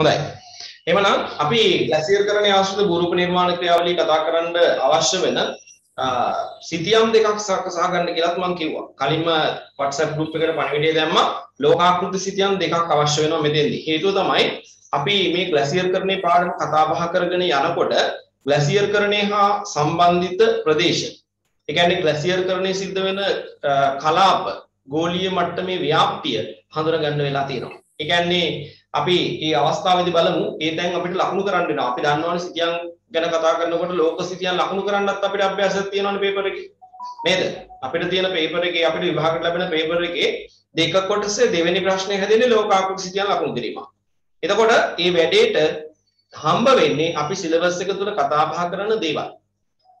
හොඳයි. එහෙමනම් අපි ග්ලැසියර් කරණයේ ආශ්‍රිත භූරූප නිර්මාණ ක්‍රියාවලිය කතා කරන්න අවශ්‍ය වෙන සිතියම් දෙකක් සකසා ගන්න කියලාත් මම කිව්වා. කලින්ම WhatsApp group එකට පණිවිඩය දැම්මා. ලෝකාකෘති සිතියම් දෙකක් අවශ්‍ය වෙනවා මෙතෙන්දී. හේතුව තමයි අපි මේ ග්ලැසියර් කරණයේ පාඩම කතා බහ කරගෙන යනකොට ග්ලැසියර් කරණය හා සම්බන්ධිත ප්‍රදේශ. ඒ කියන්නේ ග්ලැසියර් කරණයේ සිද්ධ වෙන කලාප ගෝලීය මට්ටමේ ව්‍යාප්තිය හඳුනා ගන්න වෙලා තියෙනවා. ඒ කියන්නේ අපි මේ අවස්ථාවේදී බලමු ඒ තැන් අපිට ලකුණු කරන්න වෙනවා. අපි දන්නවනේ සිතියන් ගැන කතා කරනකොට ලෝක සිතියන් ලකුණු කරන්නත් අපිට අභ්‍යාසයක් තියෙනවනේ පේපර් එකේ. නේද? අපිට තියෙන පේපර් එකේ අපිට විභාගයට ලැබෙන පේපර් එකේ දෙක කොටසේ දෙවෙනි ප්‍රශ්නේ හැදෙන්නේ ලෝකාකෘති සිතියන් ලකුණු කිරීම. එතකොට මේ වැඩේට හම්බ වෙන්නේ අපි සිලබස් එක තුල කතා බහ කරන දේවල්.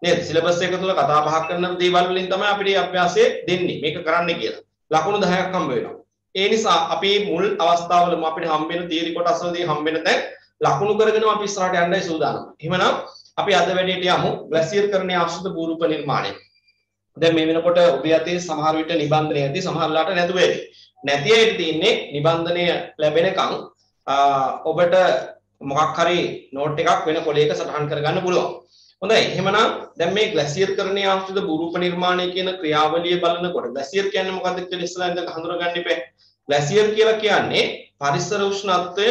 නේද? සිලබස් එක තුල කතා බහ කරන දේවල් වලින් තමයි අපිට අභ්‍යාසය දෙන්නේ. මේක කරන්න කියලා. ලකුණු 10ක් හම්බ වෙනවා. ඒ නිසා අපි මුල් අවස්ථාවලම අපිට හම්බෙන තියරි කොටස් වලදී හම්බෙන තැන් ලකුණු කරගෙන අපි ඉස්සරහට යන්නයි සූදානම්. එහෙමනම් අපි අද වැඩේට යමු ග්ලැසියර් කරණයේ ආශ්‍රිත භූරූප නිර්මාණය. දැන් මේ වෙනකොට ඔබේ අතේ සමහර විට නිබන්ධනය ඇති සමහරලාට නැතුව ඇති. නැති අයට තියෙන්නේ නිබන්ධනය ලැබෙනකන් ඔබට මොකක් හරි නෝට් එකක් වෙන කොලයක සටහන් කරගන්න පුළුවන්. හොඳයි එහෙමනම් දැන් මේ ග්ලැසියර් කරණයේ ආශ්‍රිත භූරූප නිර්මාණය කියන ක්‍රියාවලිය බලනකොට ග්ලැසියර් කියන්නේ මොකක්ද කියලා ඉස්සෙල්ලා ඉඳන් හඳුනගන්න ඉපේ. ග්ලැසියර් කියලා කියන්නේ පරිසර උෂ්ණත්වය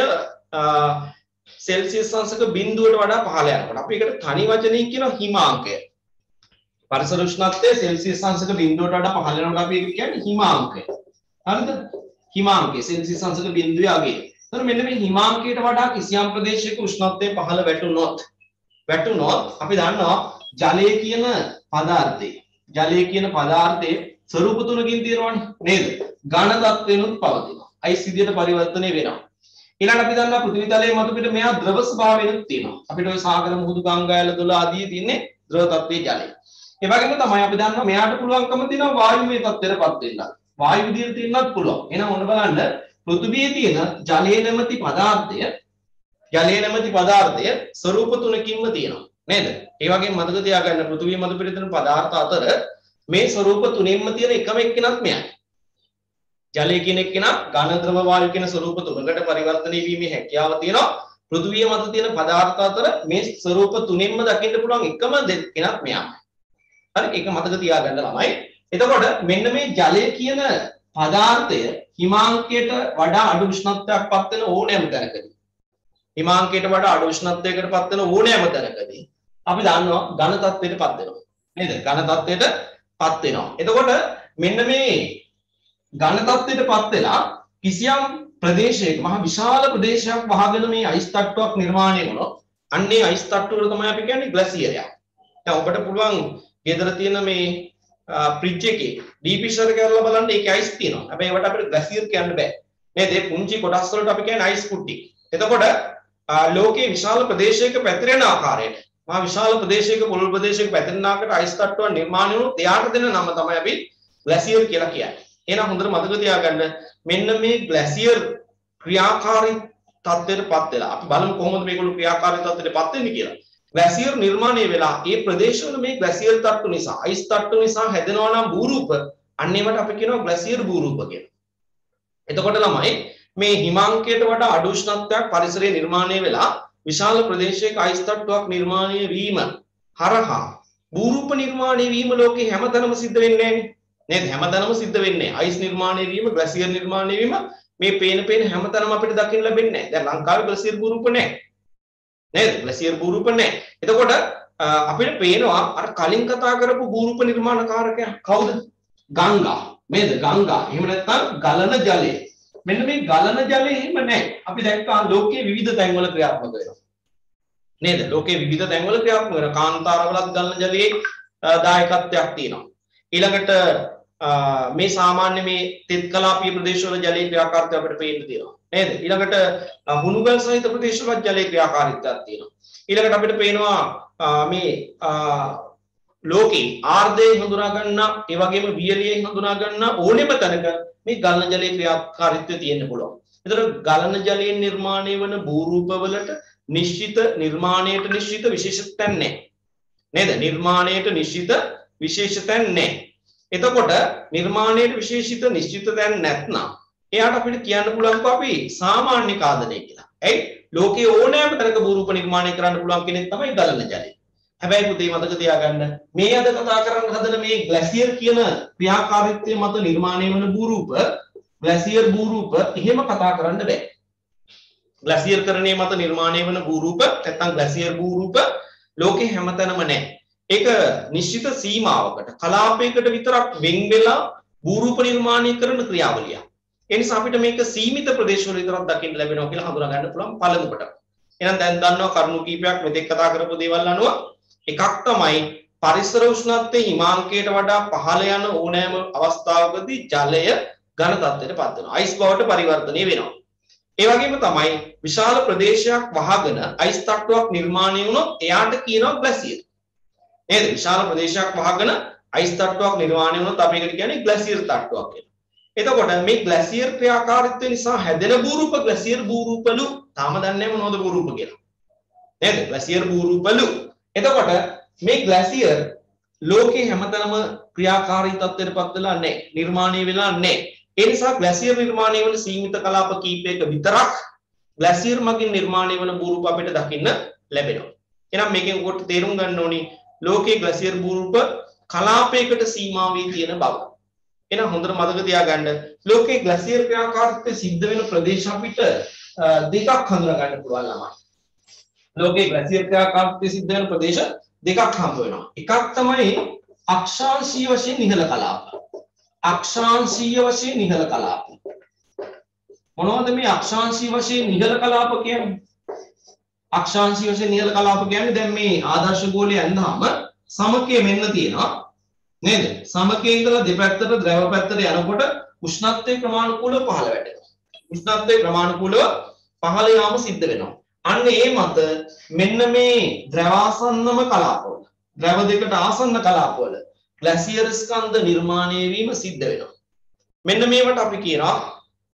සෙල්සියස් අංශක බිඳුවට වඩා පහළ යනකොට අපි ඒකට තනි වචනයෙන් කියනවා හිමාංකය. පරිසර උෂ්ණත්වය සෙල්සියස් අංශක බිඳුවට වඩා පහළ යනකොට අපි ඒක කියන්නේ හිමාංකය. හරිද? හිමාංකය සෙල්සියස් අංශක බිඳුවේ අගය. එතකොට මෙන්න මේ හිමාංකයට වඩා කිසියම් ප්‍රදේශයක උෂ්ණත්වය පහළ වැටුනොත් වැටුනොත් අපි දන්නවා ජලය කියන පදාර්ථය ජලය කියන පදාර්ථයේ ස්වරූප තුනකින් තියෙනවනේ නේද? ඝන තත්වෙනුත් පවතිනවා. අයිස් විදියට පරිවර්තනය වෙනවා. ඊළඟ අපි දන්නවා පෘථිවි තලයේ මතු පිට මෙහා ද්‍රව ස්වභාවයෙන්ුත් තියෙනවා. අපිට ওই සාගර මුහුදු ගංගායල දොළ ආදී තියෙන්නේ ද්‍රව තත්ත්වයේ ජලය. ඒ වගේම තමයි අපි දන්නවා මෙයාට පුළුවන්කම තියෙනවා වායුමය තත්ත්වයටපත් වෙන්න. වායු විදියට තියෙන්නත් පුළුවන්. එහෙනම් ඔන්න බලන්න පෘථිවියේ තියෙන ජලය නැමැති පදාර්ථය ජලය නැමැති පදාර්ථය ස්වරූප තුනකින්ම තියෙනවා. නේද? ඒ වගේම මතක තියාගන්න පෘථිවිය මත පිට තියෙන පදාර්ථ අතර මේ ස්වරූප තුනෙන්ම තියෙන එකම එක්කෙනක් මෙයයි. ජලය කියන එක්කෙනා ඝන ද්‍රව වායු කියන ස්වරූප තුනකට පරිවර්තනය වීමේ හැකියාව තියෙනවා. පෘථිවිය මත තියෙන පදාර්ථ අතර මේ ස්වරූප තුනෙන්ම දකින්න පුළුවන් එකම කෙනක් මෙයාමයි. හරි ඒක මතක තියාගන්න ළමයි. එතකොට මෙන්න මේ ජලය කියන පදාර්ථය හිමාංකයට වඩා අඩු උෂ්ණත්වයක් පත් වෙන ඕනෑම තැනකදී හිමාංකයට වඩා අඩු උෂ්ණත්වයකට පත් වෙන ඕනෑම තැනකදී අපි දන්නවා ඝන තත්ත්වයට පත් වෙනවා. නේද? ඝන තත්ත්වයට පත් වෙනවා. එතකොට මෙන්න මේ ඝන තත්ත්වයට පත් වෙලා කිසියම් ප්‍රදේශයක මහ විශාල ප්‍රදේශයක් වහගෙන මේ අයිස් තට්ටුවක් නිර්මාණය වුණොත් අන්නේ අයිස් තට්ටුවල තමයි අපි කියන්නේ ග්ලැසියරයක්. දැන් ඔබට පුළුවන් ගෙදර තියෙන මේ ෆ්‍රිජ් එකේ ඩීප් ප්‍රෙෂර් කරලා බලන්න ඒකේ අයිස් තියෙනවා. හැබැයි ඒවට අපිට ග්ලැසියර් කියන්න බෑ. නේද? ඒ පුංචි කොටස් වලට අපි කියන්නේ අයිස් කුට්ටි. එතකොට ලෝකයේ විශාල ප්‍රදේශයක පැතිරෙන ආකාරයට මහා විශාල ප්‍රදේශයක පුළුල් ප්‍රදේශයක පැතිරෙන ආකාරයට අයිස් තට්ටුවක් නිර්මාණය වුණොත් එයාට දෙන නම තමයි අපි ග්ලැසියර් කියලා කියන්නේ. එහෙනම් හොඳට මතක තියාගන්න මෙන්න මේ ග්ලැසියර් ක්‍රියාකාරී තත්ත්වයටපත් වෙලා අපි බලමු කොහොමද මේගොල්ලෝ ක්‍රියාකාරී තත්ත්වයටපත් වෙන්නේ කියලා. ග්ලැසියර් නිර්මාණය වෙලා ඒ ප්‍රදේශවල මේ ග්ලැසියර් තට්ටු නිසා අයිස් තට්ටු නිසා හැදෙනවා නම් භූරූප අන්න ඒවට අපි කියනවා ග්ලැසියර් භූරූප කියලා. එතකොට ළමයි මේ හිමාංකයට වඩා අඩු උෂ්ණත්වයක් පරිසරයේ නිර්මාණය වෙලා විශාල ප්‍රදේශයක අයිස් තට්ටුවක් නිර්මාණය වීම හරහා භූරූප නිර්මාණය වීම ලෝකේ හැමතැනම සිද්ධ වෙන්නේ නේද? හැමතැනම සිද්ධ වෙන්නේ අයිස් නිර්මාණය වීම ග්ලැසියර් නිර්මාණය වීම මේ පේන පේන හැමතැනම අපිට දකින්න ලැබෙන්නේ නැහැ. දැන් ලංකාවේ ග්ලැසියර් භූරූප නැහැ. නේද? ග්ලැසියර් භූරූප නැහැ. එතකොට අපිට පේනවා අර කලින් කතා කරපු භූරූප නිර්මාණකාරකයා. කවුද? ගංගා. නේද? ගංගා. එහෙම නැත්නම් ගලන ජලය. මෙන්න මේ ගලන ජලය එහෙම නැහැ. අපි දැක්කා ලෝකයේ විවිධ තැන්වල ක්‍රියාත්මක වෙනවා. නේද? ලෝකයේ විවිධ තැන්වල ක්‍රියාත්මක වෙනවා. කාන්තාරවලත් ගලන ජලයේ දායකත්වයක් තියෙනවා. ඊළඟට මේ සාමාන්‍ය මේ තෙත් කලාපීය ප්‍රදේශවල ජලයේ ක්‍රියාකාරීත්වය අපිට පේන්න තියෙනවා. නේද? ඊළඟට හුණුගල් සහිත ප්‍රදේශවල ජලයේ ක්‍රියාකාරීත්වයක් තියෙනවා. ඊළඟට අපිට පේනවා මේ ලෝකේ ආර්ධයෙන් හඳුනා ගන්න ඒ වගේම වියලියෙන් හඳුනා ගන්න ඕනෙම තැනක මේ ගලන ජලයේ ක්‍රියාකාරීත්වය තියෙන්න පුළුවන්. එතකොට ගලන ජලයෙන් නිර්මාණය වන භූරූපවලට නිශ්චිත නිර්මාණයට නිශ්චිත විශේෂ තැන් නැහැ. නේද? නිර්මාණයට නිශ්චිත විශේෂ තැන් නැහැ. එතකොට නිර්මාණයට විශේෂිත නිශ්චිත තැන් නැත්නම් එයාට අපිට කියන්න පුළුවන්කෝ අපි සාමාන්‍ය කාදනය කියලා. ඇයි? ලෝකයේ ඕනෑම තැනක භූරූප නිර්මාණය කරන්න පුළුවන් කෙනෙක් තමයි ගලන ජලය. හැබැයි පුතේ මතක තියාගන්න මේ අද කතා කරන්න හදන මේ ග්ලැසියර් කියන ක්‍රියාකාරීත්වය මත නිර්මාණය වන භූරූප ග්ලැසියර් භූරූප එහෙම කතා කරන්න බෑ. ග්ලැසියර් කරණය මත නිර්මාණය වන භූරූප නැත්නම් ග්ලැසියර් භූරූප ලෝකේ හැමතැනම නැහැ. ඒක නිශ්චිත සීමාවකට කලාපයකට විතරක් වෙන් වෙලා භූරූප නිර්මාණය කරන ක්‍රියාවලියක්. ඒ නිසා අපිට මේක සීමිත ප්‍රදේශවල විතරක් දකින්න ලැබෙනවා කියලා හඳුනා ගන්න පුළුවන් පළමු කොට. එහෙනම් දැන් දන්නවා කරුණු කීපයක් මෙතෙක් කතා කරපු දේවල් අනුව එකක් තමයි පරිසර උෂ්ණත්වයේ හිමාංකයට වඩා පහළ යන ඕනෑම අවස්ථාවකදී ජලය ඝන තත්ත්වයට පත් වෙනවා. අයිස් බවට පරිවර්තනය වෙනවා. ඒ වගේම තමයි විශාල ප්‍රදේශයක් වහගෙන අයිස් තට්ටුවක් නිර්මාණය වුණොත් එයාට කියනවා ග්ලැසියර්. නේද? විශාල ප්‍රදේශයක් වහගෙන අයිස් තට්ටුවක් නිර්මාණය වුණොත් අපි ඒකට කියන්නේ ග්ලැසියර් තට්ටුවක් කියලා. එතකොට මේ ග්ලැසියර් ක්‍රියාකාරීත්වය නිසා හැදෙන භූරූප ග්ලැසියර් භූරූපලු තාම දන්නේ නැහැ මොනවද භූරූප කියලා. නේද? ග්ලැසියර් භූරූපලු. එතකොට මේ ග්ලැසියර් ලෝකේ හැමතැනම ක්‍රියාකාරී තත්ත්වයට පත් වෙලා නැහැ. නිර්මාණය වෙලා නැහැ. ඒ නිසා ග්ලැසියර් නිර්මාණය වන සීමිත කලාප කීපයක විතරක් ග්ලැසියර් මගින් නිර්මාණය වන භූරූප අපිට දකින්න ලැබෙනවා. එහෙනම් මේකෙන් කොට තේරුම් ගන්න ඕනි ලෝකයේ ග්ලැසියර් භූරූප කලාපයකට සීමා වී තියෙන බව. එහෙනම් හොඳට මතක තියාගන්න ලෝකයේ ග්ලැසියර් ක්‍රියාකාරීත්වය සිද්ධ වෙන ප්‍රදේශ අපිට දෙකක් හඳුනා ගන්න පුළුවන් ළමයි. ලෝකයේ ග්ලැසියර් ක්‍රියාකාරීත්වය සිද්ධ වෙන ප්‍රදේශ දෙකක් හම්බ වෙනවා. එකක් තමයි අක්ෂාංශීය වශයෙන් ඉහළ කලාප. අක්ෂාංශීය වශයෙන් ඉහළ කලාප. මොනවද මේ අක්ෂාංශීය වශයෙන් ඉහළ කලාප කියන්නේ? අක්ෂාංශීය වශයෙන් ඉහළ කලාප කියන්නේ දැන් මේ ආදර්ශ ගෝලයේ ඇඳාම සමකය මෙන්න තියෙනවා. නේද? සමකයේ ඉඳලා දෙපැත්තට ද්‍රව පැත්තට යනකොට උෂ්ණත්වයේ ක්‍රමානුකූලව පහළ වැටෙනවා. උෂ්ණත්වයේ ක්‍රමානුකූලව පහළ යාම සිද්ධ වෙනවා. අන්න ඒ මත මෙන්න මේ ද්‍රවාසන්නම කලාපවල ද්‍රව දෙකට ආසන්න කලාපවල ග්ලැසියර් ස්කන්ධ නිර්මාණය වීම සිද්ධ වෙනවා. මෙන්න මේවට අපි කියනවා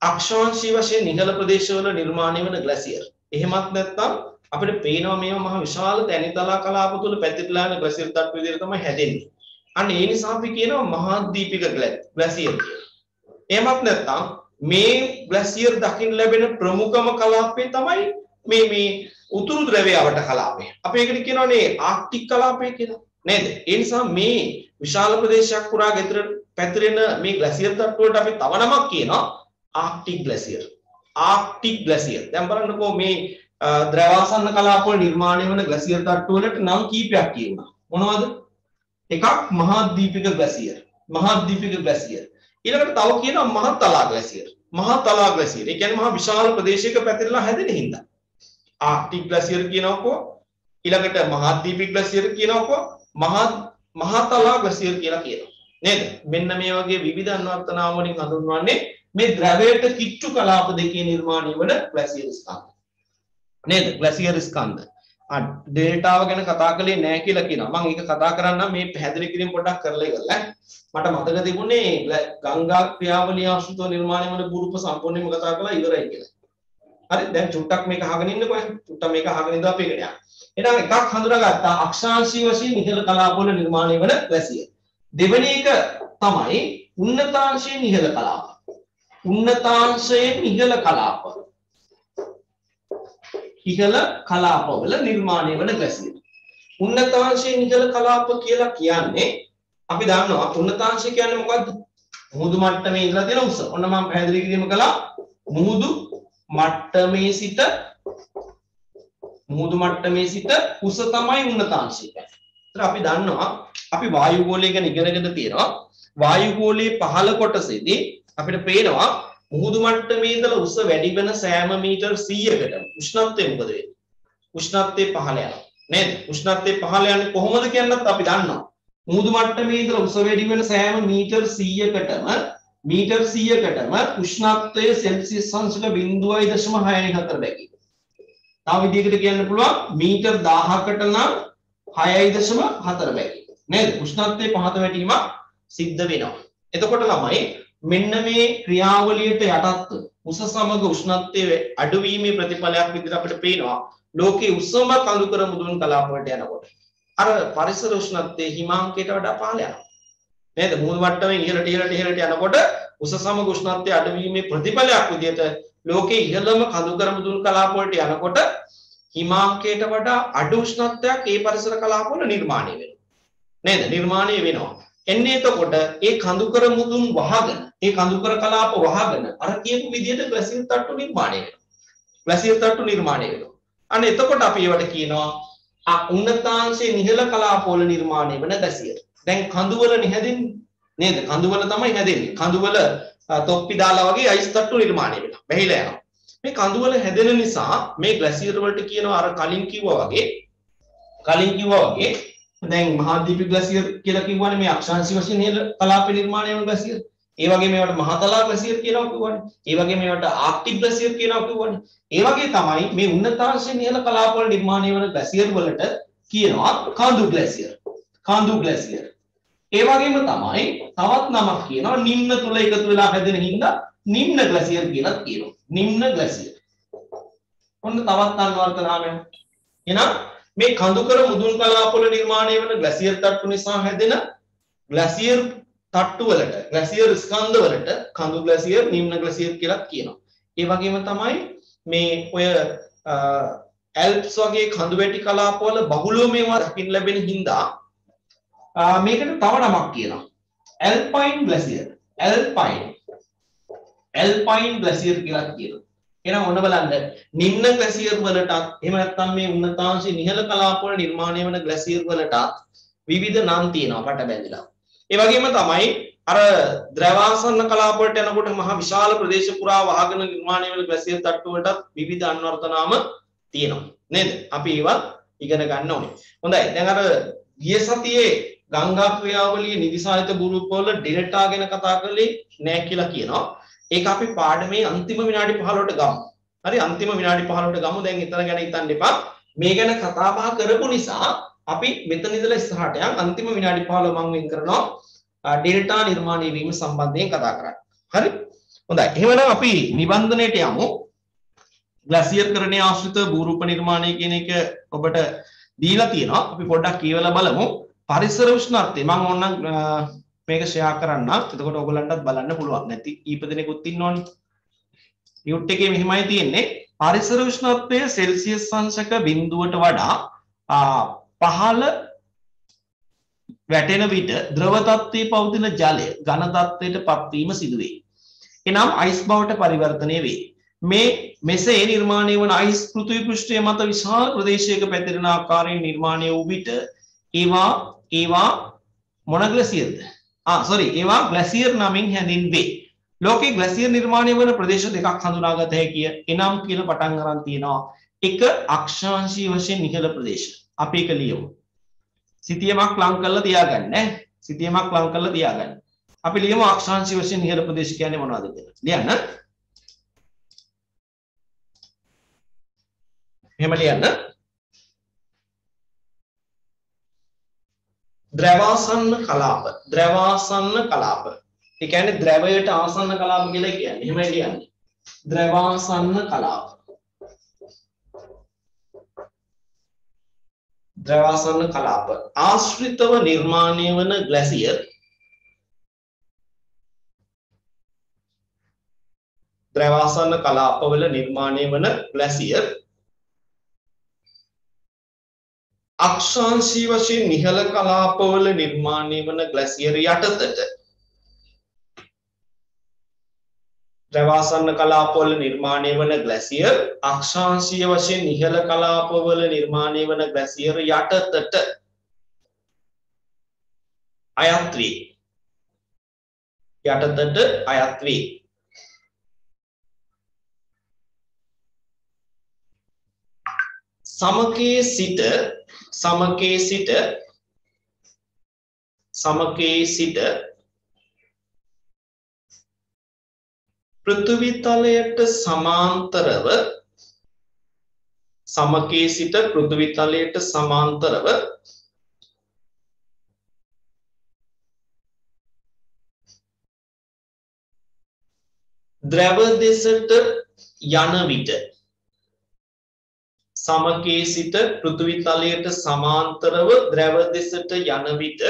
අක්ෂාංශී වශයෙන් ඉහළ ප්‍රදේශවල නිර්මාණය වෙන ග්ලැසියර්. එහෙමත් නැත්නම් අපිට පේනවා මේවා මහ විශාල තැනිතලා කලාප තුල පැතිරලා යන ග්ලැසියර් තට්ටු විදිහට තමයි හැදෙන්නේ. අන්න ඒ නිසා අපි කියනවා මහාද්වීපික ග්ලැසියර් කියලා. එහෙමත් නැත්නම් මේ ග්ලැසියර් දකින්න ලැබෙන ප්‍රමුඛම කලාපය තමයි මේ මේ උතුරු ද්‍රව්‍යවට කලාපය. අපි ඒකට කියනවානේ ආක්ටික් කලාපය කියලා. නේද? ඒ නිසා මේ විශාල ප්‍රදේශයක් පුරා ගෙතර පැතිරෙන මේ ග්ලැසියර් තට්ටුවට අපි තව නමක් කියනවා ආක්ටික් ග්ලැසියර්. Arctic glacier. දැන් බලන්නකෝ මේ ද්‍රවාසන්න කලාපවල නිර්මාණය වන ග්ලැසියර් තට්ටුවලට නම් කීපයක් කියනවා. මොනවද? එකක් මහාද්වීපික ග්ලැසියර්. මහාද්වීපික ග්ලැසියර්. ඊළඟට තව කියනවා මහතලා ග්ලැසියර්. මහතලා ග්ලැසියර්. ඒ කියන්නේ මහා විශාල ප්‍රදේශයක පැතිරලා හැදෙන හින්දා. ආක්ටික් ග්ලැසියර් කියනකො ඊළඟට මහාද්වීපික ග්ලැසියර් කියනකො මහා මහතලා ග්ලැසියර් කියලා කියනවා. නේද? මෙන්න මේ වගේ විවිධ අන්වර්ථ නාම වලින් හඳුන්වන්නේ මේ ද්‍රවයට කිට්ටු කලාප දෙකේ නිර්මාණය වන ග්ලැසියර් ස්කන්ධ. නේද? ග්ලැසියර් ස්කන්ධ. ඩෙල්ටාව ගැන කතා කළේ නෑ කියලා කියනවා. මම ඒක කතා කරන්නම් මේ පැහැදිලි කිරීම පොඩ්ඩක් කරලා ඉවරලා. මට මතක තිබුණේ ගංගා ක්‍රියාවලිය ආශ්‍රිතව නිර්මාණය වන බුරුප සම්පූර්ණයෙන්ම කතා කරලා ඉවරයි කියලා. හරි දැන් චුට්ටක් මේක අහගෙන ඉන්නකෝ. චුට්ටක් මේක අහගෙන ඉඳලා අපි එකට යන්න. එහෙනම් එකක් හඳුනාගත්තා අක්ෂාංශී වශයෙන් ඉහළ කලාපවල නිර්මාණය වන වැසිය. දෙවෙනි එක තමයි උන්නතාංශයෙන් ඉහළ කලාප. උන්නතාංශයෙන් ඉහළ කලාප. ඉහළ කලාපවල නිර්මාණය වන වැසිය. උන්නතාංශයෙන් ඉහළ කලාප කියලා කියන්නේ අපි දන්නවා උන්නතාංශය කියන්නේ මොකද්ද? මුහුදු මට්ටමේ ඉඳලා තියෙන උස. ඔන්න මම පැහැදිලි කිරීම කළා. මුහුදු මට්ටමේ සිට මුහුදු මට්ටමේ සිට උස තමයි උන්නතාංශය. ඒතර අපි දන්නවා අපි වායු ගෝලය ගැන ඉගෙනගෙන තියෙනවා. වායු ගෝලයේ පහළ කොටසේදී අපිට පේනවා මුහුදු මට්ටමේ ඉඳලා උස වැඩි වෙන සෑම මීටර් 100කට උෂ්ණත්වය මොකද වෙන්නේ? උෂ්ණත්වය පහළ යනවා. නේද? උෂ්ණත්වය පහළ යන්නේ කොහොමද කියන්නත් අපි දන්නවා. මුහුදු මට්ටමේ ඉඳලා උස වැඩි වෙන සෑම මීටර් 100කටම මීටර් 100කටම උෂ්ණත්වය සෙල්සියස් අංශක 0.6 බැගි. තව විදිහකට කියන්න පුළුවන් මීටර් 1000කට නම් 6.4 බැගි. නේද? උෂ්ණත්වයේ පහත වැටීමක් සිද්ධ වෙනවා. එතකොට ළමයි මෙන්න මේ ක්‍රියාවලියට යටත්ව උස සමග උෂ්ණත්වයේ අඩුවීමේ ප්‍රතිඵලයක් විදිහට අපිට පේනවා ලෝකයේ උසම කඳුකර මුදුන් කලාප වලට යනකොට. අර පරිසර උෂ්ණත්වයේ හිමාංකයට වඩා පහළ යනවා. නේද? මුහුදු මට්ටමෙන් ඉහළට ඉහළට ඉහළට යනකොට උස සමග උෂ්ණත්වයේ අඩුවීමේ ප්‍රතිඵලයක් විදිහට ලෝකේ ඉහළම කඳුකර මුදුන් කලාප වලට යනකොට හිමාංකයට වඩා අඩු උෂ්ණත්වයක් ඒ පරිසර කලාප වල නිර්මාණය වෙනවා. නේද? නිර්මාණය වෙනවා. එන්නේ එතකොට ඒ කඳුකර මුදුන් වහගෙන ඒ කඳුකර කලාප වහගෙන අර කියපු විදිහට ග්ලැසියර් තට්ටු නිර්මාණය වෙනවා. ග්ලැසියර් තට්ටු නිර්මාණය වෙනවා. අන්න එතකොට අපි ඒවට කියනවා උන්නතාංශයේ නිහල කලාපවල නිර්මාණය වන ග්ලැසියර්. දැන් කඳුවල නිහැදෙන්නේ නේද? කඳුවල තමයි හැදෙන්නේ. කඳුවල තොප්පි දාලා වගේ අයිස් තට්ටු නිර්මාණය වෙනවා. වැහිලා යනවා. මේ කඳුවල හැදෙන නිසා මේ ග්ලැසියර් වලට කියනවා අර කලින් කිව්වා වගේ කලින් කිව්වා වගේ දැන් මහාදීප ග්ලැසියර් කියලා කිව්වනේ මේ අක්ෂාංශි වශයෙන් නිහල කලාප නිර්මාණය වන ග්ලැසියර්. ඒ වගේ මේවට මහතලා ග්ලැසියර් කියනවා කිව්වනේ. ඒ වගේ මේවට ආර්ක්ටික් ග්ලැසියර් කියනවා කිව්වනේ. ඒ වගේ තමයි මේ උන්නතාංශයේ නිහල කලාප වල නිර්මාණය වන ග්ලැසියර් වලට කියනවා කඳු ග්ලැසියර්. කඳු ග්ලැසියර්. ඒ වගේම තමයි තවත් නමක් කියනවා නිම්න තුල එකතු වෙලා හැදෙන හින්දා නිම්න ග්ලැසියර් කියලා කියනවා. නිම්න ග්ලැසියර්. ඔන්න තවත් අන්වර්ථ නාමයක්. එහෙනම් මේ කඳුකර මුදුන් කලාපවල නිර්මාණය වන ග්ලැසියර් තට්ටු නිසා හැදෙන ග්ලැසියර් තට්ටු වලට ග්ලැසියර් ස්කන්ධ වලට කඳු ග්ලැසියර් නිම්න ග්ලැසියර් කියලා කියනවා. ඒ වගේම තමයි මේ ඔය ඇල්ප්ස් වගේ කඳු වැටි කලාපවල බහුලව මේවා දකින්න ලැබෙන හින්දා මේකට තව නමක් කියනවා. ඇල්පයින් ග්ලැසියර්. ඇල්පයින්. ඇල්පයින් ග්ලැසියර් කියලා කියනවා. එහෙනම් ඔන්න බලන්න නිම්න ග්ලැසියර් වලටත් එහෙම නැත්නම් මේ උන්නතාංශයේ නිහල කලාපවල නිර්මාණය වන ග්ලැසියර් වලටත් විවිධ නම් තියෙනවා පට බැඳිලා. ඒ වගේම තමයි අර ද්‍රවාසන්න කලාප වලට යනකොට මහා විශාල ප්‍රදේශ පුරා වහගෙන නිර්මාණය වෙන ග්ලැසියර් තට්ටු වලටත් විවිධ අන්වර්ථ නාම තියෙනවා. නේද? අපි ඒවා ඉගෙන ගන්න ඕනේ. හොඳයි. දැන් අර ගිය සතියේ ගංගා ක්‍රියාවලිය නිදිසාහිත බුරුප්පවල ඩෙල්ටා ගැන කතා කරලේ නෑ කියලා කියනවා. ඒක අපි පාඩමේ අන්තිම විනාඩි 15ට ගමු. හරි අන්තිම විනාඩි 15ට ගමු. දැන් ඊතර ගැන හිතන්න එපා. මේ ගැන කතා බහ කරපු නිසා අපි මෙතන ඉඳලා ඉස්සරහට යන් අන්තිම විනාඩි 15 මම වෙන් කරනවා ඩෙල්ටා නිර්මාණය වීම සම්බන්ධයෙන් කතා කරන්න. හරි? හොඳයි. එහෙනම් අපි නිබන්ධනයට යමු. ග්ලැසියර් කරණය ආශ්‍රිත භූරූප නිර්මාණය කියන එක ඔබට දීලා තියෙනවා. අපි පොඩ්ඩක් කියවලා බලමු. පරිසර උෂ්ණත්වය මම ඕනනම් මේක ෂෙයා කරන්න. එතකොට ඔයගලන්ටත් බලන්න පුළුවන්. නැති ඊප දෙනෙකුත් ඉන්නවනේ. නිවුට් එකේ මෙහිමයි තියෙන්නේ. පරිසර උෂ්ණත්වය සෙල්සියස් අංශක බිඳුවට වඩා පහළ වැටෙන විට ද්‍රව තත්ත්වයේ පවතින ජලය ඝන තත්ත්වයට පත්වීම සිදුවේ. එනම් අයිස් බවට පරිවර්තනය වේ. මේ මෙසේ නිර්මාණය වන අයිස් පෘථිවි පෘෂ්ඨය මත විශාල ප්‍රදේශයක පැතිරෙන ආකාරයෙන් නිර්මාණය වූ විට ඒවා ඒවා මොන ග්ලැසියර්ද? ආ සෝරි ඒවා ග්ලැසියර් නමින් හැඳින්වේ. ලෝකේ ග්ලැසියර් නිර්මාණය වන ප්‍රදේශ දෙකක් හඳුනාගත හැකිය. එනම් කියලා පටන් ගන්න තියෙනවා. එක අක්ෂාංශීය වශයෙන් නිහල ප්‍රදේශ. අපි ඒක ලියමු. සිතියමක් ලං කරලා තියාගන්න ඈ. සිතියමක් ලං කරලා තියාගන්න. අපි ලියමු අක්ෂාංශීය වශයෙන් නිහල ප්‍රදේශ කියන්නේ මොනවද කියලා. ලියන්න. එහෙම ලියන්න. ද්‍රවාසන්න කලාප. ද්‍රවාසන්න කලාප. ඒ කියන්නේ ද්‍රවයට ආසන්න කලාප කියලා කියන්නේ. එහෙමයි ලියන්නේ. ද්‍රවාසන්න කලාප. ද්‍රවාසන්න කලාප ආශ්‍රිතව නිර්මාණය වන ග්ලැසියර් ද්‍රවාසන්න කලාපවල නිර්මාණය වන ග්ලැසියර් අක්ෂාංශී වශයෙන් නිහල කලාපවල නිර්මාණය වන ග්ලැසියර් යටතට ද්‍රවාසන්න කලාපවල නිර්මාණය වන ග්ලැසියර් අක්ෂාංශීය වශයෙන් ඉහළ කලාපවල නිර්මාණය වන ග්ලැසියර් යටතට අයත් වේ. යටතට අයත් වේ. සමකයේ සිට සමකයේ සිට සමකයේ සිට පෘථිවි තලයට සමාන්තරව සමකයේ සිට පෘථිවි තලයට සමාන්තරව ද්‍රව දෙසට යන විට සමකයේ සිට පෘථිවි තලයට සමාන්තරව ද්‍රව දෙසට යන විට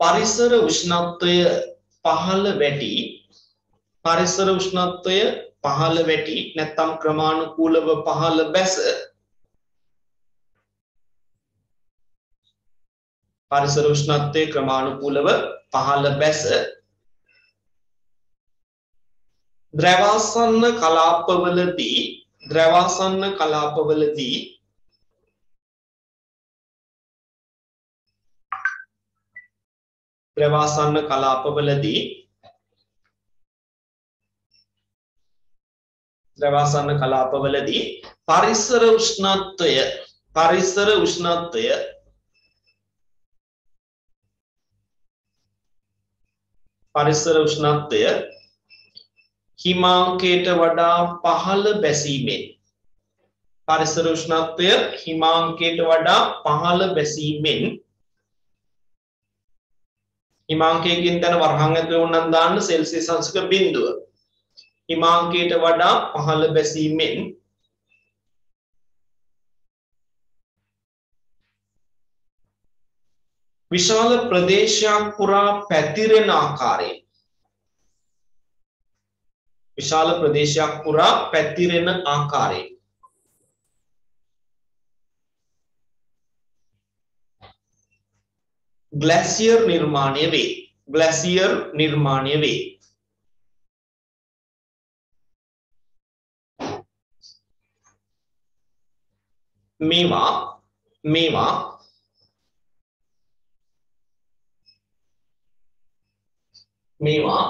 පරිසර උෂ්ණත්වය පහළ වැටි පරිසර උෂ්ණත්වය පහළ වැටි නැත්තම් ක්‍රමානුකූලව පහළ බැස පරිසර උෂ්ණත්වය ක්‍රමානුකූලව පහළ බැස ද්‍රවාසන්න කලාපවලදී ද්‍රවාසන්න කලාපවලදී ද්‍රවාසන්න කලාපවලදී ද්‍රවාසන්න කලාපවලදී පරිසර උෂ්ණත්වය පරිසර උෂ්ණත්වය පරිසර උෂ්ණත්වය හිමාංකයට වඩා පහළ බැසීමෙන්. පරිසර උෂ්ණත්වය හිමාංකයට වඩා පහළ බැසීමෙන්. හිමාංකයකින් තැන වරහන් ඇතුළේ වුණනම් දාන්න සෙල්සියස් අංශක බිඳුව. හිමාංකයට වඩා පහළ බැසීමෙන්. විශාල ප්‍රදේශයක් පුරා පැතිරෙන ආකාරයෙන්. විශාල ප්‍රදේශයක් පුරා පැතිරෙන ආකාරයෙන්. ග්ලැසියර් නිර්මාණය වේ. ග්ලැසියර් නිර්මාණය වේ. මේවා මේවා මේවා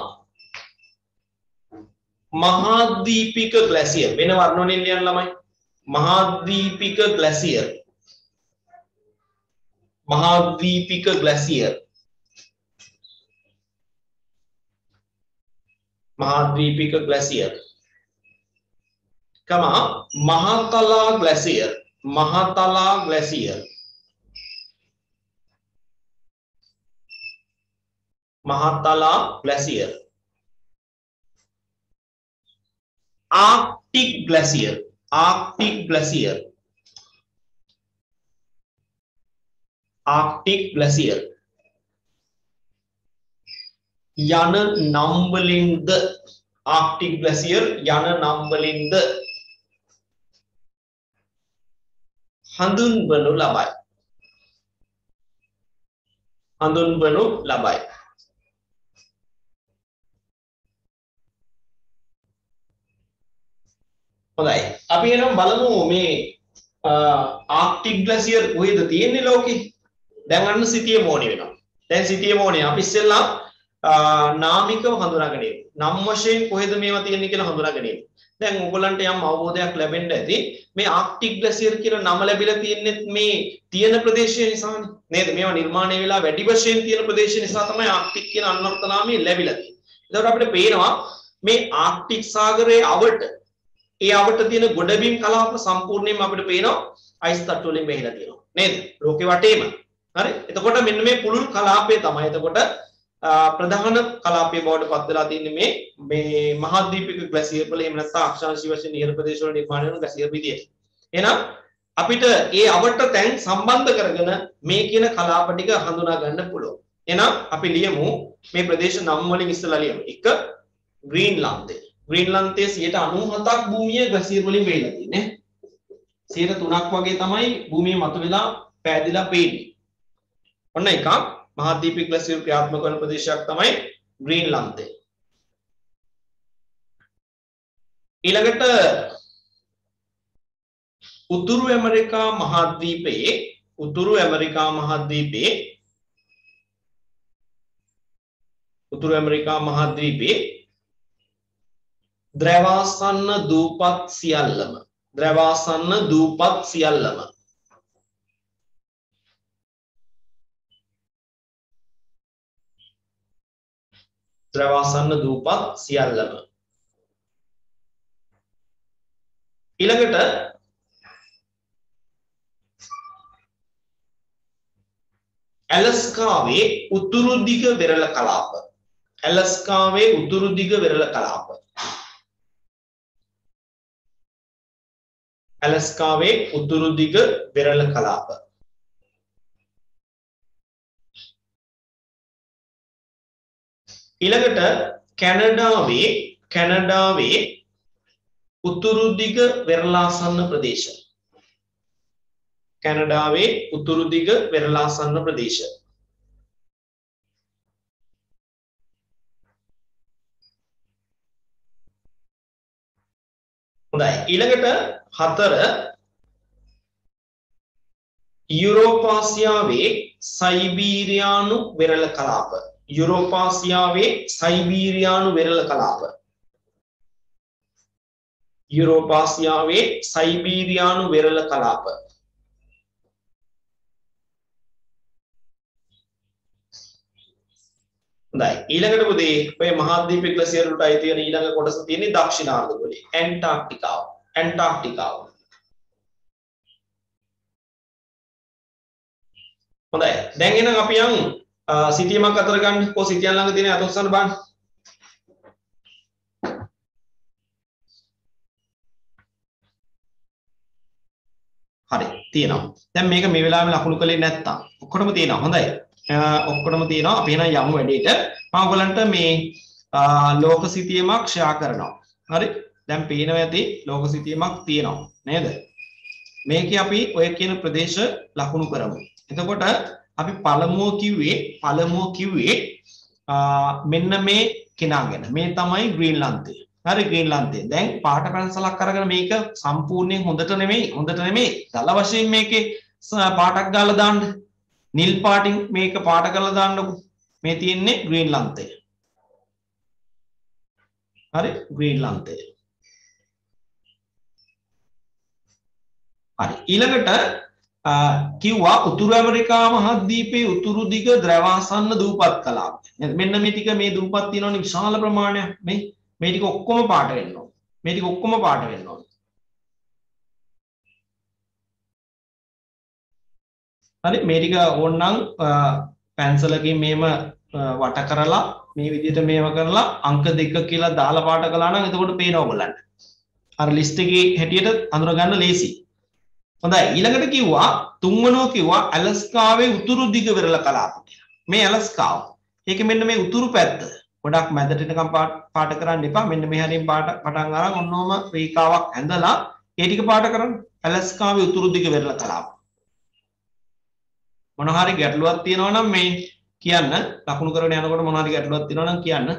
මහාදීපික ග්ලැසියර්. වෙන වර්ණවලින් ලියන්න ළමයි. මහාදීපික ග්ලැසියර්. මහාදීපික ග්ලැසියර්. මහාද්වීපික ග්ලැසියර්. කම මහතලා ග්ලැසියර්. මහතලා glacier. මහතලා glacier Arctic glacier Arctic glacier Arctic glacier යන නම්වලින්ද ආර්ක්ටික් ග්ලැසියර් යන නම්වලින්ද හඳුන්වනු ලබයි. හඳුන්වනු ලබයි. හොඳයි. අපි එනම් බලමු මේ ආර්ක්ටික් ග්ලැසියර් කොහෙද තියෙන්නේ ලෝකේ? දැන් අන්න සිටිය මෝනි වෙනවා. දැන් සිටිය මෝනේ අපි ඉස්සෙල්ලා නාමිකව හඳුනාගෙන නම් වශයෙන් කොහෙද මේවා තියෙන්නේ කියලා හඳුනාගෙන දැන් ඕගොල්ලන්ට යම් අවබෝධයක් ලැබෙන්න ඇති මේ ආර්ක්ටික් ග්ලැසියර් කියලා නම ලැබිලා තියෙන්නේ මේ තියෙන ප්‍රදේශය නිසානේ. නේද? මේවා නිර්මාණය වෙලා වැඩි වශයෙන් තියෙන ප්‍රදේශය නිසා තමයි ආර්ක්ටික් කියන අන්වර්ථ නාමය ලැබිලා තියෙන්නේ. එතකොට අපිට පේනවා මේ ආර්ක්ටික් සාගරයේ අවට ඒ අවට තියෙන ගොඩබිම් කලාප සම්පූර්ණයෙන්ම අපිට පේනවා අයිස් තට්ටු වලින් මෙහෙලා තියෙනවා නේද ලෝකේ වටේම හරි එතකොට මෙන්න මේ පුළුල් කලාපය තමයි එතකොට ප්‍රධාන කලාපය බවට පත් වෙලා තියෙන්නේ මේ මේ මහද්වීපික ග්ලැසියර් වල එහෙම නැත්නම් අක්ෂාංශී වශයෙන් ඉහළ ප්‍රදේශ වල නිර්මාණය වෙන ග්ලැසියර් විදියට. එහෙනම් අපිට ඒ අවට තැන් සම්බන්ධ කරගෙන මේ කියන කලාප ටික හඳුනා ගන්න පුළුවන්. එහෙනම් අපි ලියමු මේ ප්‍රදේශ නම් වලින් ඉස්සලා ලියමු. එක ග්‍රීන්ලන්තේ. ග්‍රීන්ලන්තයේ 97ක් භූමිය ග්ලැසියර් වලින් වෙලා තියෙන්නේ. 3ක් වගේ තමයි භූමිය මතුවලා පෑදිලා පේන්නේ. ඔන්න එකක් මහාදීපික ග්ලැසියර් ක්‍රියාත්මක වන ප්‍රදේශයක් තමයි ග්‍රීන්ලන්තය. ඊළඟට උතුරු ඇමරිකා මහාද්වීපයේ උතුරු ඇමරිකා මහාද්වීපයේ උතුරු ඇමරිකා මහාද්වීපයේ ද්‍රවාසන්න දූපත් සියල්ලම. ද්‍රවාසන්න දූපත් සියල්ලම. ද්‍රවාසන්න දූපත් සියල්ලම. ඊළඟට ඇලස්කාවේ උතුරු දිග වෙරළ කලාප. ඇලස්කාවේ උතුරු දිග වෙරළ කලාප. ඇලස්කාවේ උතුරු දිග වෙරළ කලාප. ඊළඟට කැනඩාවේ කැනඩාවේ උතුරු දිග වෙරළාසන්න ප්‍රදේශ. කැනඩාවේ උතුරු දිග වෙරළාසන්න ප්‍රදේශ. හොඳයි. ඊළඟට හතර යුරෝපාසියාවේ සයිබීරියානු වෙරළ කලාප. යුරෝපාසියාවේ සයිබීරියානු වෙරළ කලාප. යුරෝපාසියාවේ සයිබීරියානු වෙරළ කලාප. හොඳයි. ඊළඟට පුතේ ඔය මහාද්වීප ග්ලැසියර් වලට අයිති වෙන ඊළඟ කොටස තියෙන්නේ දක්ෂිණාර්ධ ගෝලයේ ඇන්ටාර්ක්ටිකාව ඇන්ටාර්ක්ටිකාව හොඳයි. දැන් එහෙනම් අපි යන් සිටියමක් අතර ගන්න. කො සිටියන් ළඟ තියෙන අත උස්සන්න බලන්න. හරි තියෙනවා. දැන් මේක මේ වෙලාවේ ලකුණු කළේ නැත්තම්. ඔක්කොටම තියෙනවා. හොඳයි. ඔක්කොටම තියෙනවා. අපි එහෙනම් යමු වැඩේට මම ඔයගලන්ට මේ ලෝක සිතියමක් ෂෙයා කරනවා. හරි? දැන් පේනවා ඇති ලෝක සිතියමක් තියෙනවා. නේද? මේකේ අපි ඔය කියන ප්‍රදේශ ලකුණු කරමු. එතකොට අපි පළමුව කිව්වේ පළමුව කිව්වේ මෙන්න මේ කෙනා ගැන. මේ තමයි ග්‍රීන්ලන්තය. හරි ග්‍රීන්ලන්තය. දැන් පාට පැන්සලක් අරගෙන මේක සම්පූර්ණයෙන් හොඳට නෙමෙයි හොඳට නෙමෙයි. දල වශයෙන් මේකේ පාටක් ගාලා දාන්න. නිල් පාටින් මේක පාට කරලා දාන්නකො. මේ තියෙන්නේ ග්‍රීන්ලන්තය හරි? ග්‍රීන්ලන්තය හරි. ඊළඟට කිව්වා උතුරු ඇමරිකා මහද්වීපයේ උතුරු දිග ද්‍රවාසන්න දූපත් කලාප. මෙන්න මේ ටික මේ දූපත් තියෙනවනේ විශාල ප්‍රමාණයක් මේ මේ ටික ඔක්කොම පාට වෙන්න ඕනේ. මේ ටික ඔක්කොම පාට වෙන්න ඕනේ. හරි මේ ටික ඕනනම් පැන්සලකින් මේම වට කරලා මේ විදිහට මේව කරලා අංක දෙක කියලා දාලා පාට කළා නම් එතකොට පේනවා ඔයගලන්ට. අර ලිස්ට් එකේ හැටියට අඳුරගන්න ලේසි. හොඳයි ඊළඟට කිව්වා තුන්වනෝ කිව්වා ඇලස්කාවේ උතුරු දිග වෙරළ කලාප කියලා. මේ ඇලස්කාව. ඒකේ මෙන්න මේ උතුරු පැත්ත. ගොඩක් මැදට එනකම් පාට කරන්න එපා. මෙන්න මේ හරින් පාට පටන් අරන් ඔන්නෝම රේඛාවක් ඇඳලා ඒ ටික පාට කරන්න. ඇලස්කාවේ උතුරු දිග වෙරළ කලාප. මොන හරි ගැටලුවක් තියෙනවා නම් මේ කියන්න. ලකුණු කරගෙන යනකොට මොන හරි ගැටලුවක් තියෙනවා නම් කියන්න.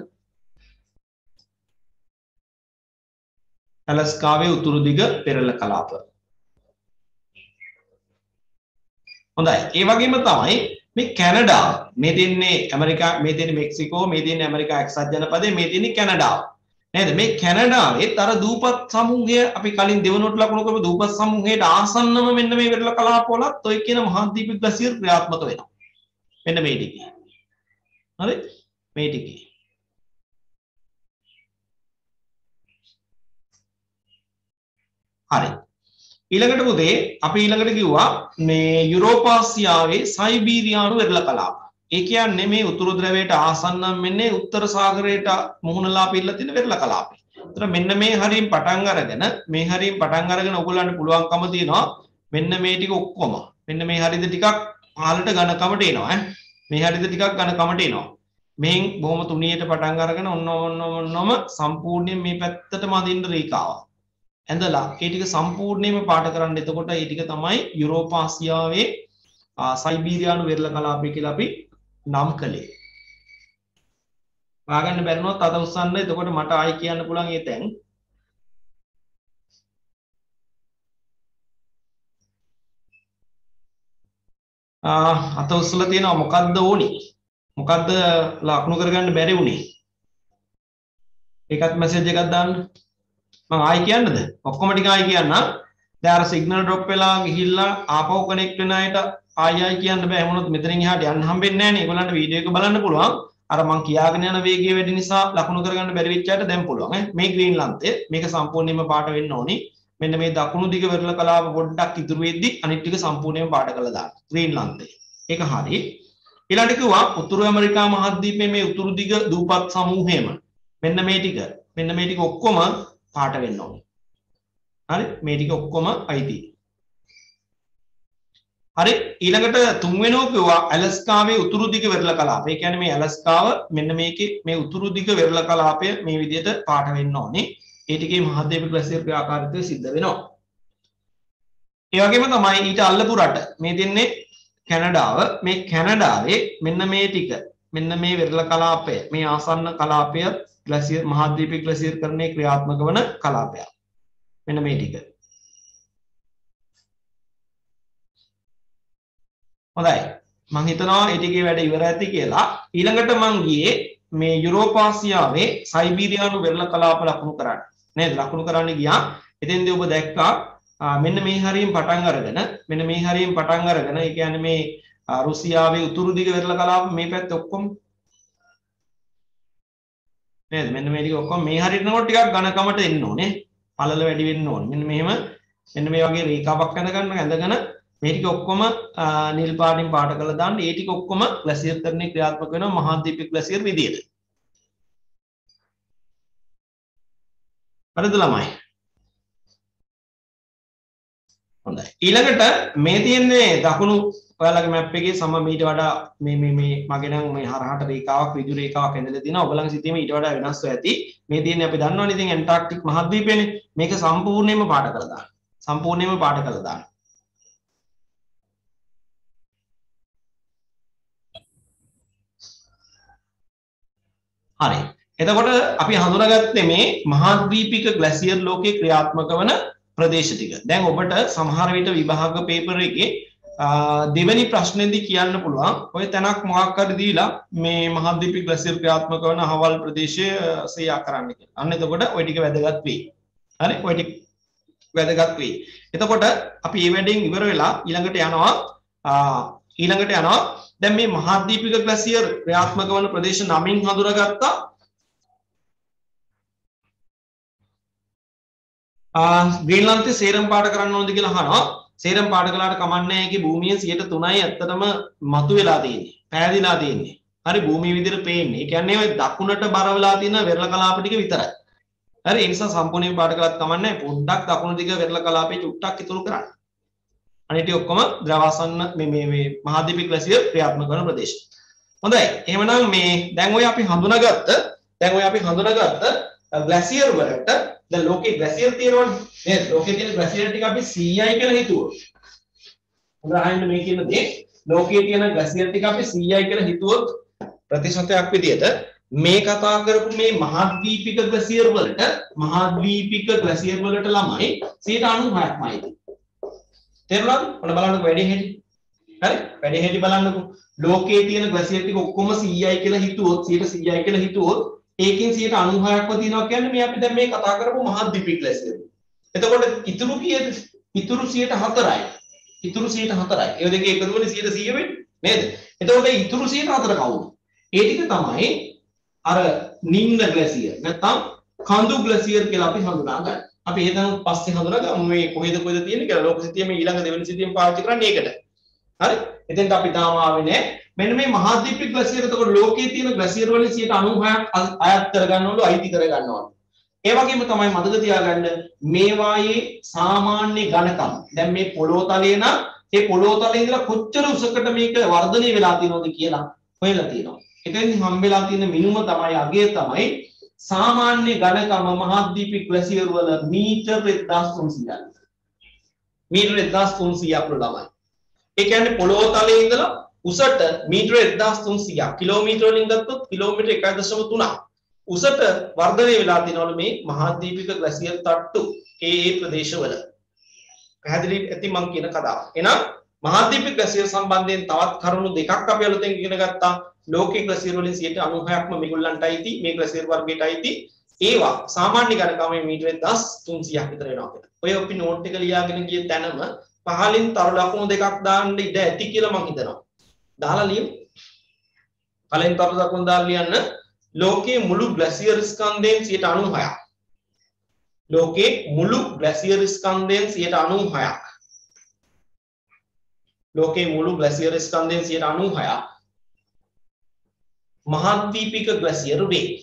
ඇලස්කාවේ උතුරු දිග පෙරළ කලාප. හොඳයි ඒ වගේම තමයි මේ කැනඩාව මේ තියන්නේ ඇමරිකා මේ තියෙන්නේ මෙක්සිකෝ මේ තියන්නේ ඇමරිකා එක්සත් ජනපදයේ මේ තියන්නේ කැනඩාව නේද? මේ කැනඩාවේ තර දූපත් සමූහය අපි කලින් දෙවනුවට ලකුණු කරපු දූපත් සමූහයට ආසන්නම මෙන්න මේ වෙරළ කලාපවලත් ඔය කියන මහද්වීප ග්ලැසියර් ක්‍රියාත්මක වෙනවා. මෙන්න මේ ටිකේ. හරි? මේ ටිකේ. හරි. ඊළඟට පුතේ අපි ඊළඟට කිව්වා මේ යුරෝපාසියාවේ සයිබීරියානු වෙරළ කලාප. ඒ කියන්නේ මේ උතුරු ද්‍රවයට ආසන්නම් වෙන්නේ උත්තර සාගරයට මුහුණලා පිල්ල තියෙන වෙරළ කලාපේ. ඒතර මෙන්න මේ හරියෙන් පටන් අරගෙන මේ හරියෙන් පටන් අරගෙන ඔයගොල්ලන්ට පුළුවන්කම තියෙනවා මෙන්න මේ ටික ඔක්කොම මෙන්න මේ හරියද ටිකක් පහළට ඝනකමට එනවා ඈ. මේ හරියද ටිකක් ඝනකමට එනවා. මෙහෙන් බොහොම තුනියට පටන් අරගෙන ඔන්න ඔන්න ඔන්නම සම්පූර්ණයෙන් මේ පැත්තටම අදින්න රේඛාවක්. ඇඳලා ඒ ටික සම්පූර්ණයෙන්ම පාට කරන්න. එතකොට ඒ ටික තමයි යුරෝපාසියාවේ සයිබීරියානු වෙරළ කලාපය කියලා අපි නම් කළේ. හොයාගන්න බැරිනොත් අත උස්සන්න. එතකොට මට ආයි කියන්න පුළුවන් ඒ තැන්. අත උස්සලා තියෙනවා මොකද්ද ඕනි? මොකද්ද ලකුණු කරගන්න බැරි වුනේ? ඒකත් මැසේජ් එකක් දාන්න. මම ආයි කියන්නද? ඔක්කොම ටික ආයි කියන්න. දැන් අර සිග්නල් ඩ්‍රොප් වෙලා ගිහිල්ලා ආපහු කනෙක්ට් වෙන අයට ආයි ආයි කියන්න බෑ. මොනොත් මෙතනින් එහාට යන්න හම්බෙන්නේ නැහැ නේ. ඒගොල්ලන්ට වීඩියෝ එක බලන්න පුළුවන්. අර මං කියාගෙන යන වේගය වැඩි නිසා ලකුණු කරගන්න බැරි වෙච්ච අයට දැන් පුළුවන් ඈ. මේ ග්‍රීන්ලන්තය මේක සම්පූර්ණයෙන්ම පාට වෙන්න ඕනි. මෙන්න මේ දකුණු දිග වෙරළ කලාව පොඩ්ඩක් ඉතුරු වෙද්දි අනිත් ටික සම්පූර්ණයෙන්ම පාට කරලා දාන්න. ග්‍රීන්ලන්තය. ඒක හරි. ඊළඟට කිව්වා උතුරු ඇමරිකා මහද්වීපයේ මේ උතුරු දිග දූපත් සමූහයම මෙන්න මේ ටික මෙන්න මේ ටික ඔක්කොම පාට වෙන්න ඕනේ. හරි මේ ටික ඔක්කොම අයිති. හරි ඊළඟට තුන්වෙනුව කිව්වා ඇලස්කාවේ උතුරු දිග වෙරළ කලාපය. ඒ කියන්නේ මේ ඇලස්කාව මෙන්න මේකේ මේ උතුරු දිග වෙරළ කලාපය මේ විදිහට පාට වෙන්න ඕනේ. ඒ ටිකේ මහද්වීප ග්ලැසියර් ක්‍රියාකාරීත්වය සිද්ධ වෙනවා. ඒ වගේම තමයි ඊට අල්ලපු රට මේ දෙන්නේ කැනඩාව. මේ කැනඩාවේ මෙන්න මේ ටික මෙන්න මේ වෙරළ කලාපය මේ ආසන්න කලාපය ග්ලැසියර් මහද්වීප ග්ලැසියර් කරන්නේ ක්‍රියාත්මක වන කලාපයක්. මෙන්න මේ ටික. හොඳයි. මං හිතනවා ඒ ටිකේ වැඩ ඉවර ඇති කියලා. ඊළඟට මං ගියේ මේ යුරෝපාසියාවේ සයිබීරියානු වෙරළ කලාප ලකුණු කරන්න. නේද? ලකුණු කරන්න ගියා. එතෙන්දී ඔබ දැක්කා මෙන්න මේ හරියෙන් පටන් අරගෙන මෙන්න මේ හරියෙන් පටන් අරගෙන ඒ කියන්නේ මේ රුසියාවේ උතුරු දිග වෙරළ කලාප මේ පැත්ත ඔක්කොම නේද? මෙන්න මේ ටික ඔක්කොම මේ හරියට නෝට් ටිකක් ඝනකමට එන්න ඕනේ. පළල වැඩි වෙන්න ඕනේ මෙන්න මෙහෙම මෙන්න මේ වගේ රේඛාවක් ඇඳ ගන්න ඇඳගෙන මේ ටික ඔක්කොම නිල් පාටින් පාට කරලා දාන්න ඒ ටික ඔක්කොම ග්ලැසියර් තරණේ ක්‍රියාත්මක වෙනවා මහාද්වීපික ග්ලැසියර් විදියට. හරිද ළමයි? හොඳයි. ඊළඟට මේ තියෙන්නේ දකුණු ඔයාලගේ මැප් එකේ සම මීට වඩා මේ මේ මේ මගේ නම් මේ හරහට රේඛාවක් ඍජු රේඛාවක් ඇඳලා තියෙනවා. ඔයගලගේ සිතීම ඊට වඩා වෙනස්ව ඇති. මේ තියෙන්නේ අපි දන්නවනේ ඉතින් ඇන්ටාර්ක්ටික් මහද්වීපයනේ. මේක සම්පූර්ණයෙන්ම පාට කරලා දාන්න. සම්පූර්ණයෙන්ම පාට කරලා දාන්න. හරි. එතකොට අපි හඳුනාගත්තේ මේ මහාද්වීපික ග්ලැසියර් ලෝකේ ක්‍රියාත්මක වන ප්‍රදේශ ටික. දැන් ඔබට සමහර විට විභාග පේපර් එකේ දෙවැනි ප්‍රශ්නයදි කියන්න පුළුවන්. ඔය තැනක් මහක්කර දීලා මේ මහදදිපි ගසිල් ක්‍රාත්ම කරන හවල් ප්‍රදේශය සයා කරන්න අන්න එතකොට ඔටික වැදගත් වේ හරි? ඔටි වැදගත් වේ එතකොට අපි ඒවැඩෙන් ඉවර වෙලා ඉළඟට යනවා. ඊළඟට යනවා. දැන් මේ මහද්දීපික ග්ලැසියර් ක්‍රියාත්මක වන ප්‍රදේශ නමින් හඳුනාගත්තා. ආ ග්‍රීන්ලන්තේ සේරම පාට කරන්න ඕනද කියලා අහනවා. සේරම් පාට කළාට කමන්නේ නැහැ ඒකේ භූමිය 3%යි ඇත්තටම මතු වෙලා තියෙන්නේ. පෑදිලා තියෙන්නේ. හරි භූමිය විදිහට පේන්නේ. ඒ කියන්නේ ඔය දකුණට බර වෙලා තියෙන වෙරළ කලාප ටික විතරයි. හරි ඒ නිසා සම්පූර්ණයෙන් පාට කළත් කමන්නේ නැහැ. පොඩ්ඩක් දකුණු දිග වෙරළ කලාපේ චුට්ටක් ඉතුරු කරන්න. අනිට ඔක්කොම ද්‍රවාසන්න මේ මේ මහාදීපික ග්ලැසියර් ක්‍රියාත්මක කරන ප්‍රදේශ. හොඳයි. එහෙමනම් මේ දැන් ඔය අපි හඳුනාගත්ත දැන් ඔය අපි හඳුනාගත්ත ග්ලැසියර් වලට දැන් ලෝකේ ග්ලැසියර් තියෙනවනේ. නේද? ලෝකේ තියෙන ග්ලැසියර් ටික අපි 100යි කියලා හිතුවොත්. හොඳ අහන්න මේ කියන දේ ලෝකයේ තියෙන ග්ලැසියර් ටික අපි 100යි කියලා හිතුවොත් ප්‍රතිශතයක් විදිහට මේ කතා කරපු මේ මහාද්වීපික ග්ලැසියර් වලට මහාද්වීපික ග්ලැසියර් වලට ළමයි 96ක්මයි තියෙන්නේ. තේරුණාද? ඔන්න බලන්නකෝ වැඩේ හැටි. හරි? වැඩේ හැටි බලන්නකෝ. ලෝකයේ තියෙන ග්ලැසියර් ටික ඔක්කොම 100යි කියලා හිතුවොත් 100යි කියලා හිතුවොත් ඒකෙන් 96ක්ම තියෙනවා කියන්නේ මේ අපි දැන් මේ කතා කරපු මහද්වීපික ග්ලැසියර්. එතකොට ඉතුරු කීයද? ඉතුරු 104යි. ඉතුරු 104යි. ඒ දෙකේ එකතුවනේ 100 වෙන්නේ නේද? එතකොට ඉතුරු 104 කවුද? ඒ ටික තමයි අර නිම්න ග්ලැසියර් නැත්නම් කඳු ග්ලැසියර් කියලා අපි හඳුනාගන්නේ. අපි ඒතන පස්සේ හඳුනාගමු මේ කොහෙද කොහෙද තියෙන්නේ කියලා ලෝක සිතියමේ ඊළඟ දෙවෙනි සිතියම පාවිච්චි කරන්නේ ඒකට. හරි? එතෙන්ට අපි තාම ආවේ නැහැ. මෙන්න මේ මහාද්වීපික ග්ලැසියර් එතකොට ලෝකයේ තියෙන ග්ලැසියර් වලින් 96ක් අයත් කරගන්නවලු අයිති කරගන්නවලු. ඒ වගේම තමයි මතක තියාගන්න මේවායේ සාමාන්‍ය ඝනකම්. දැන් මේ පොළොව තලයේ නම් ඒ පොළොව තලයේ ඉඳලා කොච්චර උසකට මේක වර්ධනය වෙලා තියෙනවද කියලා හොයලා තියෙනවා. එතෙන්දි හම්බෙලා තියෙන මිනුම තමයි අගය තමයි සාමාන්‍ය ඝනකම මහද්වීපික ග්ලැසියර් වල මීටර් 1300ක්. මීටර් 1300ක් ළමයි. ඒ කියන්නේ පොළොව තලයේ ඉඳලා උසට මීටර 1300ක් කිලෝමීටර වලින් ගත්තොත් කිලෝමීටර 1.3ක් උසට වර්ධනය වෙලා තියෙනවලු මේ මහාද්වීපික ග්ලැසියර් තට්ටු ඒ ඒ ප්‍රදේශවල. පැහැදිලි ඇති මම කියන කතාව. එහෙනම් මහාද්වීපික ග්ලැසියර් සම්බන්ධයෙන් තවත් කරුණු දෙකක් අපි අලුතෙන් ඉගෙන ගත්තා. ලෝකේ ග්ලැසියර් වලින් 96%ක්ම මේගොල්ලන්ට අයිති මේ ග්ලැසියර් වර්ගයට අයිති. ඒවා සාමාන්‍ය ගණකම මීටර 1300ක් විතර වෙනවා කියලා. ඔය අපි නෝට් එක ලියාගෙන ගිය තැනම පහලින් තරු ලකුණු දෙකක් දාන්න ඉඩ ඇති කියලා මම හිතනවා. දාලා ලියමු. පළවෙනි තරු ලකුණු දාලා ලියන්න ලෝකයේ මුළු ග්ලැසියර් ස්කන්ධයෙන් 96ක්. ලෝකයේ මුළු ග්ලැසියර් ස්කන්ධයෙන් 96ක්. ලෝකයේ මුළු ග්ලැසියර් ස්කන්ධයෙන් 96ක් මහද්වීපික ග්ලැසියර් වේ.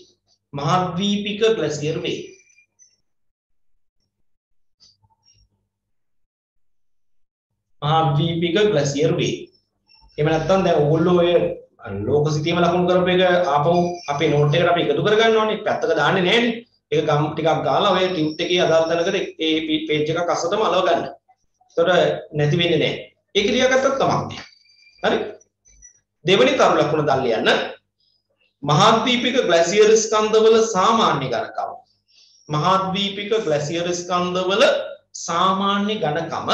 මහද්වීපික ග්ලැසියර් වේ. මම මහාද්වීපික ග්ලැසියර් වේ. එහෙම නැත්නම් දැන් ඕගොල්ලෝ ඔය ලෝක සිතීම ලකුණු කරපු එක ආපහු අපේ නෝට් එකට අපි එකතු කරගන්න ඕනේ. පැත්තක දාන්නේ නැහැනේ. ඒක ගම් ටිකක් ගාලා ඔය ටියුට් එකේ අදාළ තැනකට ඒ පේජ් එකක් අස්සටම අලව ගන්න. එතකොට නැති වෙන්නේ නැහැ. ඒක ලියාගත්තත් කමක් නැහැ. හරි? දෙවනි තරු ලකුණ දැන් ලියන්න. මහාද්වීපික ග්ලැසියර් ස්කන්ධවල සාමාන්‍ය ඝනකම. මහාද්වීපික ග්ලැසියර් ස්කන්ධවල සාමාන්‍ය ඝනකම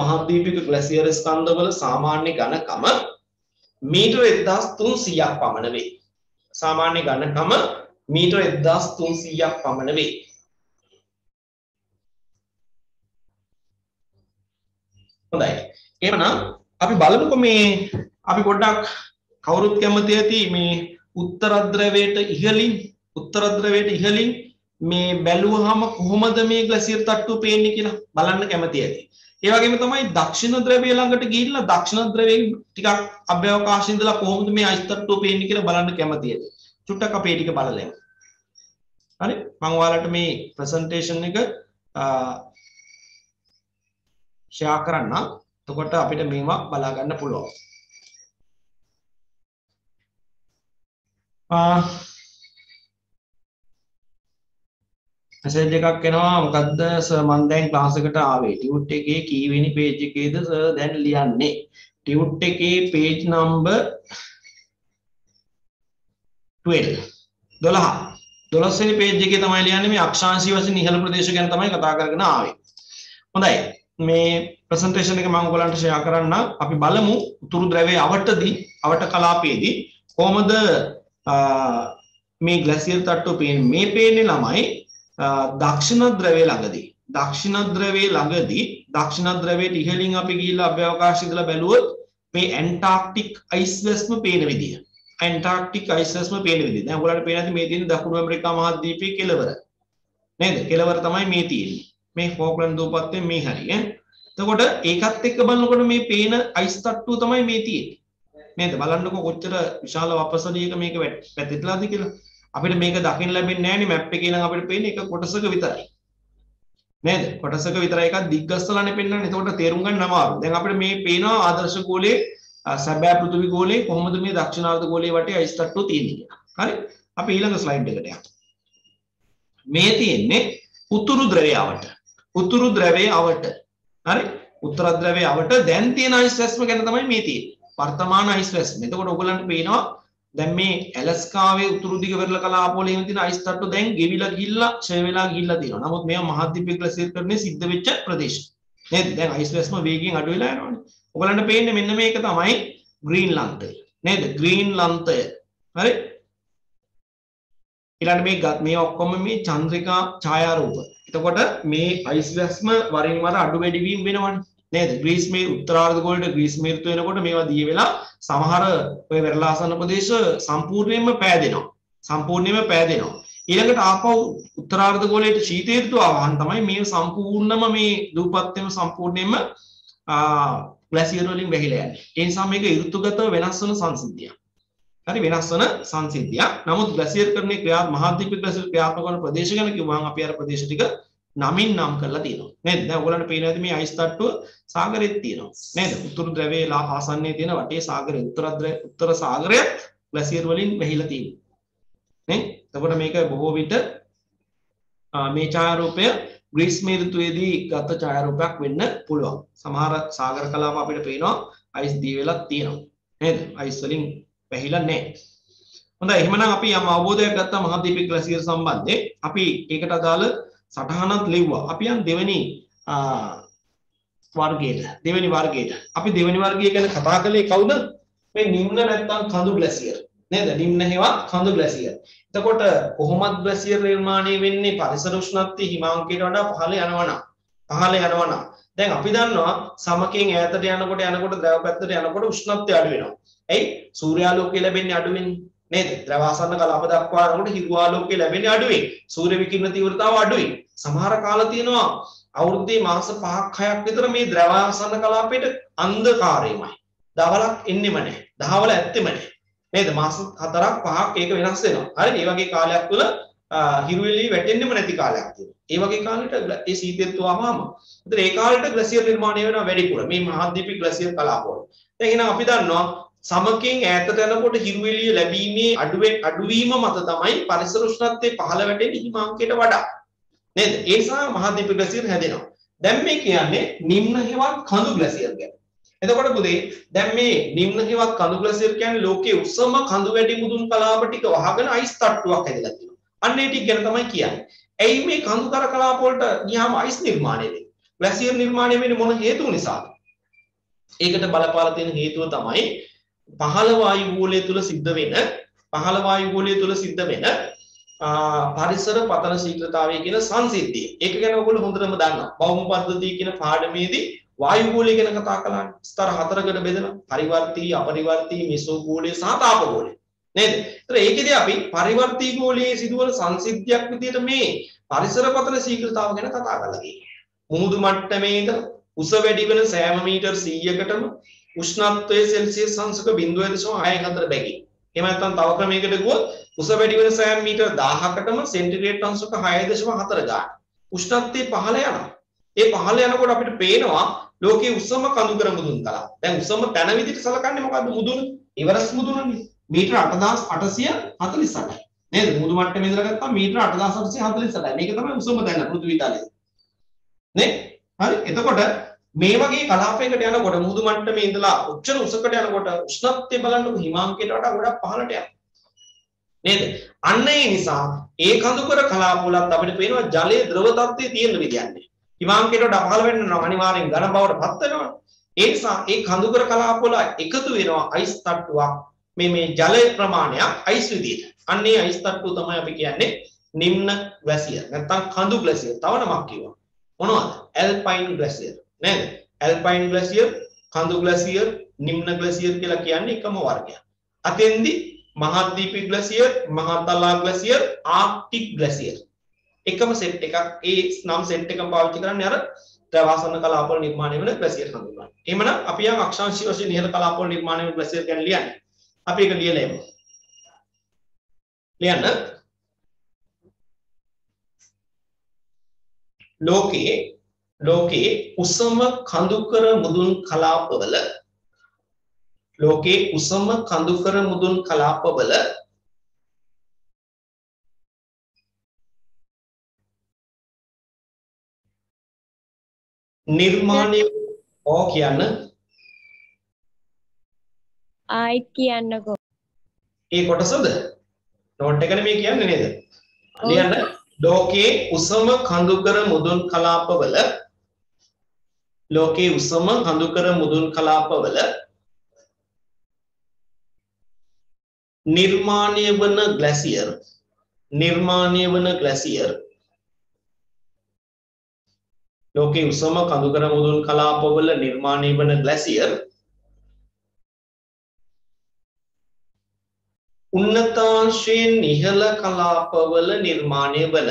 මහාද්වීපික ග්ලැසියර් ස්කන්ධවල සාමාන්‍ය ඝනකම මීටර 1300ක් පමණ වේ. සාමාන්‍ය ඝනකම මීටර 1300ක් පමණ වේ. හොඳයි. එහෙමනම් අපි බලමුකෝ මේ අපි පොඩ්ඩක් කවුරුත් කැමති ඇති මේ උත්තර ද්‍රවයට ඉහළින් උත්තර ද්‍රවයට ඉහළින් මේ බැලුවහම කොහොමද මේ ග්ලැසියර් තට්ටුව පේන්නේ කියලා බලන්න කැමති ඇති. ඒ වගේම තමයි දක්ෂිණ ද්‍රවය ළඟට ගිහිල්ලා දක්ෂිණ ද්‍රවයෙන් ටිකක් අභ්‍යවකාශයේ ඉඳලා කොහොමද මේ අයිස් තට්ටුව පේන්නේ කියලා බලන්න කැමති ඇති. චුට්ටක් අපේ ටික බලලා යමු. හරි මම ඔයාලට මේ ප්‍රසන්ටේෂන් එක ෂෙයා කරන්න. එතකොට අපිට මේවා බලා ගන්න පුළුවන්. මැසේජ් එකක් එනවා මොකද්ද සර් මම දැන් ක්ලාස් එකට ආවේ? ටියුට් එකේ කීවෙනි පේජ් එකේද සර් දැන් ලියන්නේ? ටියුට් එකේ පේජ් නම්බර් 12 12 12 වෙනි පේජ් එකේ තමයි ලියන්නේ. මේ අක්ෂාංශී වශයෙන් ඉහළ ප්‍රදේශ ගැන තමයි කතා කරගෙන ආවේ. හොඳයි. මේ ප්‍රසන්ටේෂන් එක මම ඔයගලන්ට ෂෙයා කරන්න. අපි බලමු උතුරු ද්‍රවයේ අවටදී අවට කලාපයේදී කොහොමද මේ ග්ලැසියර් තට්ටුව පේන්නේ? මේ පේන්නේ ළමයි දක්ෂිණ ද්‍රවය ළඟදී දක්ෂිණ ද්‍රවයේ ළඟදී දක්ෂිණ ද්‍රවයට ඉහළින් අපි ගිහිල්ලා අභ්‍යවකාශය ඉඳලා බැලුවොත් මේ ඇන්ටාර්ක්ටික් අයිස් වැස්ම පේන විදිය. ඇන්ටාර්ක්ටික් අයිස් වැස්ම පේන විදිය. දැන් ඔයාලට පේන ඇති මේ තියෙන දකුණු ඇමරිකා මහද්වීපයේ කෙළවර. නේද? කෙළවර තමයි මේ තියෙන්නේ. මේ ෆෝක්ලන්ඩ් දූපත්තේ මේ හරිය. එතකොට ඒකත් එක්ක බලනකොට මේ පේන අයිස් තට්ටුව තමයි මේ තියෙන්නේ. නේද? බලන්නකො කොච්චර විශාල වපසරියක මේක පැතිරලාද කියලා. අපිට මේක දකින්න ලැබෙන්නේ නැහැ නේ මැප් එකේ නම් අපිට පේන්නේ එක කොටසක විතරයි. නේද? කොටසක විතරයි එකක් දිග්ගස්සලානේ පෙන්වන්නේ එතකොට තේරුම් ගන්න අමාරු දැන් අපිට මේ පේනවා ආදර්ශ ගෝලයේ සැබෑ පෘථිවි ගෝලයේ කොහොමද මේ දක්ෂිණාර්ධ ගෝලයේ වටේ අයිස් තට්ටුව තියෙන්නේ කියලා. හරි? අපි ඊළඟ ස්ලයිඩ් එකට යමු. මේ තියෙන්නේ උතුරු ද්‍රවයාවට උතුරු ද්‍රවයේ අවට. හරි? උත්තර ද්‍රවයේ අවට. දැන් තියෙන අයිස් වැස්ම ගැන තමයි මේ තියෙන්නේ. වර්තමාන අයිස් වැස්ම එතකොට ඔයගලන්ට පේනවා දැන් මේ ඇලස්කාවේ උතුරු දිග වෙරළ කලාපවල එහෙම තියෙන අයිස් තට්ටු දැන් ගෙවිලා ගිහිල්ලා ක්ෂය වෙලා ගිහිල්ලා තියෙනවා. නමුත් මේවා මහද්වීප ග්ලැසියර්කරණය සිද්ධ වෙච්ච ප්‍රදේශ. නේද? දැන් අයිස් වැස්ම වේගයෙන් අඩු වෙලා යනවානේ. ඔයගලන්ට පේන්නේ මෙන්න මේක තමයි ග්‍රීන්ලන්තය. නේද? ග්‍රීන්ලන්තය. හරි? ඊළඟට මේ මේ ඔක්කොම මේ චන්ද්‍රිකා ඡායාරූප. එතකොට මේ අයිස් වැස්ම වරින් වර අඩු වැඩි වීම වෙනවනේ. නේද? ග්‍රීස්මේ උත්තරාර්ධ ගෝලයට ග්‍රීස්ම ඍතු වෙනකොට මේවා දිය වෙලා සමහර ඔය වෙරළාසන්න ප්‍රදේශ සම්පූර්ණයෙන්ම පෑදෙනවා. සම්පූර්ණයෙන්ම පෑදෙනවා. ඊළඟට ආපහු උත්තරාර්ධ ගෝලයට ශීත ඍතු ආවහන් තමයි මේ සම්පූර්ණම මේ දූපත් වෙන සම්පූර්ණයෙන්ම ග්ලැසියර් වලින් වැහිලා යන්නේ. ඒ නිසා මේක ඍතුගතව වෙනස් වෙන සංසිද්ධියක්. හරි වෙනස් වන සංසිද්ධියක්. නමුත් ග්ලැසියර් කරන්නේ ක්‍රියා මහද්වීප ග්ලැසියර් ක්‍රියාත්මක වන ප්‍රදේශ ගැන කිව්වම අපි අර ප්‍රදේශ ටික නමින් නම් කරලා තියෙනවා. නේද? දැන් ඔයගලන්ට පේනවා ඇති මේ අයිස් තට්ටුව සාගරෙත් තියෙනවා. නේද? උතුරු ද්‍රවයේ ආසන්නයේ තියෙන වටේ සාගරය උත්තර ද්‍රව උත්තර සාගරය ග්ලැසියර් වලින් වැහිලා තියෙනවා. නේ? එතකොට මේක බොහෝ විට මේ ඡායාරූපය ග්‍රීස්ම ඍතුවේදී ගත ඡායාරූපයක් වෙන්න පුළුවන්. සමහර සාගර කලාප අපිට පේනවා අයිස් දී වෙලා තියෙනවා. නේද? අයිස් වලින් වැහිලා නැහැ. හොඳයි. එහෙනම් අපි යම් අවබෝධයක් ගත්තා මහද්වීප ග්ලැසියර් සම්බන්ධයෙන්. අපි ඒකට අදාළ සටහනත් ලිව්වා. අපි යන් දෙවැනි වර්ගයට දෙවැනි වර්ගයට. අපි දෙවැනි වර්ගය ගැන කතා කළේ කවුද? මේ නිම්න නැත්තම් කඳු ග්ලැසියර් නේද? නිම්න හේවත් කඳු ග්ලැසියර් එතකොට කොහොමද ග්ලැසියර් නිර්මාණය වෙන්නේ පරිසර උෂ්ණත්වය හිමාංකයට වඩා පහළ යනවනම් පහළ යනවනම්. දැන් අපි දන්නවා සමකෙන් ඈතට යනකොට යනකොට ද්‍රව පැත්තට යනකොට උෂ්ණත්වය අඩු වෙනවා. එයි සූර්යාලෝකය ලැබෙන්නේ අඩු වෙන්නේ. නේද? ද්‍රවාසන්න කලාප දක්වා යනකොට හිරු ආලෝකය ලැබෙන්නේ අඩුයි. සූර්ය විකිරණ තීව්‍රතාව අඩුයි. සමහර කාල තියෙනවා අවුරුද්දේ මාස 5ක් 6ක් විතර මේ ද්‍රවාසන්න කලාපයට අන්ධකාරයමයි. දවලක් එන්නෙම නැහැ. දහවල ඇත්තෙම නැහැ. නේද? මාස 4ක් 5ක් ඒක වෙනස් වෙනවා. හරි මේ වගේ කාලයක් තුළ හිරුවෙලි වැටෙන්නෙම නැති කාලයක් තියෙනවා. ඒ වගේ කාලෙට ඒ සීතෙත් වහම ඒතර ඒ කාලෙට ග්ලැසියර් නිර්මාණය වෙනවා වැඩිපුර. මේ මහද්වීපී ග්ලැසියර් කලාපවල. දැන් එහෙනම් අපි දන්නවා සමකෙන් ඈතට යනකොට හිරුවෙලිය ලැබීමේ අඩුවෙන් අඩුවීම මත තමයි පරිසර උෂ්ණත්වය පහළ වැටෙන්නේ හිමාංකයට වඩා. නේද? ඒ නිසා මහද්වීප ග්ලැසියර් හැදෙනවා. දැන් මේ කියන්නේ නිම්න හෙවත් කඳු ග්ලැසියර් ගැන. එතකොට පුතේ දැන් මේ නිම්න හෙවත් කඳු ග්ලැසියර් කියන්නේ ලෝකයේ උසම කඳු වැඩි මුදුන් කලාප ටික වහගෙන අයිස් තට්ටුවක් හැදලා තියෙනවා. අන්න ඒ ටික ගැන තමයි කියන්නේ. ඇයි මේ කඳු කර කලාප වලට ගියාම අයිස් නිර්මාණය වෙන්නේ? ග්ලැසියර් නිර්මාණය වෙන්නේ මොන හේතුව නිසාද? ඒකට බලපාලා තියෙන හේතුව තමයි පහළ වායු ගෝලය තුල සිද්ධ වෙන පහළ වායු ගෝලය තුල සිද්ධ වෙන පරිසර පතන ශීඝ්‍රතාවය කියන සංසිද්ධිය. ඒක ගැන ඔයගොල්ලෝ හොඳටම දන්නවා. භෞම පද්ධතිය කියන පාඩමේදී වායු ගෝලය ගැන කතා කළා. ස්තර හතරකට බෙදෙනවා. පරිවර්තී, අපරිවර්තී, මෙසෝ ගෝලය සහ තාප ගෝලය. නේද? ඒතර ඒකෙදී අපි පරිවර්තී ගෝලයේ සිදුවන සංසිද්ධියක් විදිහට මේ පරිසර පතන ශීඝ්‍රතාව ගැන කතා කරලා තියෙනවා. මුහුදු මට්ටමේ ඉඳලා උස වැඩි වෙන සෑම මීටර් 100කටම උෂ්ණත්වයේ සෙල්සියස් අංශක 0.64 බැගින්. එහෙම නැත්නම් තව ක්‍රමයකට ගියොත් උස වැඩි වෙන සෑම මීටර් 1000කටම සෙන්ටිග්‍රේඩ් අංශක 6.4 ගන්න. උෂ්ණත්වය පහළ යනවා. ඒ පහළ යනකොට අපිට පේනවා ලෝකයේ උසම කඳුකර මුදුන් තල. දැන් උසම තැන විදිහට සලකන්නේ මොකද්ද මුදුන? ඉවරස් මුදුනනේ. මීටර 8848යි. නේද? මුහුදු මට්ටමේ ඉඳලා ගත්තාම මීටර 8848යි. මේක තමයි උසම තැන පෘථිවි තලයේ. නේ? හරි. එතකොට මේ වගේ කලාපයකට යනකොට මුහුදු මට්ටමේ ඉඳලා උච්චර උසකට යනකොට උෂ්ණත්වය බලන්නකො හිමාංකයට වඩා ගොඩක් පහළට යනවා. නේද? අන්න ඒ නිසා ඒ කඳුකර කලාපවලත් අපිට පේනවා ජලයේ ද්‍රව තත්ත්වයේ තියෙන විදියන්නේ. හිමාංකයට වඩා පහළ වෙන්න නම් අනිවාර්යෙන් ඝන බවට පත් වෙනවා. ඒ නිසා ඒ කඳුකර කලාපවල එකතු වෙනවා අයිස් තට්ටුවක් මේ මේ ජල ප්‍රමාණයක් අයිස් විදියට. අන්න ඒ අයිස් තට්ටුව තමයි අපි කියන්නේ නිම්න ග්ලැසියර්. නැත්නම් කඳු ග්ලැසියර්. තව නමක් කියනවා. මොනවද? Alpine glacier. නේද? ඇල්පයින් ග්ලැසියර්, කඳු ග්ලැසියර්, නිම්න ග්ලැසියර් කියලා කියන්නේ එකම වර්ගයක්. අතෙන්දි මහද්වීපී ග්ලැසියර්, මහතලා ග්ලැසියර්, ආර්ක්ටික් ග්ලැසියර්. එකම සෙට් එකක් ඒ නම් සෙට් එකම පාවිච්චි කරන්නේ අර ත්‍රවාසන කලාපවල නිර්මාණය වෙන ග්ලැසියර් හඳුන්වන්නේ. එහෙමනම් අපි යම් අක්ෂාංශී වශයෙන් ඉහළ කලාපවල නිර්මාණය වෙන ග්ලැසියර් ගැන ලියන්නේ. අපි ඒක ලියලා එමු. ලියන්න. ලෝකයේ ලෝකයේ උසම කඳුකර මුදුන් කලාපවල ලෝකයේ උසම කඳුකර මුදුන් කලාපවල නිර්මාණය ඕ කියන්න? ආයිත් කියන්නකෝ. ඒ කොටසද? නෝට් එකනේ මේ කියන්නේ නේද? ලියන්න. ලෝකයේ උසම කඳුකර මුදුන් කලාපවල ලෝකයේ උසම කඳුකර මුදුන් කලාපවල නිර්මාණය වන ග්ලැසියර් නිර්මාණය වන ග්ලැසියර්. ලෝකයේ උසම කඳුකර මුදුන් කලාපවල නිර්මාණය වන ග්ලැසියර්. උන්නතාංශයෙන් ඉහළ කලාපවල නිර්මාණය වන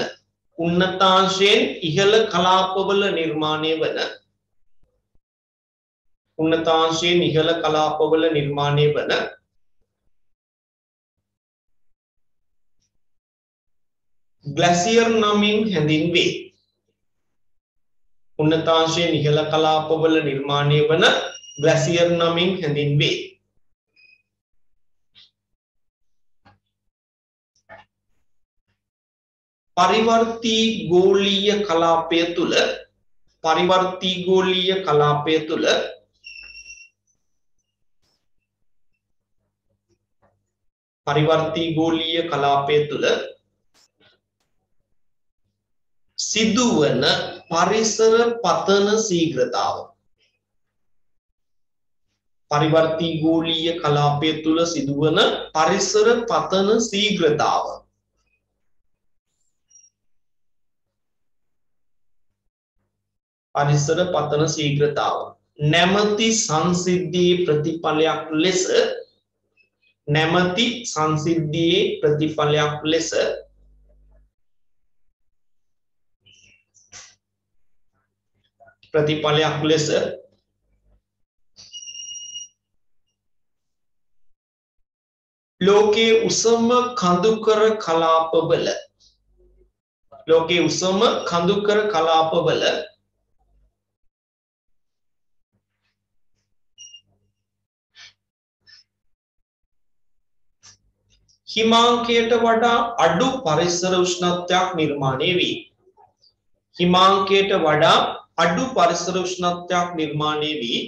උන්නතාංශයෙන් ඉහළ කලාපවල නිර්මාණය වන උන්නතාංශයෙන් ඉහළ කලාපවල නිර්මාණය වන ග්ලැසියර් නමින් හැඳින්වේ. උන්නතාංශයෙන් ඉහළ කලාපවල නිර්මාණය වන ග්ලැසියර් නමින් හැඳින්වේ. පරිවර්තී ගෝලීය කලාපය තුළ පරිවර්තී ගෝලීය කලාපය තුළ පරිවර්තී ගෝලීය කලාපය තුළ සිදුවන පරිසර පතන සීග්‍රතාව. පරිවර්තී ගෝලීය කලාපය තුළ සිදුවන පරිසර පතන සීග්‍රතාව. පරිසර පතන ශීඝ්‍රතාව නැමැති සංසිද්ධියේ ප්‍රතිඵලයක් ලෙස නැමැති සංසිද්ධියේ ප්‍රතිඵලයක් ලෙස ප්‍රතිඵලයක් ලෙස ලෝකයේ උසම කඳුකර කලාපවල ලෝකයේ උසම කඳුකර කලාපවල හිමාංකයට වඩා අඩු පරිසර උෂ්ණත්වයක් නිර්මාණය වී. හිමාංකයට වඩා අඩු පරිසර උෂ්ණත්වයක් නිර්මාණය වී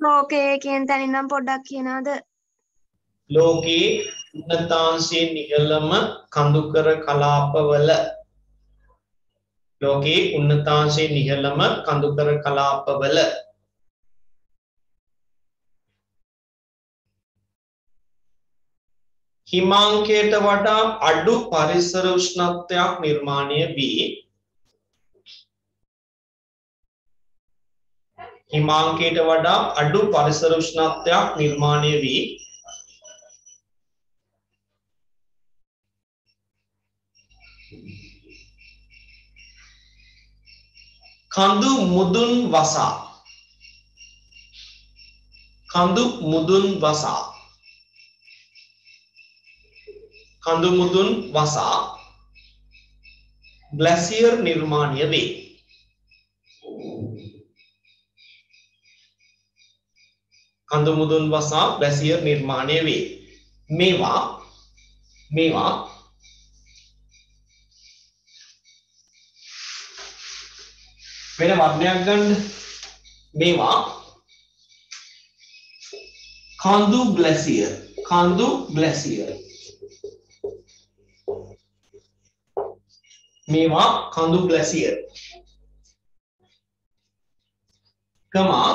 ලෝකයේ කියන තැන ඉඳන් පොඩ්ඩක් කියනවාද? ලෝකයේ උන්නතාංශයෙන් ඉහළම කඳුකර කලාපවල ලෝකයේ උන්නතාංශයෙන් ඉහළම කඳුකර කලාපවල හිමාංකයට වඩා අඩු පරිසර උෂ්ණත්වයක් නිර්මාණය වී හිමාංකයට වඩා අඩු පරිසර උෂ්ණත්වයක් නිර්මාණය වී කඳු මුදුන් වසා. කඳු මුදුන් වසා. කඳු මුදුන් වසා ග්ලැසියර් නිර්මාණය වේ. කඳු මුදුන් වසා ග්ලැසියර් නිර්මාණය වේ. මේවා මේවා වෙන වර්ණයක් ගන්න. මේවා කඳු ග්ලැසියර් කඳු ග්ලැසියර් මේවා කඳු ග්ලැසියර් කමා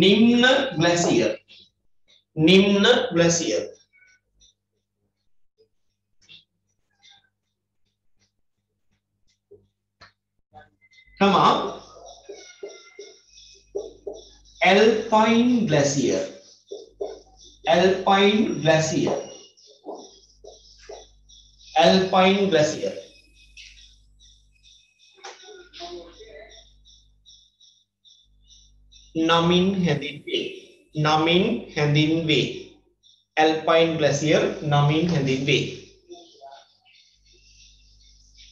නිම්න ග්ලැසියර් නිම්න glacier comma alpine glacier alpine glacier. Alpine glacier. නමින් හැඳින්වේ නමින් හැඳින්වේ ඇල්පයින් ගලසියර් නමින් හැඳින්වේ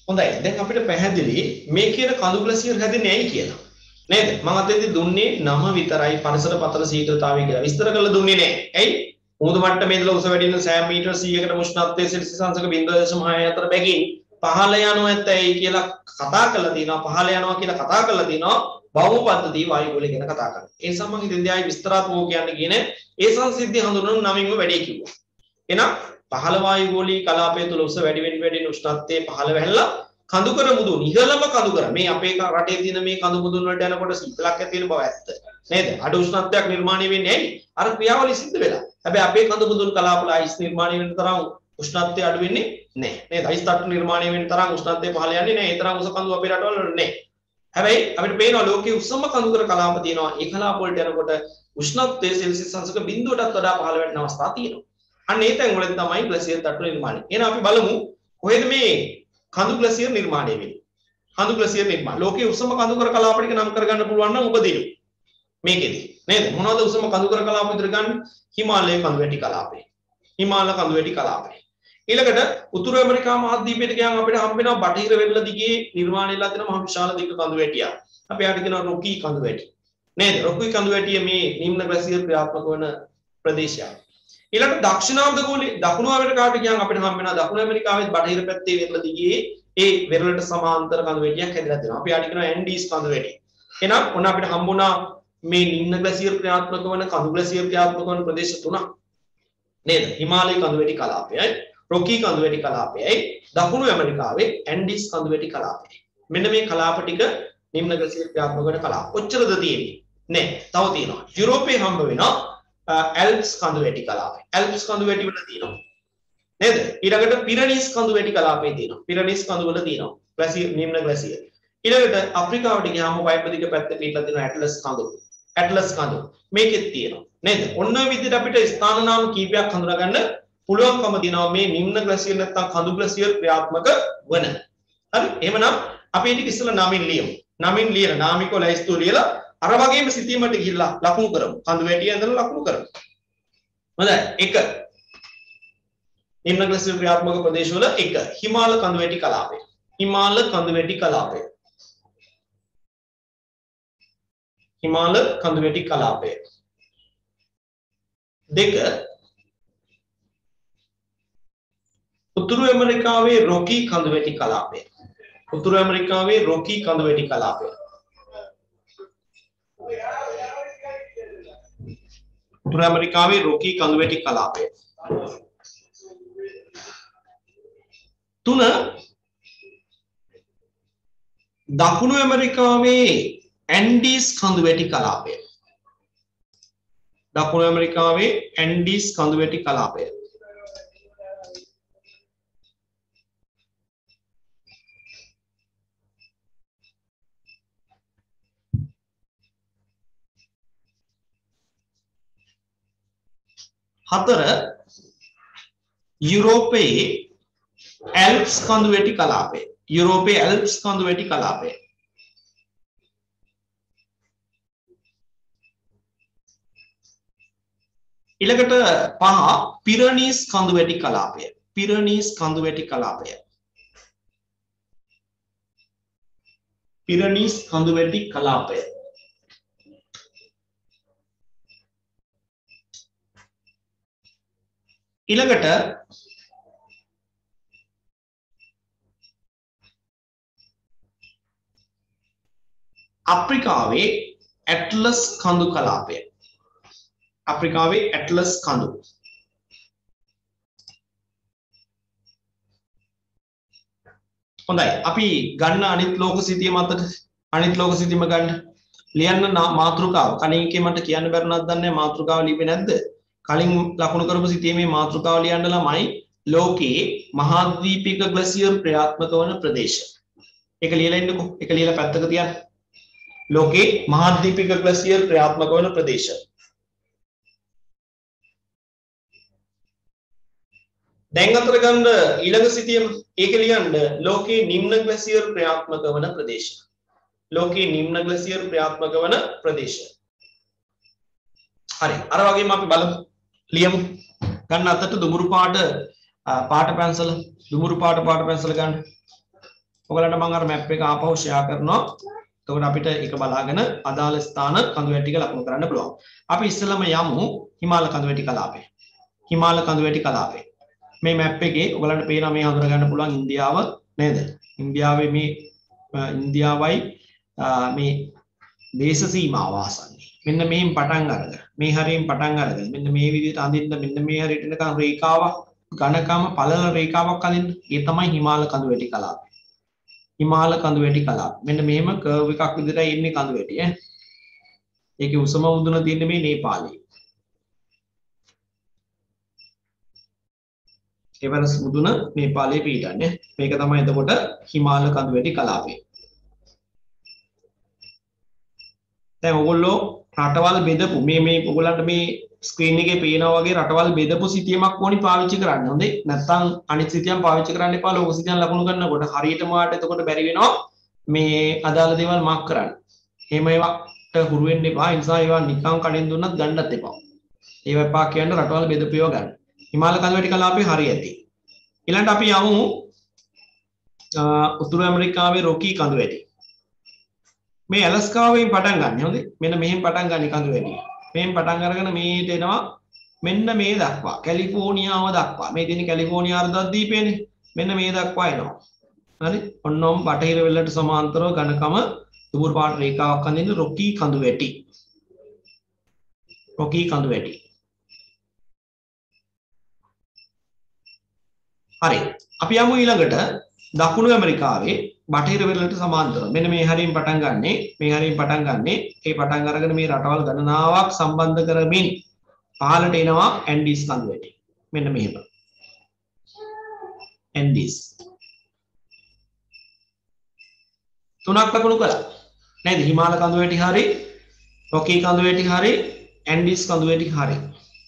හොඳයි. දැන් අපිට පැහැදිලි මේ කියන කඳු ගලසියර් හැදෙන්නේ ඇයි කියලා. නේද? මම අතේදී දුන්නේ නම විතරයි පරිසර පතර ශීතලතාවය කියලා. විස්තර කරලා දුන්නේ නැහැ ඇයි? මුහුදු මට්ටමේ ඉඳලා උස වැඩි වෙන සෑම මීටර 100කට උෂ්ණත්වයේ සිල්සියස් අංශක 0.6 අතර බැගින් පහළ යනවා ඇත්තයි කියලා කතා කරලා තිනවා. පහළ යනවා කියලා කතා කරලා තිනවා. භෞම පද්ධතිය වායු ගෝලය ගැන කතා කරනවා. ඒ සමග ඉතින් ආයි විස්තරාත්මකව කියන්න කියන්නේ ඒ සංසිද්ධිය හඳුන්වන නමින්ම වැඩි කිව්වා. එහෙනම් පහළ වායු ගෝලී කලාපය තුල උස වැඩි වෙන්න වැඩි වෙන උෂ්ණත්වයේ පහළ වෙහැලා කඳුකර මුදුන් ඉහළම කඳුකර මේ අපේ රටේ තියෙන මේ කඳු මුදුන් වලට යනකොට සීතලක් ඇති වෙන බව ඇත්ත. නේද? අඩු උෂ්ණත්වයක් නිර්මාණය වෙන්නේ ඇයි? අර ක්‍රියාවලිය සිද්ධ වෙලා. හැබැයි අපේ කඳු මුදුන් කලාපවල අයිස් නිර්මාණය වෙන තරම් උෂ්ණත්වය අඩු වෙන්නේ නැහැ. නේද? අයිස් තට්ටු නිර්මාණය වෙන තරම් උෂ්ණත්වය පහළ යන්නේ නැහැ. ඒ තරම් උස කඳු අපේ රටවල නැහැ. හැබැයි අපිට පේනවා ලෝකයේ උස්සම කඳුකර කලාප තියෙනවා. ඒ කලාප වලට යනකොට උෂ්ණත්වය සෙල්සියස් අංශක 0.5ටත් වඩා පහළ වෙන අවස්ථා තියෙනවා. අන්න ඒ තැන් වලදී තමයි ග්ලැසියර් තට්ටු නිර්මාණය. එහෙනම් අපි බලමු කොහෙද මේ කඳු ග්ලැසියර් නිර්මාණය වෙන්නේ. කඳු ග්ලැසියර් නිර්මාණ. ලෝකයේ උස්සම කඳුකර කලාප ටික නම් කරගන්න පුළුවන් නම් උපදිනු. මේකෙදි නේද? මොනවද උස්සම කඳුකර කලාප විතර ගන්න? හිමාලය කඳු වැටි කලාපය. හිමාල කඳු වැටි කලාපය. ඊළඟට උතුරු ඇමරිකා මහද්වීපයට ගියාම අපිට හම්බ වෙනවා බටහිර වෙරළ දිගේ නිර්මාණය වෙලා තියෙන මහ විශාල දිග කඳු වැටියක්. අපි යාට කියනවා රොකි කඳු වැටි. නේද? රොකි කඳු වැටිය මේ නිම්න ග්ලැසියර් ක්‍රියාත්මක වන ප්‍රදේශයක්. ඊළඟට දක්ෂිණාර්ධ ගෝලයේ දකුණු ඇමරිකාවට ගියාම අපිට හම්බ වෙනවා දකුණු ඇමරිකාවේ බටහිර පැත්තේ වෙරළ දිගේ ඒ වෙරළට සමාන්තර කඳු වැටියක් හැදිලා තියෙනවා. අපි යාට කියනවා ඇන්ඩීස් කඳු වැටි. එහෙනම් ඔන්න අපිට හම්බුණා මේ නිම්න ග්ලැසියර් ක්‍රියාත්මක වන කඳු ග්ලැසියර් ක්‍රියාත්මක වන ප්‍රදේශ තුනක්. නේද? හිමාලය කඳු වැටි කලාපයයි රොකී කඳු වැටි කලාපයයි දකුණු ඇමරිකාවේ ඇන්ඩිස් කඳු වැටි කලාපයයි. මෙන්න මේ කලාප ටික නිම්න ග්‍රැසියර් ක්‍රියාත්මක වෙන කලාප. ඔච්චරද තියෙන්නේ? නෑ. තව තියෙනවා. යුරෝපයේ හම්බ වෙනවා Uh, ඇල්ප්ස් කඳු වැටි කලාපය. ඇල්ප්ස් කඳු වැටි වල තියෙනවා. නේද? ඊළඟට පිරනීස් කඳු වැටි කලාපේ තියෙනවා. පිරනීස් කඳු වල තියෙනවා. ග්‍රැසියර් නිම්න ග්‍රැසියර්. ඊළඟට අප්‍රිකාවට ගියාම වයිපදික පැත්තට ඉట్లా තියෙනවා ඇට්ලස් කඳු. ඇට්ලස් කඳු. මේකෙත් තියෙනවා. නේද? ඔන්න ඔය විදිහට අපිට ස්ථාන නාම කීපයක් හඳුනා ගන්න පුළුවන්කම තියෙනවා මේ නිම්න ග්ලැසියර් නැත්නම් කඳු ග්ලැසියර් ක්‍රියාත්මක වන. හරි? එහෙමනම් අපි ටික ඉස්සෙල්ලා නමින් ලියමු. නමින් ලියන නාමිකව ලැයිස්තුව ලියලා අර වගේම සිතීමට ගිහිල්ලා ලකුණු කරමු. කඳු වැටිය ඇඳලා ලකුණු කරමු. හොඳයි. 1 නිම්න ක්ලසික ක්‍රියාත්මක ප්‍රදේශවල 1 හිමාල කඳු වැටි කලාපය. හිමාල කඳු වැටි කලාපය. හිමාල කඳු වැටි කලාපය. දෙක උතුරු ඇමරිකාවේ රොකී කඳු වැටි කලාපය. උතුරු ඇමරිකාවේ රොකී කඳු වැටි කලාපය. උතුරු ඇමරිකාවේ රොකී කඳු වැටි කලාපය. තුන දකුණු ඇමරිකාවේ ඇන්ඩීස් කඳු වැටි කලාපය. දකුණු ඇමරිකාවේ ඇන්ඩීස් කඳු වැටි කලාපය. හතර යුරෝපයේ ඇල්ප්ස් කඳු වැටි කලාපය. යුරෝපයේ ඇල්ප්ස් කඳු වැටි කලාපය. ඊළඟට පහ පිරනීස් කඳු වැටි කලාපය. පිරනීස් කඳු වැටි කලාපය. පිරනීස් කඳු වැටි කලාපය. ඊළඟට අප්‍රිකාවේ ඇට්ලස් කඳු කලාපය. අප්‍රිකාවේ ඇට්ලස් කඳු. හොඳයි. අපි ගන්න අනිත් ලෝක සිතිය මතක අනිත් ලෝක සිතිම ගන්න. ලියන්න මාතෘකාව. කලින් එකේ මට කියන්න බැරි නැත්නම් දන්නේ මාතෘකාව ලිපේ නැද්ද? කලින් ලකුණු කරපු සිතීමේ මාතෘකාව ලියන්න ළමයි ලෝකයේ මහාද්වීපික ග්ලැසියර් ක්‍රියාත්මක වන ප්‍රදේශ. ඒක ලියලා ඉන්නකෝ. ඒක ලියලා පැත්තක තියන්න. ලෝකයේ මහාද්වීපික ග්ලැසියර් ක්‍රියාත්මක වන ප්‍රදේශ. දැන් අතර ගන්න ඊළඟ සිතියම ඒක ලියන්න ලෝකයේ නිම්න ග්ලැසියර් ක්‍රියාත්මක වන ප්‍රදේශ. ලෝකයේ නිම්න ග්ලැසියර් ක්‍රියාත්මක වන ප්‍රදේශ. හරි අර වගේම අපි බලමු ලියමු. ගන්න අතට දුමුරු පාට පාට පැන්සල. දුමුරු පාට පාට පැන්සල ගන්න. ඔයගලන්ට මම අර මැප් එක ආපහු ෂෙයා කරනවා. එතකොට අපිට ඒක බලාගෙන අදාළ ස්ථාන කඳු වැටි ටික ලකුණු කරන්න පුළුවන්. අපි ඉස්සෙල්ලම යමු හිමාල කඳු වැටි කලාපේ. හිමාල කඳු වැටි කලාපේ. මේ මැප් එකේ ඔයගලන්ට පේනවා මේ හඳුනා ගන්න පුළුවන් ඉන්දියාව නේද? ඉන්දියාවේ මේ ඉන්දියාවයි මේ දේශ සීමාව ආසන්නේ. මෙන්න මෙහෙන් පටන් අරගෙන මේ හරියෙන් පටන් අරගෙන මෙන්න මේ විදිහට අඳින්න මෙන්න මේ හරියට එනකන් රේඛාවක් ඝනකම පළල රේඛාවක් අඳින්න. ඒ තමයි හිමාල කඳු වැටි කලාපය. හිමාල කඳු වැටි කලාපය. මෙන්න මෙහෙම කර්ව් එකක් විදිහටයි එන්නේ කඳු වැටි ඈ. ඒකේ උසම උදුන තියෙන්නේ මේ නේපාලයේ එවරස් මුදුන නේපාලයේ පිහිටන්නේ මේක තමයි එතකොට හිමාල කඳු වැටි කලාපය. දැන් ඔයගොල්ලෝ රටවල් බෙදපු මේ මේ ඔයගොල්ලන්ට මේ ස්ක්‍රීන් එකේ පේනවා වගේ රටවල් බෙදපු සිතියමක් ඕනි පාවිච්චි කරන්න. හොඳේ. නැත්නම් අනිත් සිතියම් පාවිච්චි කරන්න එපා ලෝක සිතියම් ලකුණු ගන්නකොට. හරියටම වාට එතකොට බැරි වෙනවා මේ අදාළ දේවල් මාක් කරන්න. එහෙම ඒවට හුරු වෙන්න එපා. ඒ නිසා ඒවා නිකන් කඩෙන් දුන්නත් ගන්නත් එපා. ඒවා එපා කියන්න රටවල් බෙදපු ඒවා ගන්න. හිමාල කඳුවැටි කලාපේ හරිය ඇති. ඊළඟට අපි යමු උතුරු ඇමරිකාවේ රොකී කඳුවැටි. මේ ඇලස්කාවෙන් පටන් ගන්න. හොඳේ? මෙන්න මෙහෙන් පටන් ගන්න කඳු වැඩි මෙහෙන් පටන් අරගෙන මේට එනවා. මෙන්න මේ දක්වා. කැලිෆෝනියාව දක්වා. මේ තියෙන කැලිෆෝනියා අර්ධද්වීපයනේ මෙන්න මේ දක්වා එනවා. හරි? ඔන්නෝම් බටහිර වෙල්ලට සමාන්තරව ඝනකම දුබුරු පාට රේඛාවක් අඳින්න රොකී කඳු වැටි. රොකී කඳු වැටි. හරි. අපි යමු ඊළඟට දකුණු ඇමරිකාවේ බටහිර වෙරළට සමාන්තරව මෙන්න මේ හරියෙන් පටන් ගන්නෙ මේ හරියෙන් පටන් ගන්නෙ ඒ පටන් අරගෙන මේ රටවල් ගණනාවක් සම්බන්ධ කරමින් පහළට එනවා ඇන්ඩීස් කඳු වැටි මෙන්න මෙහෙම. ඇන්ඩීස්. තුනක් ලකුණු කළා. නේද? හිමාල කඳු වැටි හරි රොකී කඳු වැටි හරි ඇන්ඩීස් කඳු වැටි හරි.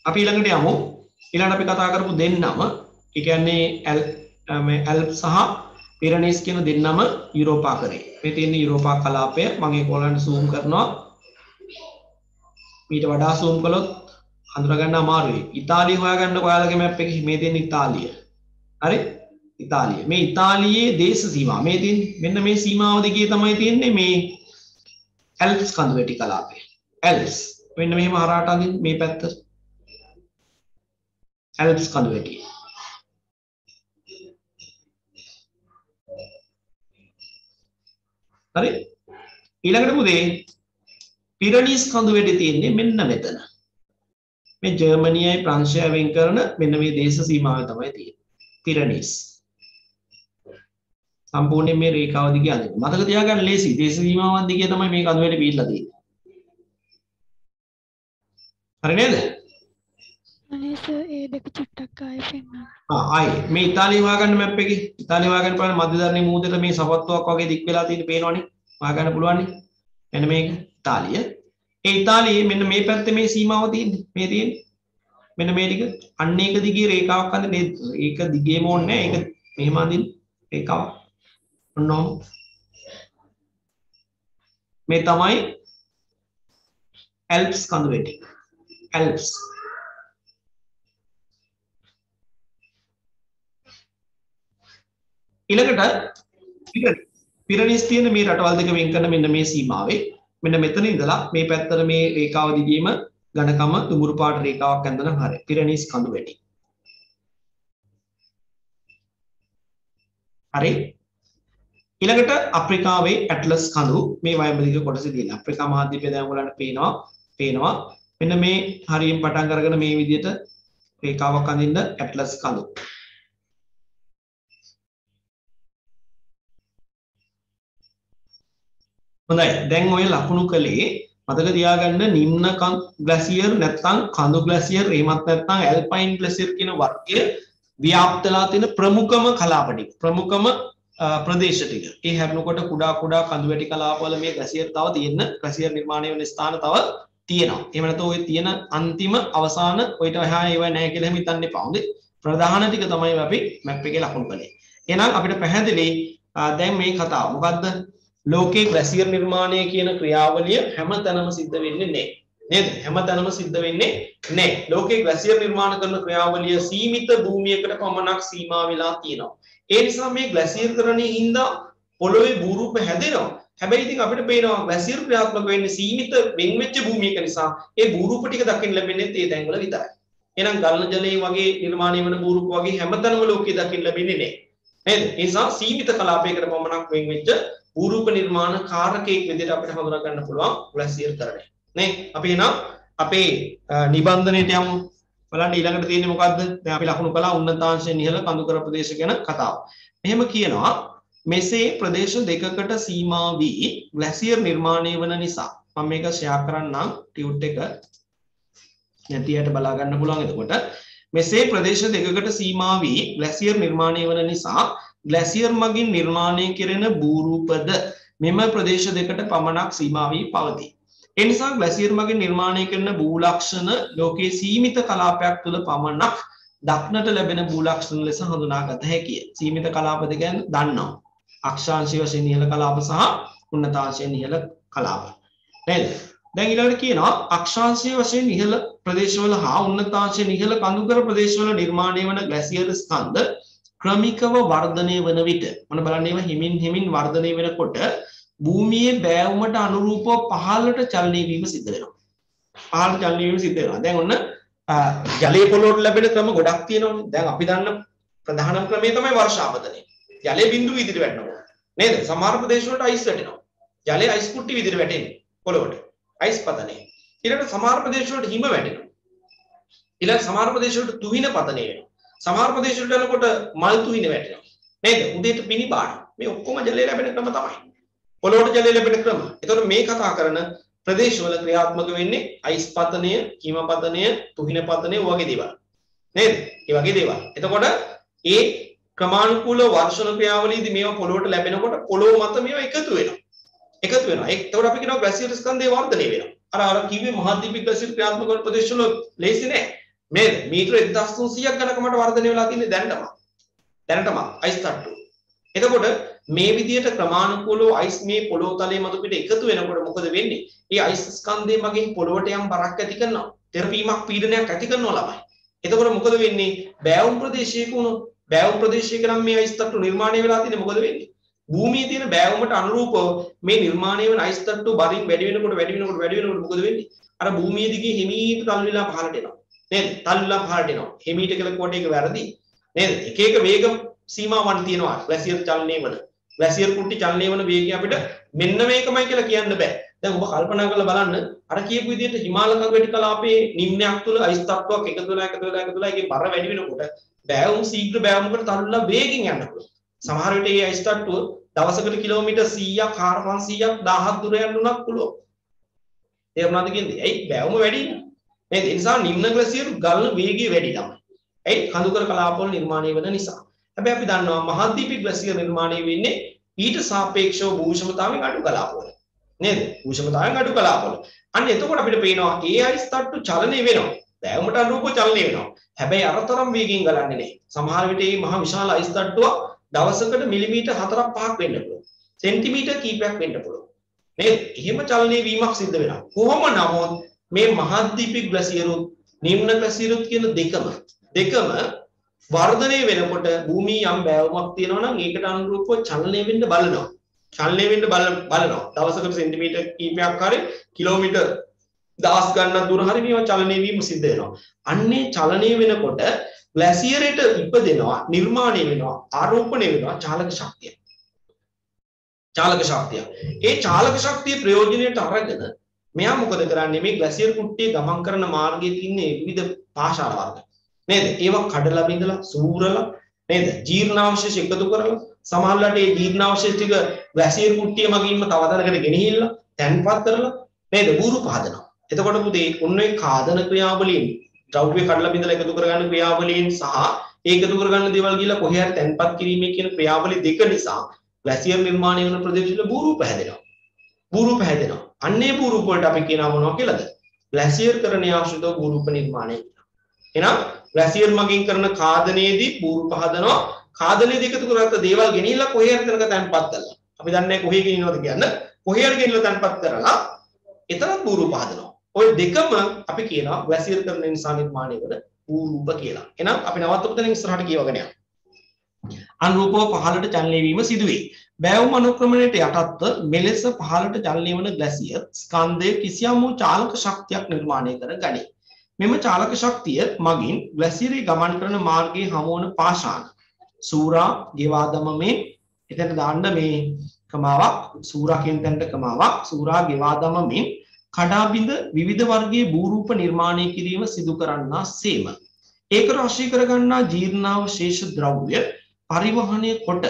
අපි ඊළඟට යමු. ඊළඟට අපි කතා කරපු දෙන්නම ඒ කියන්නේ ඇල් මේ ඇල්ප් සහ පිරනීස් කියන දෙන්නම යුරෝපා කරේ. මේ තියෙන යුරෝපා කලාපය මගේ කොලන්ට සූම් කරනවා. මීට වඩා සූම් කළොත් හඳුරගන්න අමාරුයි. ඉතාලිය හොයාගන්න ඔයාලගේ මැප් එකේ මේ තියෙන ඉතාලිය. හරි? ඉතාලිය. මේ ඉතාලියේ දේශ සීමා මේ තියෙන මෙන්න මේ සීමාව දිගේ තමයි තියෙන්නේ මේ ඇල්ප්ස් කඳුවැටි කලාපය. ඇල්ප්ස් මෙන්න මෙහෙම හරහාට අදින් මේ පැත්ත. ඇල්ප්ස් කඳුවැටි. හරි ඊළඟට පුතේ පිරණීස් කඳුවැටි තියෙන්නේ මෙන්න මෙතන මේ ජර්මනියයි ප්‍රංශය වෙන් කරන මෙන්න මේ දේශ සීමාව තමයි තියෙන්නේ පිරණීස් සම්පූර්ණයෙන් මේ රේඛාව දිගේ අදින්න. මතක තියාගන්න ලේසි. දේශ සීමාවන් දිගේ තමයි මේ කඳුවැටි පිටලා තියෙන්නේ. හරි නේද? අනේ සර් ඒ දෙක චුට්ටක් ආයෙ පෙන්වන්න. ආ ආයි මේ ඉතාලිය හොයාගන්න මැප් එකේ ඉතාලිය හොයාගන්න බලන්න මධ්‍යධරණී මූදෙට මේ සපත්තුවක් වගේ දික් වෙලා තියෙන පේනවනේ. හොයාගන්න පුළුවන් නේ. මෙන්න මේක ඉතාලිය. ඒ ඉතාලියේ මෙන්න මේ පැත්තේ මේ සීමාව තියෙන්නේ. මේ තියෙන්නේ. මෙන්න මේ ටික අන්න ඒක දිගේ රේඛාවක් අඳින්න ඒක දිගේම ඕනේ නැහැ. ඒක මෙහෙම අඳින්න රේඛාවක්. ඔන්නෝම මේ තමයි ඇල්ප්ස් කඳුවැටි ඇල්ප්ස් ඊළඟට පිරනිස් තියෙන මේ රටවල් දෙක වෙන් කරන මෙන්න මේ සීමාවේ. මෙන්න මෙතන ඉඳලා මේ පැත්තට මේ රේඛාව දිගේම ඝනකම දුඹුරු පාට රේඛාවක් ඇඳලා හරිය පිරනිස් කඳුවැටි හරි. ඊළඟට අප්‍රිකාවේ ඇට්ලස් කඳු. මේ වයඹදිග කොටසේ තියෙන අප්‍රිකා මහද්වීපය දැන් ඔයගලන්ට පේනවා. පේනවා. මෙන්න මේ හරියෙන් පටන් අරගෙන මේ විදිහට රේඛාවක් අඳින්න ඇට්ලස් කඳු. හොඳයි දැන් ඔය ලකුණු කළේ මතක තියාගන්න නිම්න ග්ලැසියර් නැත්නම් කඳු ග්ලැසියර් එහෙමත් නැත්නම් ඇල්පයින් ග්ලැසියර් කියන වර්ගය ව්‍යාප්තලා තියෙන ප්‍රමුඛම කලාප ටික ප්‍රමුඛම ප්‍රදේශ ටික. ඒ හැරෙනකොට කුඩා කුඩා කඳු වැටි කලාපවල මේ ග්ලැසියර් තව තියෙන ග්ලැසියර් නිර්මාණය වෙන ස්ථාන තව තියෙනවා. එහෙම නැත්නම් ওই තියෙන අන්තිම අවසාන ඔයිට එහා ඒවා නැහැ කියලා හිතන්න එපා. හොඳේ. ප්‍රධාන ටික තමයි අපි මැප් එකේ ලකුණු කළේ. එහෙනම් අපිට පැහැදිලි දැන් මේ කතාව. මොකද්ද? ලෝකේ ග්ලැසියර් නිර්මාණය කියන ක්‍රියාවලිය හැමතැනම සිද්ධ වෙන්නේ නැහැ. නේද? හැමතැනම සිද්ධ වෙන්නේ නැහැ. ලෝකේ ග්ලැසියර් නිර්මාණ කරන ක්‍රියාවලිය සීමිත භූමියකට පමණක් සීමා වෙලා තියෙනවා. ඒ නිසා මේ ග්ලැසියර්කරණයේ හින්දා පොළොවේ භූරූප හැදෙනවා. හැබැයි ඉතින් අපිට පේනවා ග්ලැසියර් ක්‍රියාත්මක වෙන්නේ සීමිත වෙන් වෙච්ච භූමියක නිසා ඒ භූරූප ටික දකින්න ලැබෙන්නේ ඒ තැන්වල විතරයි. එහෙනම් ගලන ජලයේ වගේ නිර්මාණය වෙන භූරූප වගේ හැමතැනම ලෝකේ දකින්න ලැබෙන්නේ නැහැ. නේද? ඒ නිසා සීමිත කලාපයකට පමණක් වෙන් වෙච්ච භූරූප නිර්මාණ කාරකයක් විදිහට අපිට හඳුනා ගන්න පුළුවන් ග්ලැසියර් කරණය. නේ? අපි එහෙනම් අපේ නිබන්ධනයට යමු. බලන්න ඊළඟට තියෙන්නේ මොකද්ද? දැන් අපි ලකුණු කළා උන්නතාංශයෙන් ඉහළ කඳුකර ප්‍රදේශ ගැන කතාව. මෙහෙම කියනවා මෙසේ ප්‍රදේශ දෙකකට සීමා වී ග්ලැසියර් නිර්මාණය වන නිසා මම මේක ෂෙයා කරන්නම් ටියුට් එක නැතියට බලා ගන්න පුළුවන් එතකොට මෙසේ ප්‍රදේශ දෙකකට සීමා වී ග්ලැසියර් නිර්මාණය වන නිසා ග්ලැසියර් මගින් නිර්මාණය කෙරෙන භූරූපද මෙම ප්‍රදේශ දෙකට පමණක් සීමා වී පවතී. ඒ නිසා ග්ලැසියර් මගින් නිර්මාණය කරන භූලක්ෂණ ලෝකයේ සීමිත කලාපයක් තුළ පමණක් දක්නට ලැබෙන භූලක්ෂණ ලෙස හඳුනාගත හැකිය. සීමිත කලාප දෙක දන්නවා. අක්ෂාංශය වශයෙන් ඉහළ කලාප සහ උන්නතාංශයෙන් ඉහළ කලාප. නේද? දැන් ඊළඟට කියනවා අක්ෂාංශය වශයෙන් ඉහළ ප්‍රදේශවල හා උන්නතාංශයෙන් ඉහළ කඳුකර ප්‍රදේශවල නිර්මාණය වන ග්ලැසියර් ස්කන්ධ ක්‍රමිකව වර්ධනය වන විට මොන බලන්න ඒවා හිමින් හිමින් වර්ධනය වෙනකොට භූමියේ බෑවුමට අනුරූපව පහළට චලනය වීම සිද්ධ වෙනවා. පහළට චලනය වීම සිද්ධ වෙනවා. දැන් ඔන්න ජලයේ පොළොවට ලැබෙන ක්‍රම ගොඩක් තියෙනවානේ. දැන් අපි දන්න ප්‍රධානම ක්‍රමය තමයි වර්ෂාපතනය. ජලය බිඳු විදිහට වැටෙනවා. නේද? සමහර ප්‍රදේශ වලට අයිස් වැටෙනවා. ජලය අයිස් කුට්ටි විදිහට වැටෙන්නේ පොළොවට. අයිස් පතනය. ඊළඟට සමහර ප්‍රදේශ වලට හිම වැටෙනවා. ඊළඟ සමහර ප්‍රදේශ වලට තුහින පතනය වෙනවා. සමහර ප්‍රදේශ වලට යනකොට මල් තුහින වැටෙනවා. නේද? උදේට පිනි බාන. මේ ඔක්කොම ජලය ලැබෙන ක්‍රම තමයි. පොළොවට ජලය ලැබෙන ක්‍රම. එතකොට මේ කතා කරන ප්‍රදේශවල ක්‍රියාත්මක වෙන්නේ අයිස් පතනය, හිම පතනය, තුහින පතනය වගේ දේවල්. නේද? ඒ වගේ දේවල්. එතකොට ඒ ක්‍රමානුකූල වර්ෂණ ක්‍රියාවලියේදී මේවා පොළොවට ලැබෙනකොට පොළොව මත මේවා එකතු වෙනවා. එකතු වෙනවා. ඒකට අපි කියනවා ග්ලැසියර් ස්කන්ධේ වර්ධනය වෙනවා. අර අර කිව්වේ මහද්වීපික ග්ලැසියර් ක්‍රියාත්මක වන ප්‍රදේශවල ලේසි නෑ. නේද? මීටර 1300ක් ගණකමට වර්ධනය වෙලා තියෙන්නේ දැනටම. දැනටම අයිස් තට්ටු. එතකොට මේ විදිහට ක්‍රමානුකූලව අයිස් මේ පොළොව තලයේ මතු පිට එකතු වෙනකොට මොකද වෙන්නේ? ඒ අයිස් ස්කන්ධය මගින් පොළොවට යම් බරක් ඇති කරනවා. තෙරපීමක් පීඩනයක් ඇති කරනවා ළමයි. එතකොට මොකද වෙන්නේ? බෑවුම් ප්‍රදේශයක වුණොත් බෑවුම් ප්‍රදේශයක නම් මේ අයිස් තට්ටු නිර්මාණය වෙලා තියෙන්නේ මොකද වෙන්නේ? භූමියේ තියෙන බෑවුමට අනුරූපව මේ නිර්මාණය වෙන අයිස් තට්ටු බරින් වැඩි වෙනකොට වැඩි වෙනකොට වැඩි වෙනකොට මොකද වෙන්නේ? අර භූමිය දිගේ හිමීට තල්ලු වෙලා පහළට එනවා. නේද? තල්ලු වෙලා පහළට එනවා. හිමීට කියලා කොට එක වැරදි. නේද? එක එක වේග සීමාවන් තියෙනවා. ග්ලැසියර් චලනය වන. ග්ලැසියර් කුට්ටි චලනය වන වේගය අපිට මෙන්න මේකමයි කියලා කියන්න බෑ. දැන් ඔබ කල්පනා කරලා බලන්න අර කියපු විදිහට හිමාලය කවටි කලාපයේ නිම්නයක් තුල අයිස් තත්ත්වයක් එකතු වෙලා එකතු වෙලා එකතු වෙලා ඒකේ බර වැඩි වෙනකොට බෑවුම් ශීඝ්‍ර බෑවුමකට තල්ලුලා වේගෙන් යන්න පුළුවන්. සමහර විට මේ අයිස් තට්ටුව දවසකට කිලෝමීටර් 100ක් 400ක් 1000ක් දුර යන්න උනක් පුළුවන්. තේරුණාද කියන්නේ? ඇයි බෑවුම වැඩි නේද? ඒ නිසා නිම්න ග්ලැසියර් ගලන වේගය වැඩි තමයි. ඇයි කඳුකර කලාපවල නිර්මාණය වෙන නිසා. හැබැයි අපි දන්නවා මහද්වීපික ග්ලැසියර් නිර්මාණය වෙන්නේ ඊට සාපේක්ෂව භූෂමතාවෙන් අඩු කලාපවල. නේද? භූෂමතාවෙන් අඩු කලාපවල. අන්න එතකොට අපිට පේනවා ඒ අයිස් තට්ටු චලනය වෙනවා. බෑවුමට අනුරූපව චලනය වෙනවා. හැබැයි අරතරම් වේගයෙන් ගලන්නේ නැහැ. සමහර විට මේ මහ විශාල අයිස් තට්ටුවක් දවසකට මිලිමීටර් 4ක් 5ක් වෙන්න පුළුවන්. සෙන්ටිමීටර් කීපයක් වෙන්න පුළුවන්. නේද? එහෙම චලනය වීමක් සිද්ධ වෙනවා. කොහොම නමුත් මේ මහද්වීපික ග්ලැසියරුත් නිම්න ග්ලැසියරුත් කියන දෙකම දෙකම වර්ධනය වෙනකොට භූමියේ යම් බෑවුමක් තියෙනවා නම් ඒකට අනුරූපව චලනය වෙන්න බලනවා. චලනය වෙන්න බලනවා. දවසකට සෙන්ටිමීටර් කීපයක් හරි කිලෝමීටර් දහස් ගණනක් දුර හරි මේවා චලනය වීම සිද්ධ වෙනවා. අන්නේ චලනය වෙනකොට ග්ලැසියරයට ඉපදෙනවා නිර්මාණය වෙනවා ආරෝපණය වෙනවා චාලක ශක්තිය. චාලක ශක්තිය. ඒ චාලක ශක්තිය ප්‍රයෝජනයට අරගෙන මෙයා මොකද කරන්නේ? මේ ග්ලැසියර් කුට්ටිය ගමන් කරන මාර්ගයේ තියෙන විවිධ පාෂා වර්ග නේද? ඒවා කඩලා බිඳලා සූරලා නේද? ජීර්ණාවශේෂ එකතු කරලා සමහරවිට ඒ ජීර්ණාවශේෂ ටික ග්ලැසියර් කුට්ටිය මගින්ම තව තැනකට ගෙනහිල්ලා තැන්පත් කරලා නේද? බూరు පාදනවා. එතකොට පුතේ ඔන්න ඒ කාදන ක්‍රියාවලියෙන් ද්‍රව්‍ය කඩලා බිඳලා එකතු කරගන්න ක්‍රියාවලියෙන් සහ ඒකතු කරගන්න දේවල් ගිහලා කොහේ හරි තැන්පත් කිරීමේ කියන ක්‍රියාවලිය දෙක නිසා ග්ලැසියර් නිර්මාණය වෙන ප්‍රදේශවල බూరు පැහැදෙනවා. බూరు පැහැදෙනවා. අන්නේ බූරූපවලට අපි කියනවා මොනවා කියලාද? ග්ලැසියර් කරණේ ආශ්‍රිතව බූරූප නිර්මාණය කියනවා. එහෙනම් ග්ලැසියර් මගින් කරන කාදනයේදී බූරූප හදනවා. කාදනයේදී එකතු කරගත්ත දේවල් ගෙනිහිල්ලා කොහේ හරි තැනක තැන්පත් කරලා. අපි දන්නේ කොහේ ගෙනිනවද කියන්න. කොහේ හරි ගෙනිලා තැන්පත් කරලා එතනත් බූරූප හදනවා. ඔය දෙකම අපි කියනවා ග්ලැසියර් කරණ නිසා නිර්මාණය වෙන බූරූප කියලා. එහෙනම් අපි නවත්තපු තැනින් ඉස්සරහට කියවගෙන යනවා. අනුරූපව පහළට චලනය වීම සිදුවේ. බෑවුම් අනුක්‍රමණයට යටත්ව මෙලෙස පහළට චලනය වන ග්ලැසියර් ස්කන්ධය කිසියම් වූ චාලක ශක්තියක් නිර්මාණය කර ගනී. මෙම චාලක ශක්තිය මගින් ග්ලැසියරේ ගමන් කරන මාර්ගයේ හමුවන පාෂාණ සූරා ගෙවා දමමින් එතන දාන්න මේ කමාවක් සූරා කියන තැනට කමාවක් සූරා ගෙවා දමමින් කඩාබිඳ විවිධ වර්ගයේ භූරූප නිර්මාණය කිරීම සිදු කරන්නා සේම. ඒක රාශී කරගන්නා ජීර්ණාවශේෂ ද්‍රව්‍ය පරිවහනය කොට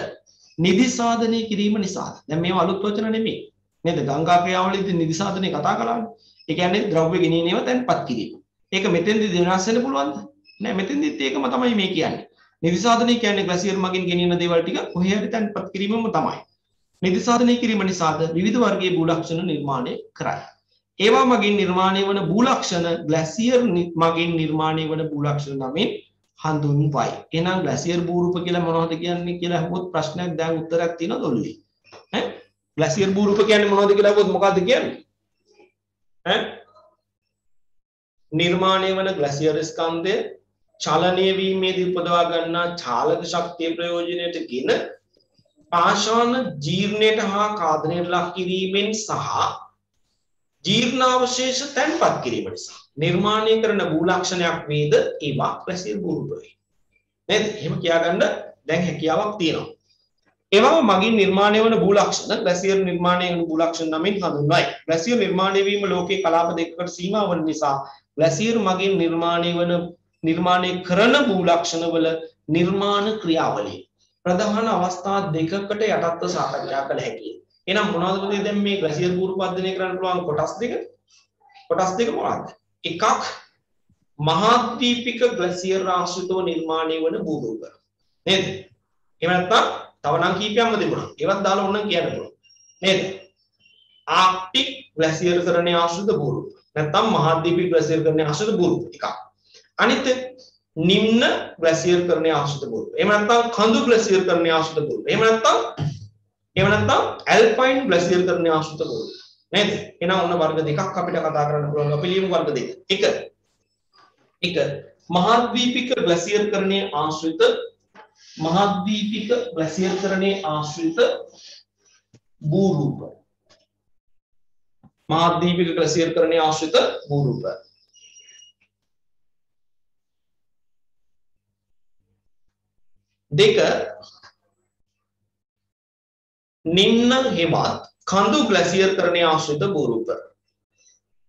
නිදි සාධනය කිරීම නිසා. දැන් මේව අලුත් වචන නෙමෙයි. නේද? ගංගා ක්‍රියාවලියේදී නිදි සාධනය කතා කළානේ. ඒ කියන්නේ ද්‍රව්‍ය ගෙනියනේව තැන්පත් කිරීම. ඒක මෙතෙන්දී වෙනස් වෙන්න පුළුවන්ද? නෑ මෙතෙන්දිත් ඒකම තමයි මේ කියන්නේ. නිදි සාධනය කියන්නේ ග්ලැසියර් මගින් ගෙනියන දේවල් ටික කොහේ හරි තැන්පත් කිරීමම තමයි. නිදි සාධනය කිරීම නිසාද විවිධ වර්ගයේ භූලක්ෂණ නිර්මාණය කරයි. ඒවා මගින් නිර්මාණය වන භූලක්ෂණ ග්ලැසියර් මගින් නිර්මාණය වන භූලක්ෂණ නමින් හඳුන්වයි. එහෙනම් ග්ලැසියර් භූරූප කියලා මොනවද කියන්නේ කියලා අහුවොත් ප්‍රශ්නයක් දැන් උත්තරයක් තියෙනවද ඔළුවේ? ඈ ග්ලැසියර් භූරූප කියන්නේ මොනවද කියලා අහුවොත් මොකද්ද කියන්නේ? ඈ නිර්මාණය වන ග්ලැසියර් ස්කන්ධය චලනය වීමේදී උපදවා ගන්නා චාලක ශක්තිය ප්‍රයෝජනයටගෙන පාෂාණ ජීර්ණයට හා කාදනයට ලක් කිරීමෙන් සහ ජීර්ණාවශේෂ තැන්පත් කිරීම නිසා නිර්මාණය කරන භූලක්ෂණයක් වේද ඒවා ග්ලැසියර් භූරූප වේ. නේද? එහෙම කියාගන්න දැන් හැකියාවක් තියෙනවා. ඒවා මගින් නිර්මාණය වන භූලක්ෂණ ග්ලැසියර් නිර්මාණය වන භූලක්ෂණ නමින් හඳුන්වයි. ග්ලැසියර් නිර්මාණය වීම ලෝකයේ කලාප දෙකකට සීමා වන නිසා ග්ලැසියර් මගින් නිර්මාණය වන නිර්මාණය කරන භූලක්ෂණවල නිර්මාණ ක්‍රියාවලිය ප්‍රධාන අවස්ථා දෙකකට යටත්ව සාකච්ඡා කළ හැකියි. එහෙනම් මොනවද පුතේ දැන් මේ ග්ලැසියර් පූර්වපද්දනය කරන්න පුළුවන් කොටස් දෙක? කොටස් දෙක මොනවද? එකක් මහාද්වීපික ග්ලැසියර් ආශ්‍රිතව නිර්මාණය වන භූරූප. නේද? එහෙම නැත්නම් තව නම් කීපයක්ම තිබුණා. ඒවත් දාලා ඕනනම් කියන්න පුළුවන්. නේද? ආක්ටික් ග්ලැසියර් කරණයේ ආශ්‍රිත භූරූප. නැත්නම් මහාද්වීපික ග්ලැසියර් කරණයේ ආශ්‍රිත භූරූප එකක්. අනිත් නිම්න ග්ලැසියර්කරණයේ ආශ්‍රිත බූරුප. එහෙම නැත්නම් කඳු ග්ලැසියර්කරණයේ ආශ්‍රිත බූරුප. එහෙම නැත්නම් එහෙම නැත්නම් ඇල්පයින් ග්ලැසියර්කරණයේ ආශ්‍රිත බූරුප. නේද? එහෙනම් ඔන්න වර්ග දෙකක් අපිට කතා කරන්න පුළුවන්. අපි ලියමු වර්ග දෙක. එක. එක. මහද්වීපික ග්ලැසියර්කරණයේ ආශ්‍රිත. මහද්වීපික ග්ලැසියර්කරණයේ ආශ්‍රිත භූරූප. මහද්වීපික ග්ලැසියර්කරණයේ ආශ්‍රිත භූරූප. දෙක. නිම්න හෙවත් කඳු ග්ලැසියර්කරණයේ ආශ්‍රිත භූරූප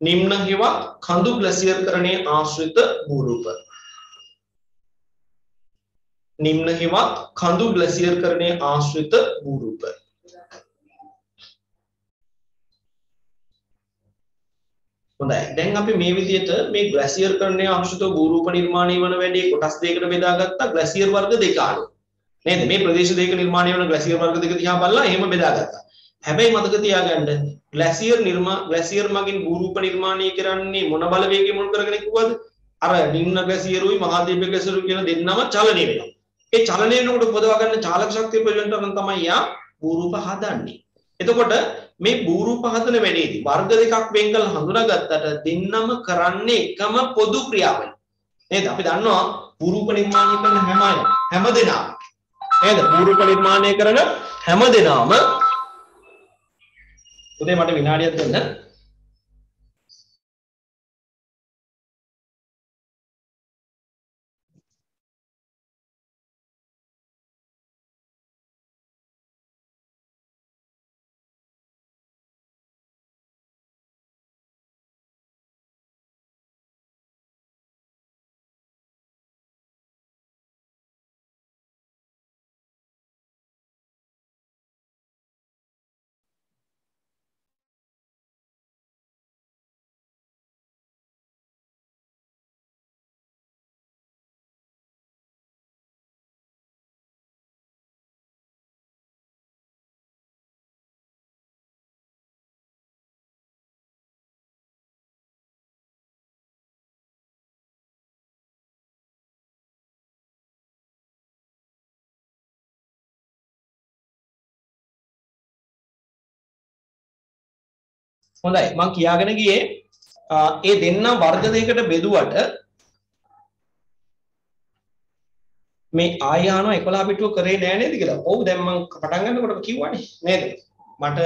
නිම්න හෙවත් කඳු ග්ලැසියර්කරණයේ ආශ්‍රිත භූරූප නිම්න හෙවත් කඳු ග්ලැසියර්කරණයේ ආශ්‍රිත භූරූප හොඳයි. දැන් අපි මේ විදිහට මේ ග්ලැසියර් කරණය අංශුත භූරූප නිර්මාණය වන වැඩේ කොටස් දෙකකට බෙදාගත්තා ග්ලැසියර් වර්ග දෙක අනුව. නේද? මේ ප්‍රදේශ දෙක නිර්මාණය වන ග්ලැසියර් වර්ග දෙක දිහා බලලා එහෙම බෙදාගත්තා හැබැයි මතක තියාගන්න ග්ලැසියර් නිර්මා ග්ලැසියර් මගින් භූරූප නිර්මාණය කරන්නේ මොන බලවේගය මුල් කරගෙන කිව්වද අර නිම්න ග්ලැසියරුයි මහාදීප ග්ලැසියරුයි කියන දෙන්නම චලනය වෙනවා ඒ චලනය වෙනකොට උපදවා ගන්න චාලක ශක්තිය ප්‍රයෝජන කරන තමයි යා භූරූප හදන්නේ එතකොට මේ බූරූප හදන වැඩේදී වර්ග දෙකක් වෙන් කරලා හඳුනාගත්තට දෙන්නම කරන්නේ එකම පොදු ක්‍රියාවලිය. නේද? අපි දන්නවා බූරූප නිර්මාණය කරන හැම අය හැම දෙනාම නේද? බූරූප නිර්මාණය කරන හැම දෙනාම උදේ මට විනාඩියක් දෙන්න. හොඳයි මං කියාගෙන ගියේ ඒ දෙන්න වර්ග දෙකකට බෙදුවට මේ ආයාන 11 පිටුව කරේ නෑ නේද කියලා. ඔව් දැන් මං පටන් ගන්නකොට කිව්වනේ නේද? මට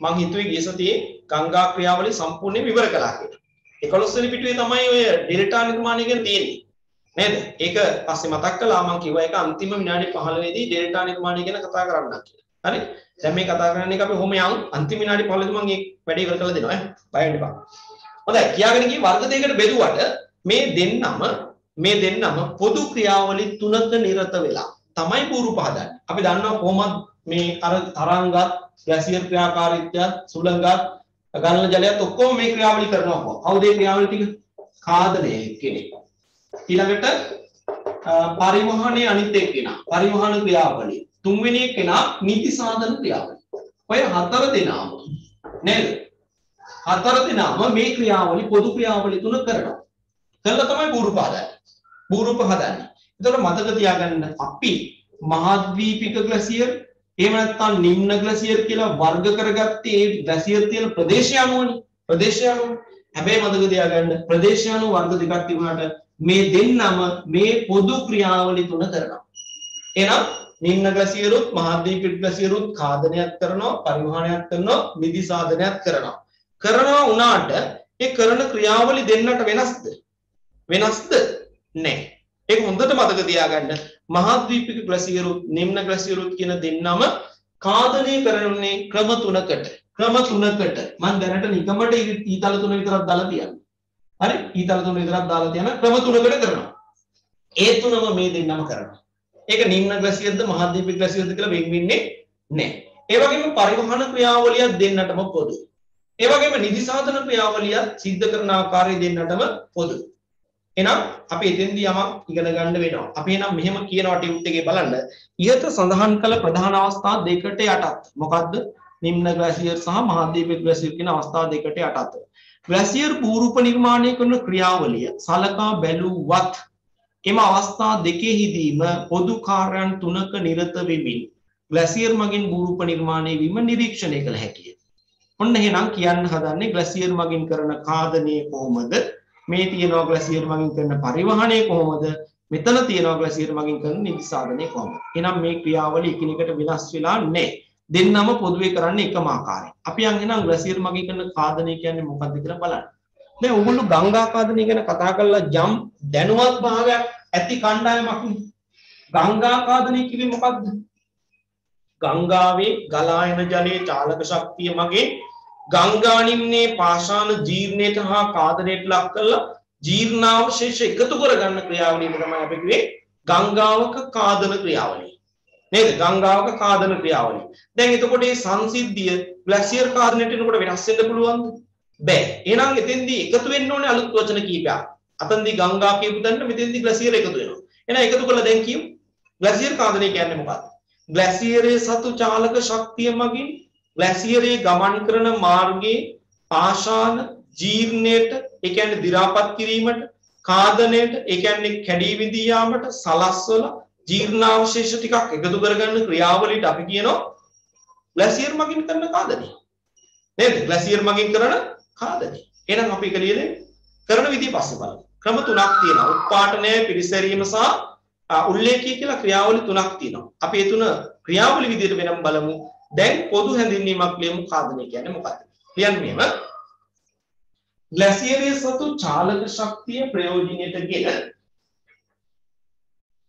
මං හිතුවේ ගිය සතියේ ගංගා ක්‍රියාවලිය සම්පූර්ණයෙන් විවර කළා කියලා. 11 වෙනි පිටුවේ තමයි ඔය ඩෙල්ටා නිර්මාණය ගැන තියෙන්නේ. නේද? ඒක පස්සේ මතක් කළා මං කිව්වා ඒක අන්තිම විනාඩි 15 දී ඩෙල්ටා නිර්මාණය ගැන කතා කරන්න කියලා. හරි? දැන් මේ කතා කරන්නේ අපි ඔහොම යන් අන්තිම විනාඩි 15 දී මම මේ වැඩේ ඉවර කරලා දෙනවා ඈ. බය වෙන්න එපා. හොඳයි. කියාගෙන ගියේ වර්ග දෙකකට බෙදුවට මේ දෙන්නම මේ දෙන්නම පොදු ක්‍රියාවලි තුනක නිරත වෙලා තමයි බూరు පහදන්නේ. අපි දන්නවා කොහොමද මේ අර තරංගත් ගැසියර් ක්‍රියාකාරීත්වයත් සුළඟත් ගලන ජලයත් ඔක්කොම මේ ක්‍රියාවලි කරනවා කවුද මේ ක්‍රියාවලි ටික? කාදනය කෙනෙක්. ඊළඟට පරිවහනයේ අනිත් එක්කෙනා. පරිවහන ක්‍රියාවලිය. තුන්වෙනි කෙනා නීති සාධන ක්‍රියාවලිය. ඔය හතර දෙනාම නේද? හතර දෙනාම මේ ක්‍රියාවලිය පොදු ක්‍රියාවලිය තුන කරනවා. කළා තමයි බූරුප හදන්නේ. බූරුප හදන්නේ. එතකොට මතක තියාගන්න අපි මහද්වීපික ග්ලැසියර් එහෙම නැත්නම් නිම්න ග්ලැසියර් කියලා වර්ග කරගත්තේ ඒ ග්ලැසියර් තියෙන ප්‍රදේශය අනුවනේ. ප්‍රදේශය අනුව. හැබැයි මතක තියාගන්න ප්‍රදේශය අනුව වර්ග දෙකක් තිබුණාට මේ දෙන්නම මේ පොදු ක්‍රියාවලිය තුන කරනවා. එහෙනම් නිම්න ග්ලැසියරුත් මහද්වීපික ග්ලැසියරුත් ඛාදනයක් කරනවා පරිවහනයක් කරනවා මිදි සාධනයක් කරනවා. කරනවා වුණාට ඒ කරන ක්‍රියාවලි දෙන්නට වෙනස්ද? වෙනස්ද? නැහැ ඒක හොඳට මතක තියාගන්න. මහද්වීපික ග්ලැසියරුත් නිම්න ග්ලැසියරුත් කියන දෙන්නම ඛාදනය කරන්නේ ක්‍රම තුනකට. ක්‍රම තුනකට. මම දැනට නිකමට ඊතල තුන විතරක් දාලා තියන්නේ. හරි? ඊතල තුන විතරක් දාලා තියන ක්‍රම තුනකට කරනවා. ඒ තුනම මේ දෙන්නම කරනවා. ඒක නිම්න ග්ලැසියර්ද මහද්වීපික ග්ලැසියර්ද කියලා වෙන් වෙන්නේ නැහැ. ඒ වගේම පරිවහන ක්‍රියාවලියක් දෙන්නටම පොදුයි. ඒ වගේම නිදි සාධන ක්‍රියාවලිය සිද්ධ කරන ආකාරය දෙන්නටම පොදුයි. එහෙනම් අපි එතෙන්දී යමක් ඉගෙන ගන්න වෙනවා. අපි එහෙනම් මෙහෙම කියනවා ටියුට් එකේ බලන්න. ඉහත සඳහන් කළ ප්‍රධාන අවස්ථා දෙකට යටත්. මොකද්ද? නිම්න ග්ලැසියර් සහ මහද්වීපික ග්ලැසියර් කියන අවස්ථා දෙකට යටත්. ග්ලැසියර් පූර්ව නිර්මාණය කරන ක්‍රියාවලිය සලකා බැලුවත් එම අවස්ථා දෙකෙහිදීම පොදු කාර්යයන් තුනක නිරත වෙමින් ග්ලැසියර් මගින් භූරූප නිර්මාණය වීම නිරීක්ෂණය කළ හැකිය. ඔන්න එහෙනම් කියන්න හදන්නේ ග්ලැසියර් මගින් කරන කාදනය කොහොමද? මේ තියෙනවා ග්ලැසියර් මගින් කරන පරිවහනය කොහොමද? මෙතන තියෙනවා ග්ලැසියර් මගින් කරන නිදි සාධනය කොහොමද? එහෙනම් මේ ක්‍රියාවලිය එකිනෙකට වෙනස් වෙලා නැහැ. දෙන්නම පොදුවේ කරන්නේ එකම ආකාරයෙන්. අපි යන් එහෙනම් ග්ලැසියර් මගින් කරන කාදනය කියන්නේ මොකක්ද කියලා බලන්න. දැන් ඔයගොල්ලෝ ගංගා කාදනය ගැන කතා කරලා යම් දැනුවත් භාවයක් ඇති කණ්ඩායමක් ගංගා කාදනය කිව්වේ මොකක්ද? ගංගාවේ ගලා එන ජලයේ චාලක ශක්තිය මගේ ගංගානිම්නේ පාෂාණ ජීර්ණයට හා කාදනයට ලක් කරලා ජීර්ණාවශේෂ එකතු කරගන්න ක්‍රියාවලියම තමයි අපි කිව්වේ ගංගාවක කාදන ක්‍රියාවලිය. නේද? ගංගාවක කාදන ක්‍රියාවලිය. දැන් එතකොට මේ සංසිද්ධිය ග්ලැසියර් කාදනයට එනකොට වෙනස් වෙන්න පුළුවන්ද? බෑ. එහෙනම් එතෙන්දී එකතු වෙන්න ඕනේ අලුත් වචන කීපයක්. අතන්දී ගංගා කියපු තැනට මෙතෙන්දී ග්ලැසියර් එකතු වෙනවා. එහෙනම් එකතු කරලා දැන් කියමු. ග්ලැසියර් කාදනය කියන්නේ මොකක්ද? ග්ලැසියරයේ සතු චාලක ශක්තිය මගින් ග්ලැසියරයේ ගමන් කරන මාර්ගයේ පාෂාණ ජීර්ණයට ඒ කියන්නේ දි รา පත් කිරීමට කාදනයට ඒ කියන්නේ කැඩී විදී යාමට සලස්වල ජීර්ණාවශේෂ ටිකක් එකතු කරගන්න ක්‍රියාවලියට අපි කියනවා ග්ලැසියර් මගින් කරන කාදනය නේද ග්ලැසියර් මගින් කරන කාදනය එහෙනම් අපි ඒක ලියලා කරන විදිය පස්සේ බලමු ක්‍රම තුනක් තියෙනවා උත්පාටනය පිරිසැරීම සහ උල්ලේඛී කියලා ක්‍රියාවලි තුනක් තියෙනවා. අපි ඒ තුන ක්‍රියාවලි විදිහට වෙනම බලමු. දැන් පොදු හැඳින්වීමක් ලියමු කාදනය කියන්නේ මොකක්ද? කියන්න මෙහෙම. ග්ලැසියරයේ සතු චාලක ශක්තිය ප්‍රයෝජනයටගෙන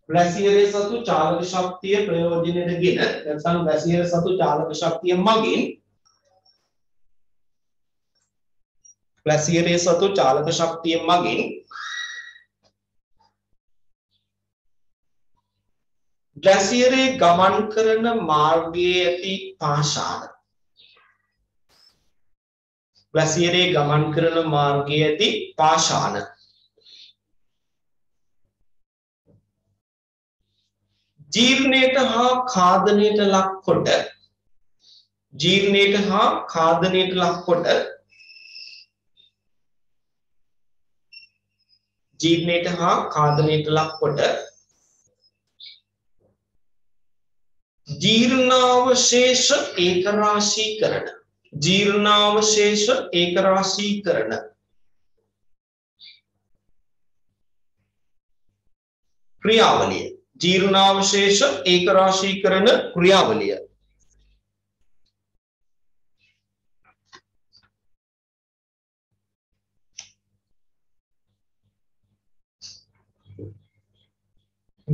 ග්ලැසියරයේ සතු චාලක ශක්තිය ප්‍රයෝජනයටගෙන නැත්නම් ග්ලැසියරයේ සතු චාලක ශක්තිය මගින් ග්ලැසියරයේ සතු චාලක ශක්තිය මගින් ග්ලැසියරේ ගමන් කරන මාර්ගයේ ඇති පාෂාණ. ග්ලැසියරේ ගමන් කරන මාර්ගයේ ඇති පාෂාණ. ජීර්ණයට හා කාදනයට ලක්කොට ජීර්ණයට හා කාදනයට ලක්කොට ජීර්ණයට හා කාදනයට ලක්කොට ජීර්ණාවශේෂ ඒකරාශීකරණ ජීර්ණාවශේෂ ඒකරාශීකරණ ක්‍රියාවලිය. ජීර්ණාවශේෂ ඒකරාශීකරණ ක්‍රියාවලිය.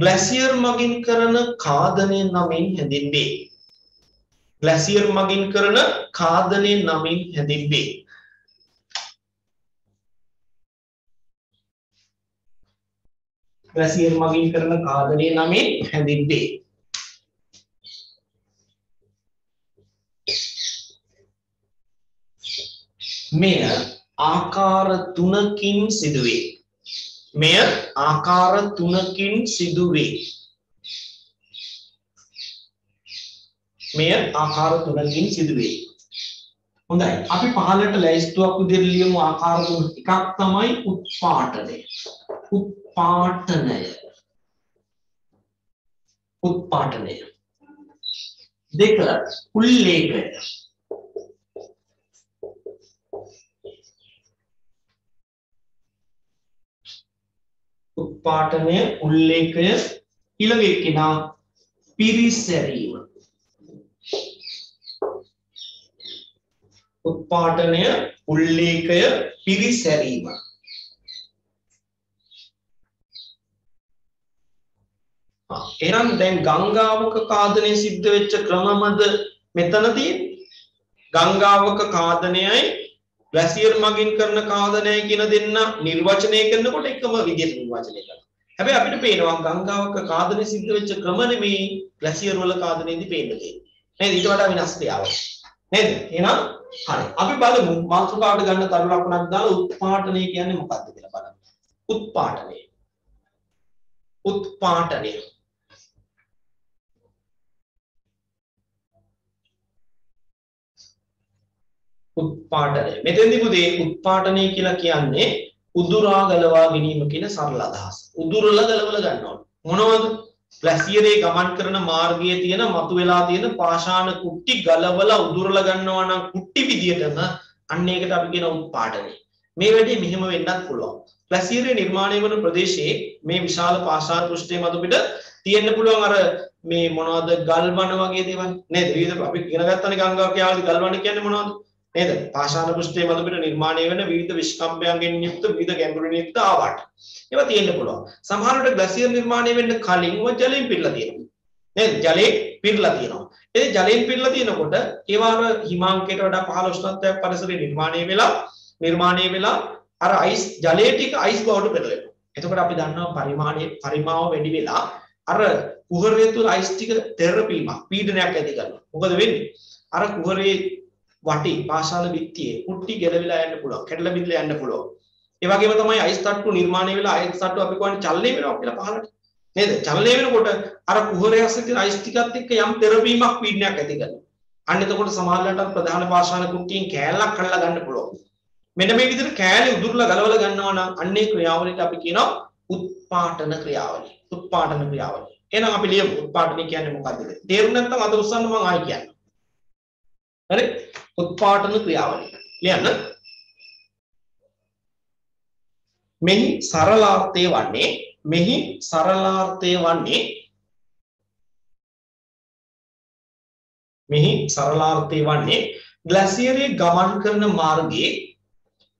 ග්ලැසියර් මගින් කරන කාදනය නමින් හැඳින්වේ. ග්ලැසියර් මගින් කරන කාදනය නමින් හැඳින්වේ. ග්ලැසියර් මගින් කරන කාදනය නමින් හැඳින්වේ. මෙය ආකාර තුනකින් සිදුවේ. මෙය ආකාර තුනකින් සිදුවේ. මෙය ආකාර තුනකින් සිදුවේ. හොඳයි. අපි පහලට ලැයිස්තුවක් විදිහට ලියමු ආකාර තුන. එකක් තමයි උත්පාටනය. උත්පාටනය. උත්පාටනය. දෙක උල්ලේඛය. උත්පාටනය උල්ලේඛය ඊළඟ එක්කෙනා පිරිසැරීම. උත්පාටනය උල්ලේඛය පිරිසැරීම. එහෙනම් දැන් ගංගාවක කාදනය සිද්ධ වෙච්ච ක්‍රමමද මෙතන තියෙන්නේ ගංගාවක කාදනයයි ග්ලැසියර් මගින් කරන කාදනය කියන දෙන්න නිර්වචනය කරනකොට එකම විදිහට නිර්වචනය කරනවා. හැබැයි අපිට පේනවා ගංගාවක කාදනය සිද්ධ වෙච්ච ක්‍රම නෙමෙයි ග්ලැසියර් වල කාදනයේදී පේන්න තියෙන්නේ. නේද? ඊට වඩා වෙනස් ක්‍රියාවක්. නේද? එහෙනම් හරි. අපි බලමු මාතෘකාවට ගන්න තරු ලකුණක් දාලා උත්පාටනය කියන්නේ මොකක්ද කියලා බලමු. උත්පාටනය. උත්පාටනය උත්පාටනය. මෙතෙන්දි පුතේ උත්පාටනය කියලා කියන්නේ උදුරා ගලවා ගැනීම කියන සරල අදහස. උදුරලා ගලවලා ගන්න ඕන. මොනවද? ග්ලැසියරේ ගමන් කරන මාර්ගයේ තියෙන මතුවලා තියෙන පාෂාණ කුට්ටි ගලවලා උදුරලා ගන්නවා නම් කුට්ටි විදියටම අන්න ඒකට අපි කියන උත්පාදනය. මේ වැඩේ මෙහෙම වෙන්නත් පුළුවන්. ග්ලැසියරේ නිර්මාණය වන ප්‍රදේශයේ මේ විශාල පාෂාණ පෘෂ්ඨයේ මත පිට තියෙන්න පුළුවන් අර මේ මොනවද ගල් වන වගේ දේවල් නේද? විවිධ අපි ඉගෙන ගත්තනේ ගංගාවක් යාවලි ගල් වන කියන්නේ මොනවද? නේද? පාෂාණ පෘෂ්ඨයේ මත පිට නිර්මාණය වෙන විවිධ විස්කම්භයන්ගෙන් යුක්ත විවිධ ගැඹුරින් යුක්ත ආවට. ඒවා තියෙන්න පුළුවන්. සමහරවිට ග්ලැසියර් නිර්මාණය වෙන්න කලින් ව ජලයෙන් පිරලා තියෙනවා. නේද? ජලයෙන් පිරලා තියෙනවා. ඒ ජලයෙන් පිරලා තියෙනකොට ඒවා අර හිමාංකයට වඩා පහළ උෂ්ණත්වයක් පරිසරයේ නිර්මාණය වෙලා නිර්මාණය වෙලා අර අයිස් ජලයේ ටික අයිස් බවට පෙරලෙනවා. එතකොට අපි දන්නවා පරිමාණය පරිමාව වැඩි වෙලා අර කුහරය තුළ අයිස් ටික තෙරපීමක් පීඩනයක් ඇති කරනවා. මොකද වෙන්නේ? අර කුහරයේ වටේ පාශාල බිත්තියේ කුට්ටි ගැලවිලා යන්න පුළුවන්. කැඩලා බිඳලා යන්න පුළුවන්. ඒ වගේම තමයි අයිස් තට්ටු නිර්මාණය වෙලා අයිස් තට්ටු අපි කියන්නේ චලනය වෙනවා කියලා පහළට. නේද? චලනය වෙනකොට අර කුහරය ඇස්සේ තියෙන අයිස් ටිකත් එක්ක යම් තෙරපීමක් පීඩනයක් ඇති කරනවා. අන්න එතකොට සමහරවිට ප්‍රධාන පාෂාණ කුට්ටියෙන් කෑල්ලක් කඩලා ගන්න පුළුවන්. මෙන්න මේ විදිහට කෑලි උදුරලා ගලවලා ගන්නවා නම් අන්නේ ක්‍රියාවලියට අපි කියනවා උත්පාටන ක්‍රියාවලිය. උත්පාටන ක්‍රියාවලිය. එහෙනම් අපි ලියමු උත්පාටනය කියන්නේ මොකක්ද කියලා. තේරුම් නැත්නම් අද උස්සන්න මම ආයි කියන්නම්. හරි? උත්පාටන ක්‍රියාවලිය. ලියන්න. මෙහි සරලාර්ථය වන්නේ මෙහි සරලාර්ථය වන්නේ මෙහි සරලාර්ථය වන්නේ ග්ලැසියරයේ ගමන් කරන මාර්ගයේ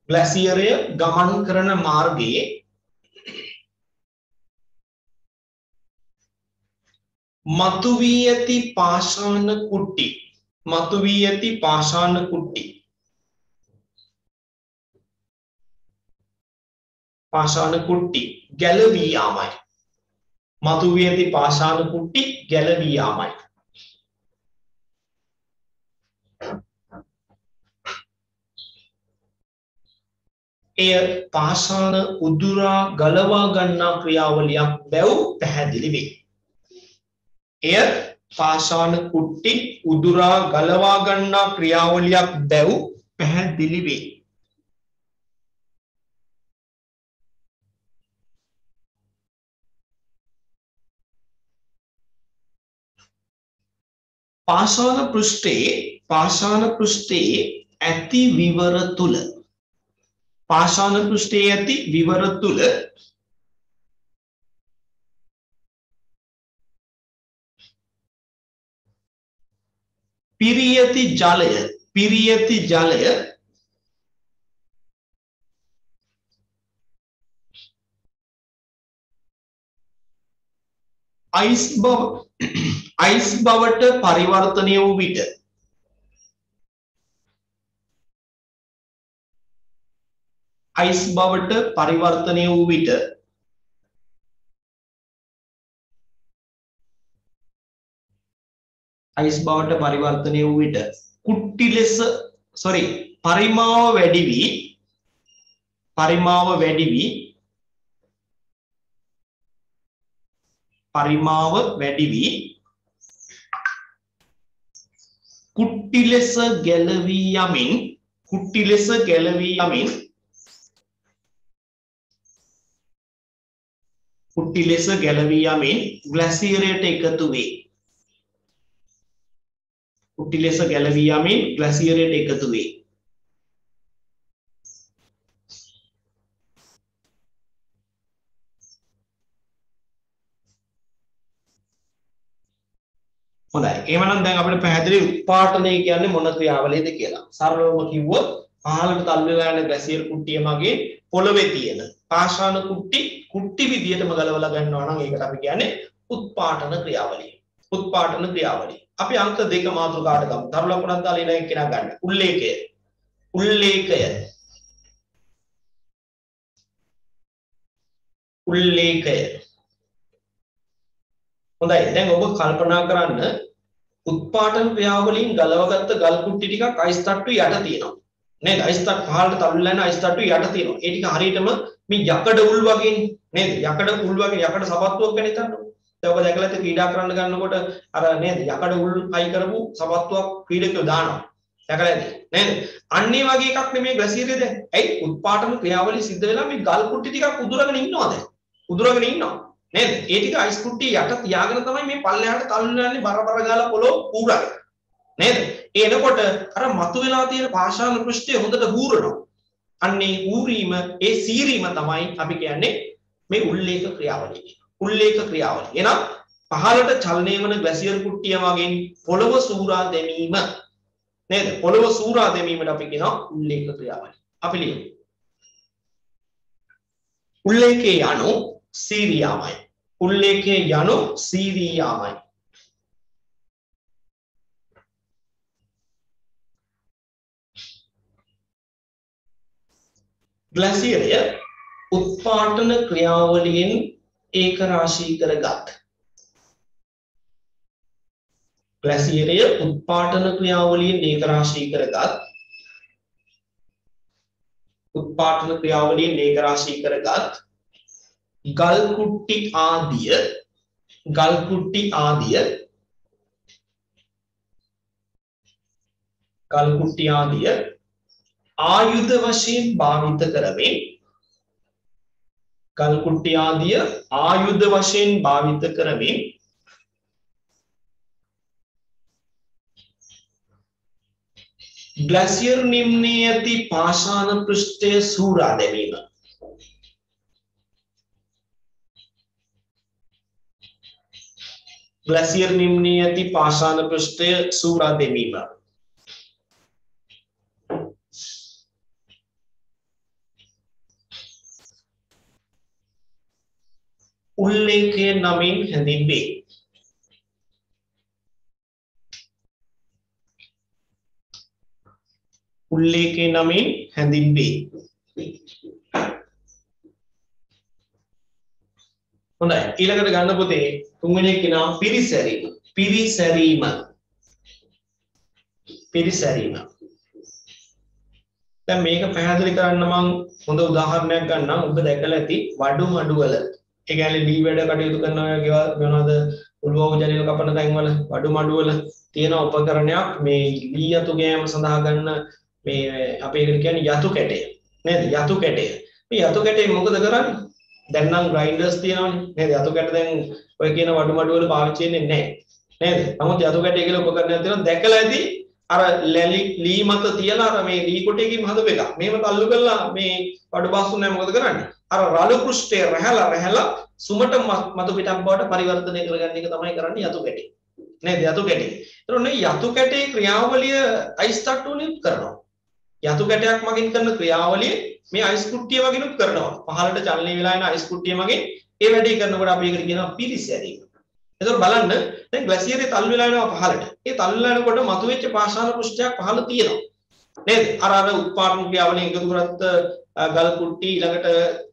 ග්ලැසියරය ගමන් කරන මාර්ගයේ මතුවී ඇති පාෂාණ කුට්ටි මතුවී ඇති පාෂාණ කුට්ටි. පාෂාණ කුට්ටි ගැලවී යාමයි. මතුවී ඇති පාෂාණ කුට්ටි ගැලවී යාමයි. එය පාෂාණ උදුරා ගලවා ගන්නා ක්‍රියාවලියක් බැව් පැහැදිලි වේ. එය පාෂාණ කුට්ටි උදුරා ගලවා ගන්නා ක්‍රියාවලියක් බැව් පැහැදිලි වේ. පාෂාණ පෘෂ්ඨයේ පාෂාණ පෘෂ්ඨයේ ඇති විවර තුල පාෂාණ පෘෂ්ඨයේ ඇති විවර තුල පිරියති ජලය පිරියති ජලය. අයිස් බව අයිස් බවට පරිවර්තනය වූ විට අයිස් බවට පරිවර්තනය වූ විට අයිස් බවට පරිවර්තනය වූ විට කුට්ටි ලෙස සොරි පරිමාව වැඩි වී පරිමාව වැඩි වී පරිමාව වැඩි වී කුට්ටි ලෙස ගැලවී යමින් කුට්ටි ලෙස ගැලවී යමින් කුට්ටි ලෙස ගැලවී යමින් ග්ලැසියරයට එකතු වේ. කුට්ටි ලෙස ගැලවී යමින් ග්ලැසියරයට එකතු වේ. හොඳයි. එහෙමනම් දැන් අපිට පැහැදිලි උත්පාටනය කියන්නේ මොන ක්‍රියාවලියද කියලා. සරලවම කිව්වොත් පහළට තල්ලු වෙලා යන ග්ලැසියර් කුට්ටිය මගේ පොළවේ තියෙන පාෂාණ කුට්ටි කුට්ටි විදියටම ගලවලා ගන්නවා නම් ඒකට අපි කියන්නේ උත්පාටන ක්‍රියාවලිය. උත්පාටන ක්‍රියාවලිය. අපි අංක දෙක මාතෘකාවට ගමු. දරු ලකුණක් දාලා ඉන එක්කෙනා ගන්න. උල්ලේඛය. උල්ලේඛය. උල්ලේඛය. හොඳයි. දැන් ඔබ කල්පනා කරන්න උත්පාටන ක්‍රියාවලින් ගලවගත්ත ගල් කුට්ටි ටිකක් අයිස් තට්ටු යට තියෙනවා. නේද? අයිස් තට්ටු පහළට තල්ලු යන අයිස් තට්ටු යට තියෙනවා. ඒ ටික හරියටම මේ යකඩ උල් වගේනේ නේද? යකඩ උල් වගේ යකඩ සපත්තුවක් ගැන හිතන්නකෝ. දැන් ඔබ දැකලා ඇති ක්‍රීඩා කරන්න ගන්නකොට අර නේද යකඩ උල් හයි කරපු සපත්තුවක් ක්‍රීඩකයෝ දානවා. දැකලා ඇති නේද? අන්න ඒ වගේ එකක් නෙමේ ග්ලැසියරේ දැන්. ඇයි උත්පාදන ක්‍රියාවලිය සිද්ධ වෙලා මේ ගල් කුට්ටි ටිකක් උදුරගෙන ඉන්නවා දැන්. උදුරගෙන ඉන්නවා. නේද? ඒ ටික අයිස් කුට්ටිය යට තියාගෙන තමයි මේ පල්ලෙහාට තල්ලු යන්නේ බර බර ගාලා පොළොව ඌරගෙන. නේද? ඒ එනකොට අර මතුවලා තියෙන පාෂාණ පෘෂ්ඨය හොඳට හූරනවා. අන්නේ ඌරීම ඒ සීරීම තමයි අපි කියන්නේ මේ උල්ලේඛ ක්‍රියාවලිය. උල්ලේඛ ක්‍රියාවලිය. එහෙනම් පහළට චලනය වන ග්ලැසියර් කුට්ටිය මගින් පොළව සූරා දැමීම නේද? පොළව සූරා දැමීමට අපි කියනවා උල්ලේඛ ක්‍රියාවලිය. අපි ලියමු. උල්ලේඛයේ යනු සීරියාමයි. උල්ලේඛයේ යනු සීරියාමයි. ග්ලැසියරය උත්පාටන ක්‍රියාවලියෙන් ඒක රාශී කරගත්. ග්ලැසියරය උත්පාටන ක්‍රියාවලියෙන් ඒක රාශී කරගත්. උත්පාටන ක්‍රියාවලියෙන් ඒක රාශී කරගත්. ගල් කුට්ටි ආදිය ගල් කුට්ටි ආදිය. ගල් කුට්ටි ආදිය ආයුධ වශයෙන් භාවිත කරමින් ගල් කුට්ටි ආදිය ආයුධ වශයෙන් භාවිත කරමින් ග්ලැසියර් නිම්නයේ ඇති පාෂාණ පෘෂ්ඨය සූරා දැමීම. ග්ලැසියර් නිම්නයේ ඇති පාෂාණ පෘෂ්ඨය සූරා දැමීම. උල්ලේඛය නමින් හැඳින්වේ. උල්ලේඛය නමින් හැඳින්වේ. හොඳයි ඊළඟට ගන්න පොතේ තුන්වෙනි එක නම පිරිසැරීම. පිරිසැරීම. පිරිසැරීම. දැන් මේක පැහැදිලි කරන්න මම හොඳ උදාහරණයක් ගන්නම් ඔබ දැකලා ඇති වඩු මඩුවල ඒ කියන්නේ ලී වැඩ කටයුතු කරන අය මොනවද උල්වෝ ජනේල කපන තැන්වල වඩු මඩුවල තියෙන උපකරණයක් මේ ලී යතු ගෑම සඳහා ගන්න මේ අපේ එකට කියන්නේ යතු කැටය. නේද? යතු කැටය. මේ යතු කැටේ මොකද කරන්නේ? දැන් නම් ග්‍රයින්ඩර්ස් තියෙනවනේ. නේද? යතු කැට දැන් ඔය කියන වඩු මඩුවල පාවිච්චි වෙන්නේ නැහැ. නේද? නමුත් යතු කැටේ කියලා උපකරණයක් තියෙනවා. දැකලා ඇති අර ලැලි ලී මත තියලා අර මේ ලී කොටයකින් හදපු එක. මේව තල්ලු කරලා මේ බඩු බාස්සු නැහැ මොකද කරන්නේ? අර රළු පෘෂ්ඨය රැහැලා රැහැලා සුමට මතු පිටක් බවට පරිවර්තනය කරගන්න එක තමයි කරන්නේ යතු කැටේ. නේද? යතු කැටේ. ඒතකොට මේ යතු කැටේ ක්‍රියාවලිය අයිස් තට්ටු වලින් කරනවා. යතු කැටයක් මගින් කරන ක්‍රියාවලිය මේ අයිස් කුට්ටිය මගිනුත් කරනවා. පහළට චලනය වෙලා යන අයිස් කුට්ටිය මගින් ඒ වැඩේ කරනකොට අපි ඒකට කියනවා පිරිසැරීම. එතකොට බලන්න දැන් ග්ලැසියරේ තල් වෙලා යනවා පහළට. ඒ තල් වෙලා යනකොට මතුවෙච්ච පාෂාණ පෘෂ්ඨයක් පහළ තියෙනවා. නේද? අර අර උත්පාදන ක්‍රියාවලිය එකතු කරත් ගල් කුට්ටි ඊළඟට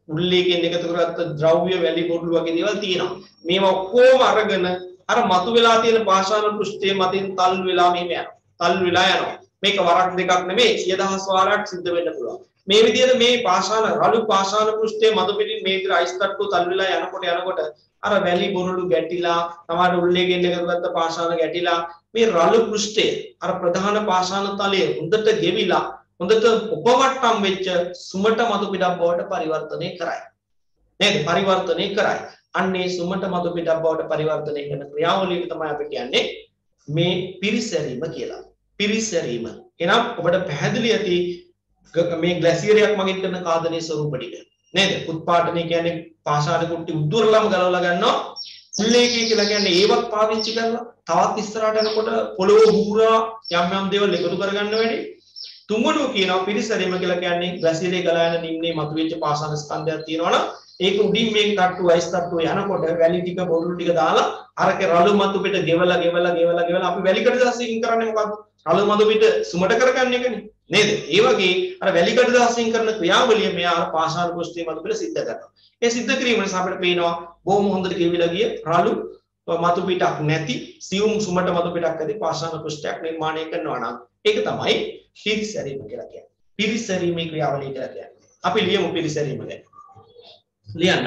උල්ලේකෙන් එකතු කරත් ද්‍රව්‍ය වැලි බොඩළු වගේ දේවල් තියෙනවා. මේවා ඔක්කොම අරගෙන අර මතුවලා තියෙන පාෂාණ පෘෂ්ඨයේ මතින් තල් වෙලා මෙහෙම යනවා. තල් වෙලා යනවා. මේක වරක් දෙකක් නෙමෙයි 10000 වාරයක් සිද්ධ වෙන්න පුළුවන්. මේ විදිහට මේ පාෂාණ රළු පාෂාණ පෘෂ්ඨයේ මතු පිටින් මේ විදිහට අයිස් තට්ටු තල් වෙලා යනකොට යනකොට අර වැලි බොරළු ගැටිලා තමාට උල්ලේගෙන් එකතුගත්ත පාෂාණ ගැටිලා මේ රළු පෘෂ්ඨය අර ප්‍රධාන පාෂාණ තලය හොඳට ගෙවිලා හොඳට උපවට්ටම් වෙච්ච සුමට මතු පිටක් බවට පරිවර්තනය කරයි. නේද? පරිවර්තනය කරයි. අන්නේ සුමට මතු පිටක් බවට පරිවර්තනය කරන ක්‍රියාවලියට තමයි අපි කියන්නේ මේ පිරිසැරීම කියලා. පිරිසැරීම. එහෙනම් ඔබට පැහැදිලි ඇති මේ ග්ලැසියරයක් මගින් කරන කාදනයේ ස්වරූප ටික. නේද? උත්පාදනය කියන්නේ පාෂාණ කුට්ටි උද්දුරලම ගලවලා ගන්නවා. උල්ලේඛය කියලා කියන්නේ ඒවත් පාවිච්චි කරලා තවත් ඉස්සරහට යනකොට පොළොව බූරා යම් යම් දේවල් එකතු කරගන්න වැඩි. තුන්වෙනුව කියනවා පිරිසැරීම කියලා කියන්නේ ග්ලැසියරේ ගලා යන නිම්නේ මතුවෙච්ච පාෂාණ ස්කන්ධයක් තියෙනවනම් ඒක උඩින් මේ තට්ටු අයිස් තට්ටුව යනකොට වැලි ටික බොරුළු ටික දාලා අරක රළු මතු පිට ගෙවලා ගෙවලා ගෙවලා ගෙවලා අපි වැලි කඩ දාසින් කරන්නේ මොකද්ද? රළු මතු පිට සුමට කරගන්න එකනේ. නේද? ඒ වගේ අර වැලි කඩ දාසින් කරන ක්‍රියාවලිය මෙයා අර පාෂාණ පෘෂ්ඨයේ මතු පිට සිද්ධ කරනවා. ඒ සිද්ධ කිරීම නිසා අපිට පේනවා බොහොම හොඳට ගෙවිලා ගිය රළු මතු පිටක් නැති සියුම් සුමට මතු පිටක් ඇති පාෂාණ පෘෂ්ඨයක් නිර්මාණය කරනවා නම් ඒක තමයි පිරිසැරීම කියලා කියන්නේ. පිරිසැරීමේ ක්‍රියාවලිය කියලා කියන්නේ. අපි ලියමු පිරිසැරීම ගැන. ලියන්න.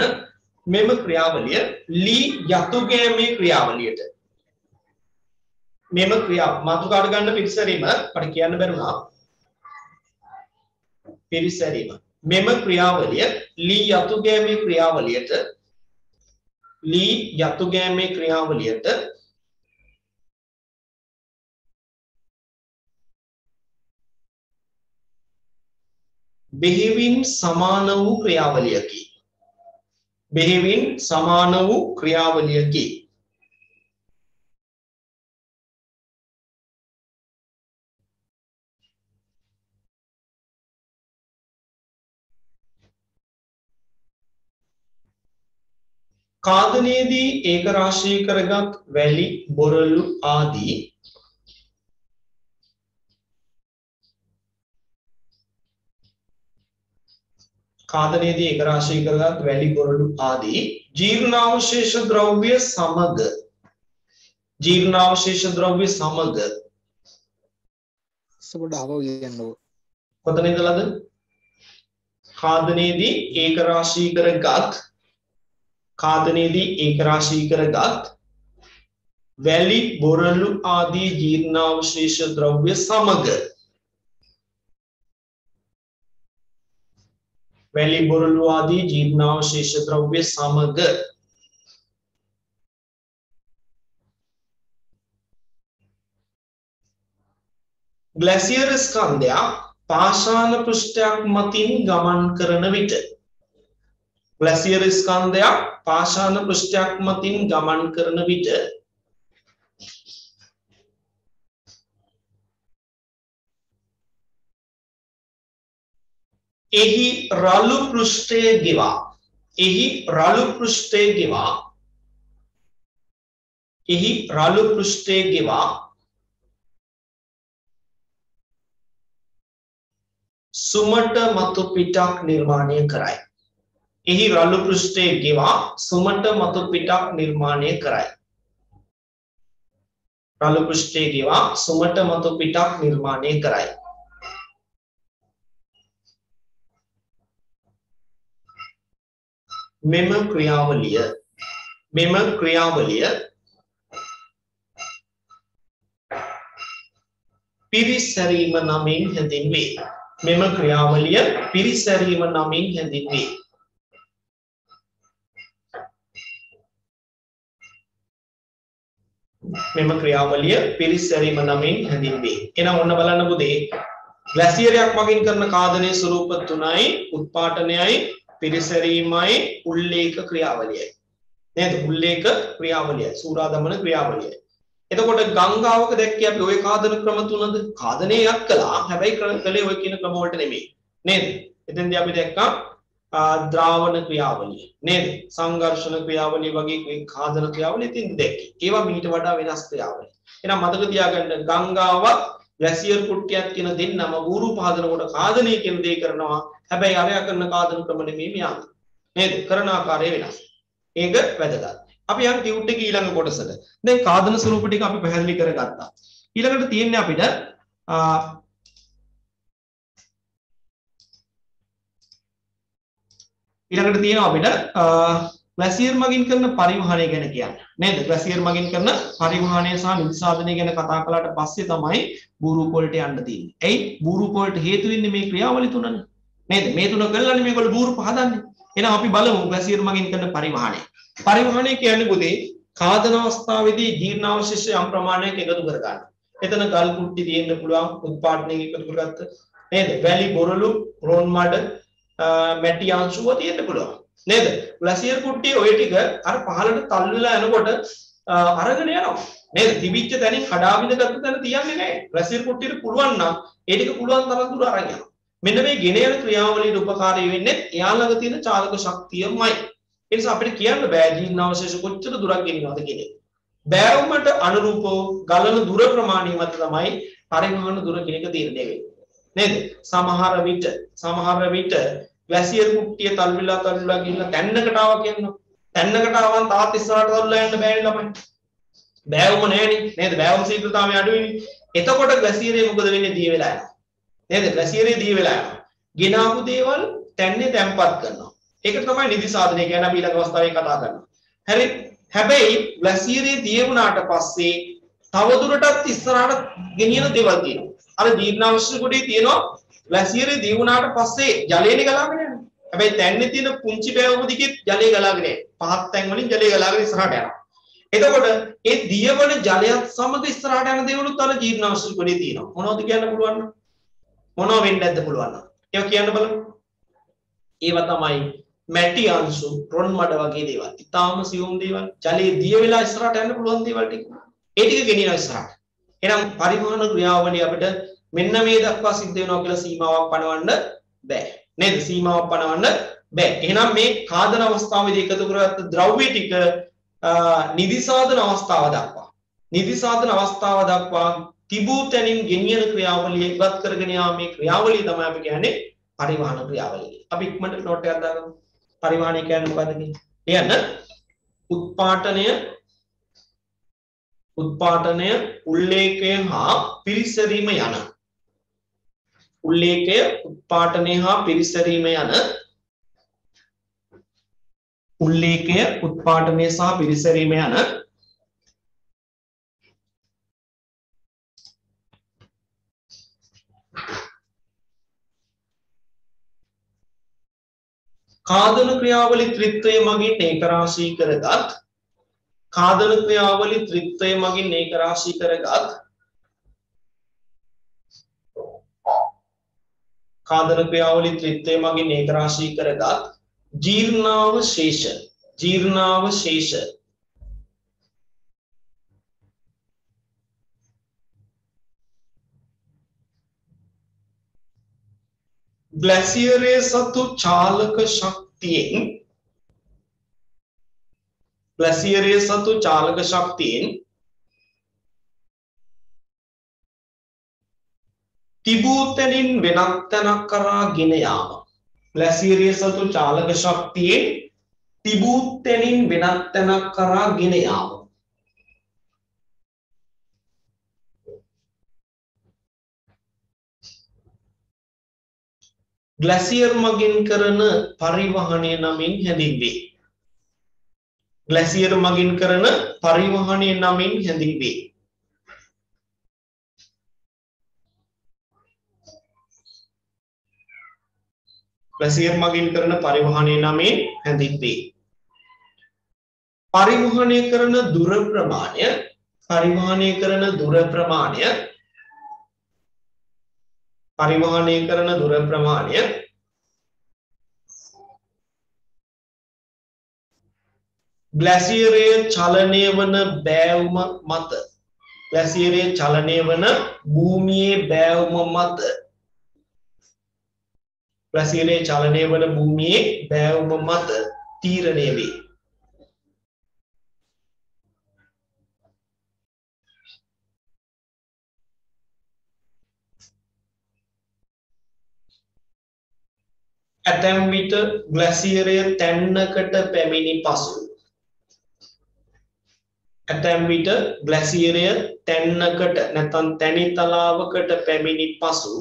මෙම ක්‍රියාවලිය ලී යතුගෑමේ ක්‍රියාවලියට. මෙම ක්‍රියා මාතෘකාවට ගන්න පිරිසැරීම අපිට කියන්න බැරුණා පිරිසැරීම. මෙම ක්‍රියාවලිය ලී යතුගෑමේ ක්‍රියාවලියට ලී යතුගෑමේ ක්‍රියාවලියට බෙහෙවින් සමාන වූ ක්‍රියාවලියකි. බෙහෙවින් සමාන වූ ක්‍රියාවලියකි. කාදනයේදී ඒක රාශී කරගත් වැලි බොරලු ආදී කාදනයේදී ඒක රාශී කරගත් වැලි බොරලු ආදී ජීර්ණාවශේෂ ද්‍රව්‍ය සමග ජීර්ණාවශේෂ ද්‍රව්‍ය සමග. සපොඩ හව කියන්නව කොතන ඉඳලාද? කාදනයේදී ඒක රාශී කරගත් කාදනයේදී ඒක රාශී කරගත් වැලි බොරලු ආදී ජීර්ණාවශේෂ ද්‍රව්‍ය සමග වැලි බොරලු ආදී ජීර්ණාවශේෂ ද්‍රව්‍ය සමග ග්ලැසියර් ස්කන්ධයක් පාෂාණ පෘෂ්ඨයක් මතින් ගමන් කරන විට ග්ලැසියර් ස්කන්ධයක් පාෂාණ පෘෂ්ඨයක් මතින් ගමන් කරන විට එහි රළු පෘෂ්ඨය ගෙවා එහි රළු පෘෂ්ඨය ගෙවා එහි රළු පෘෂ්ඨය ගෙවා සුමට මතු පිටක් නිර්මාණය කරයි. එහි රළු පෘෂ්ඨය ගෙවා සුමට මතු පිටක් නිර්මාණය කරයි. රළු පෘෂ්ඨය ගෙවා සුමට මතු පිටක් නිර්මාණය කරයි. මෙම ක්‍රියාවලිය මෙම ක්‍රියාවලිය පිරිසැරීම නමින් හැඳින්වේ. මෙම ක්‍රියාවලිය පිරිසැරීම නමින් හැඳින්වේ. මෙම ක්‍රියාවලිය පිරිසැරීම නමින් හැඳින්වේ. එහෙනම් ඔන්න බලන්න පුතේ ග්ලැසියරයක් මගින් කරන කාදනයේ ස්වරූප තුනයි උත්පාටනයයි පිරිසැරීමයි උල්ලේඛ ක්‍රියාවලියයි. නේද? උල්ලේඛ ක්‍රියාවලියයි සූරාදමන ක්‍රියාවලියයි. එතකොට ගංගාවක දැක්කේ අපි ওই කාදන ක්‍රම තුනද? කාදනයක් කළා. හැබැයි කළේ ওই කියන ක්‍රම වලට නෙමෙයි. නේද? එතෙන්දී අපි දැක්කා ද්‍රාවණ ක්‍රියාවලිය නේද? සංඝර්ෂණ ක්‍රියාවලිය වගේ කාදන ක්‍රියාවලිය ඉතින් දැක්කේ. ඒවා මීට වඩා වෙනස් ක්‍රියාවලිය. එහෙනම් මතක තියාගන්න ගංගාවත් වැසියර් කුට්ටියක් කියන දෙන්නම ඌරු පහදනකොට කාදනය කියන දේ කරනවා. හැබැයි අරයා කරන කාදන ක්‍රම නෙමෙයි මෙයා. නේද? කරන ආකාරය වෙනස්. ඒක වැදගත්. අපි යන් ටියුට් එකේ ඊළඟ කොටසට. දැන් කාදන ස්වරූප ටික අපි පැහැදිලි කරගත්තා. ඊළඟට තියෙන්නේ අපිට ඊළඟට තියෙනවා අපිට ග්ලැසියර් මගින් කරන පරිවහනය ගැන කියන්න. නේද? ග්ලැසියර් මගින් කරන පරිවහනය සහ නිසාදනය ගැන කතා කළාට පස්සේ තමයි බූරුප වලට යන්න තියෙන්නේ. එයි බූරුප වලට හේතු වෙන්නේ මේ ක්‍රියාවලි තුනනේ. නේද? මේ තුන කළානේ මේගොල්ලෝ බූරුප හදන්නේ. එහෙනම් අපි බලමු ග්ලැසියර් මගින් කරන පරිවහනය. පරිවහනය කියන්නේ පුතේ කාදන අවස්ථාවේදී ජීර්ණාවශේෂ යම් ප්‍රමාණයක් එකතු කර ගන්න. එතන ගල් කුට්ටි තියෙන්න පුළුවන් උත්පාදනයක එකතු කරගත්ත නේද? වැලි බොරළු රෝන් මඩ මැටි අංශුව තියෙන්න පුළුවන්. නේද? ග්ලැසියර් කුට්ටිය ওই ටික අර පහළට තල්ලු වෙලා යනකොට අරගෙන යනවා. නේද? තිබිච්ච තැනින් කඩා විඳගත්ත තැන තියන්නේ නැහැ. ග්ලැසියර් කුට්ටියට පුළුවන් නම් ඒ ටික පුළුවන් තරම් දුර අරන් යනවා. මෙන්න මේ ගෙන යන ක්‍රියාවලියට උපකාරී වෙන්නේ එයා ළඟ තියෙන චාලක ශක්තියමයි. ඒ නිසා අපිට කියන්න බෑ ජීර්ණාවශේෂ කොච්චර දුරක් ගෙනිනවද කියන එක. බෑවුමට අනුරූපව ගලන දුර ප්‍රමාණය මත තමයි පරිවහන දුර කියන එක තීරණය වෙන්නේ. නේද? සමහර විට සමහර විට වැසියර් කුට්ටිය තල්විලා තල්විලා ගිහිල්ලා තැන්නකට ආවා කියනවා. තැන්නකට ආවන් තාත් ඉස්සරහට තල්ලා යන්න බෑනේ ළමයි. බෑවුම නෑනේ. නේද? බෑවුම ශීඝ්‍රතාවය අඩුයිනේ. එතකොට ග්ලැසියරේ මොකද වෙන්නේ දී වෙලා යනවා. නේද? ග්ලැසියරේ දී වෙලා යනවා. ගෙනාපු දේවල් තැන්නේ තැම්පත් කරනවා. ඒක තමයි නිදි සාධනය කියන්නේ අපි ඊළඟ අවස්ථාවේ කතා කරනවා. හරි. හැබැයි ග්ලැසියරේ දී වුණාට පස්සේ තවදුරටත් ඉස්සරහට ගෙනියන දේවල් තියෙනවා. අර ජීර්ණාංශ කොටේ තියෙනවා ග්ලැසියරේ දී වුණාට පස්සේ ජලයනේ ගලාගෙන යන්නේ. හැබැයි තැන්නේ තියෙන පුංචි බෑවුම දිගේ ජලය ගලාගෙන යන්නේ. පහත් තැන් වලින් ජලය ගලාගෙන ඉස්සරහට යනවා. එතකොට ඒ දියවන ජලයත් සමග ඉස්සරහට යන දේවලුත් අර ජීර්ණාංශ කොටේ තියෙනවා. මොනවද කියන්න පුළුවන්? මොනව වෙන්න ඇද්ද පුළුවන්? ඒක කියන්න බලන්න. ඒවා තමයි මැටි අංශු, රොන් මඩ වගේ දේවල්. ඊටාම සියුම් දේවල්. ජලයේ දිය වෙලා ඉස්සරහට යන්න පුළුවන් දේවල් ටික. ඒ ටික ගෙනියනවා ඉස්සරහට. එහෙනම් පරිවහන ක්‍රියාවලිය අපිට මෙන්න මේ දක්වා සිද්ධ වෙනවා කියලා සීමාවක් පනවන්න බෑ. නේද? සීමාවක් පනවන්න බෑ. එහෙනම් මේ කාදන අවස්ථාවේදී එකතු කරගත්ත ද්‍රව්‍ය ටික නිදිසාධන අවස්ථාව දක්වා. නිදිසාධන අවස්ථාව දක්වා තිබූ තැනින් ගෙනියන ක්‍රියාවලිය ඉවත් කරගෙන යාමේ ක්‍රියාවලිය තමයි අපි කියන්නේ පරිවහන ක්‍රියාවලිය. අපි ඉක්මනට නෝට් එකක් දාගමු. පරිවහනය කියන්නේ මොකද්ද කියන්නේ? එයන්න උත්පාටනය උත්පාටනය උල්ලේඛය හා පිරිසැරීම යන උල්ලේඛය උත්පාටනය හා පිරිසැරීම යන උල්ලේඛය උත්පාටනය සහ පිරිසැරීම යන කාදන ක්‍රියාවලි ත්‍රිත්වය මගින් ඒකරාශී කරගත් කාදන ක්‍රියාවලි ත්‍රිත්වය මගින් ඒකරාශී කරගත් කාදන ක්‍රියාවලි ත්‍රිත්වය මගින් ඒකරාශී කරගත් ජීර්ණාව ශේෂ. ජීර්ණාව ශේෂ. ග්ලැසියරේ සතු චාලක ශක්තියෙන් ග්ලැසියරේ සතු චාලක ශක්තියෙන් තිබූ තැනින් වෙනත් තැනක් කරා ගෙන යාම ග්ලැසියරේ සතු චාලක ශක්තියෙන් තිබූ තැනින් වෙනත් තැනක් කරා ගෙන යාම ග්ලැසියර් මගින් කරන පරිවහනය නමින් හැඳින්වේ. ග්ලැසියර් මගින් කරන පරිවහනය නමින් හැඳින්වේ. ග්ලැසියර් මගින් කරන පරිවහනය නමින් හැඳින්වේ. පරිවහනය කරන දුර ප්‍රමාණය පරිවහනය කරන දුර ප්‍රමාණය පරිවහනය කරන දුර ප්‍රමාණය ග්ලැසියරය චලනය වන බෑවුම මත ග්ලැසියරය චලනය වන භූමියේ බෑවුම මත ග්ලැසියරය චලනය වන භූමියේ බෑවුම මත තීරණය වේ. ඇතැම් විට ග්ලැසියරය තැන්නකට පැමිණි පසු ඇතැම් විට ග්ලැසියරය තැන්නකට නැතන් තැනි තලාවකට පැමිණි පසු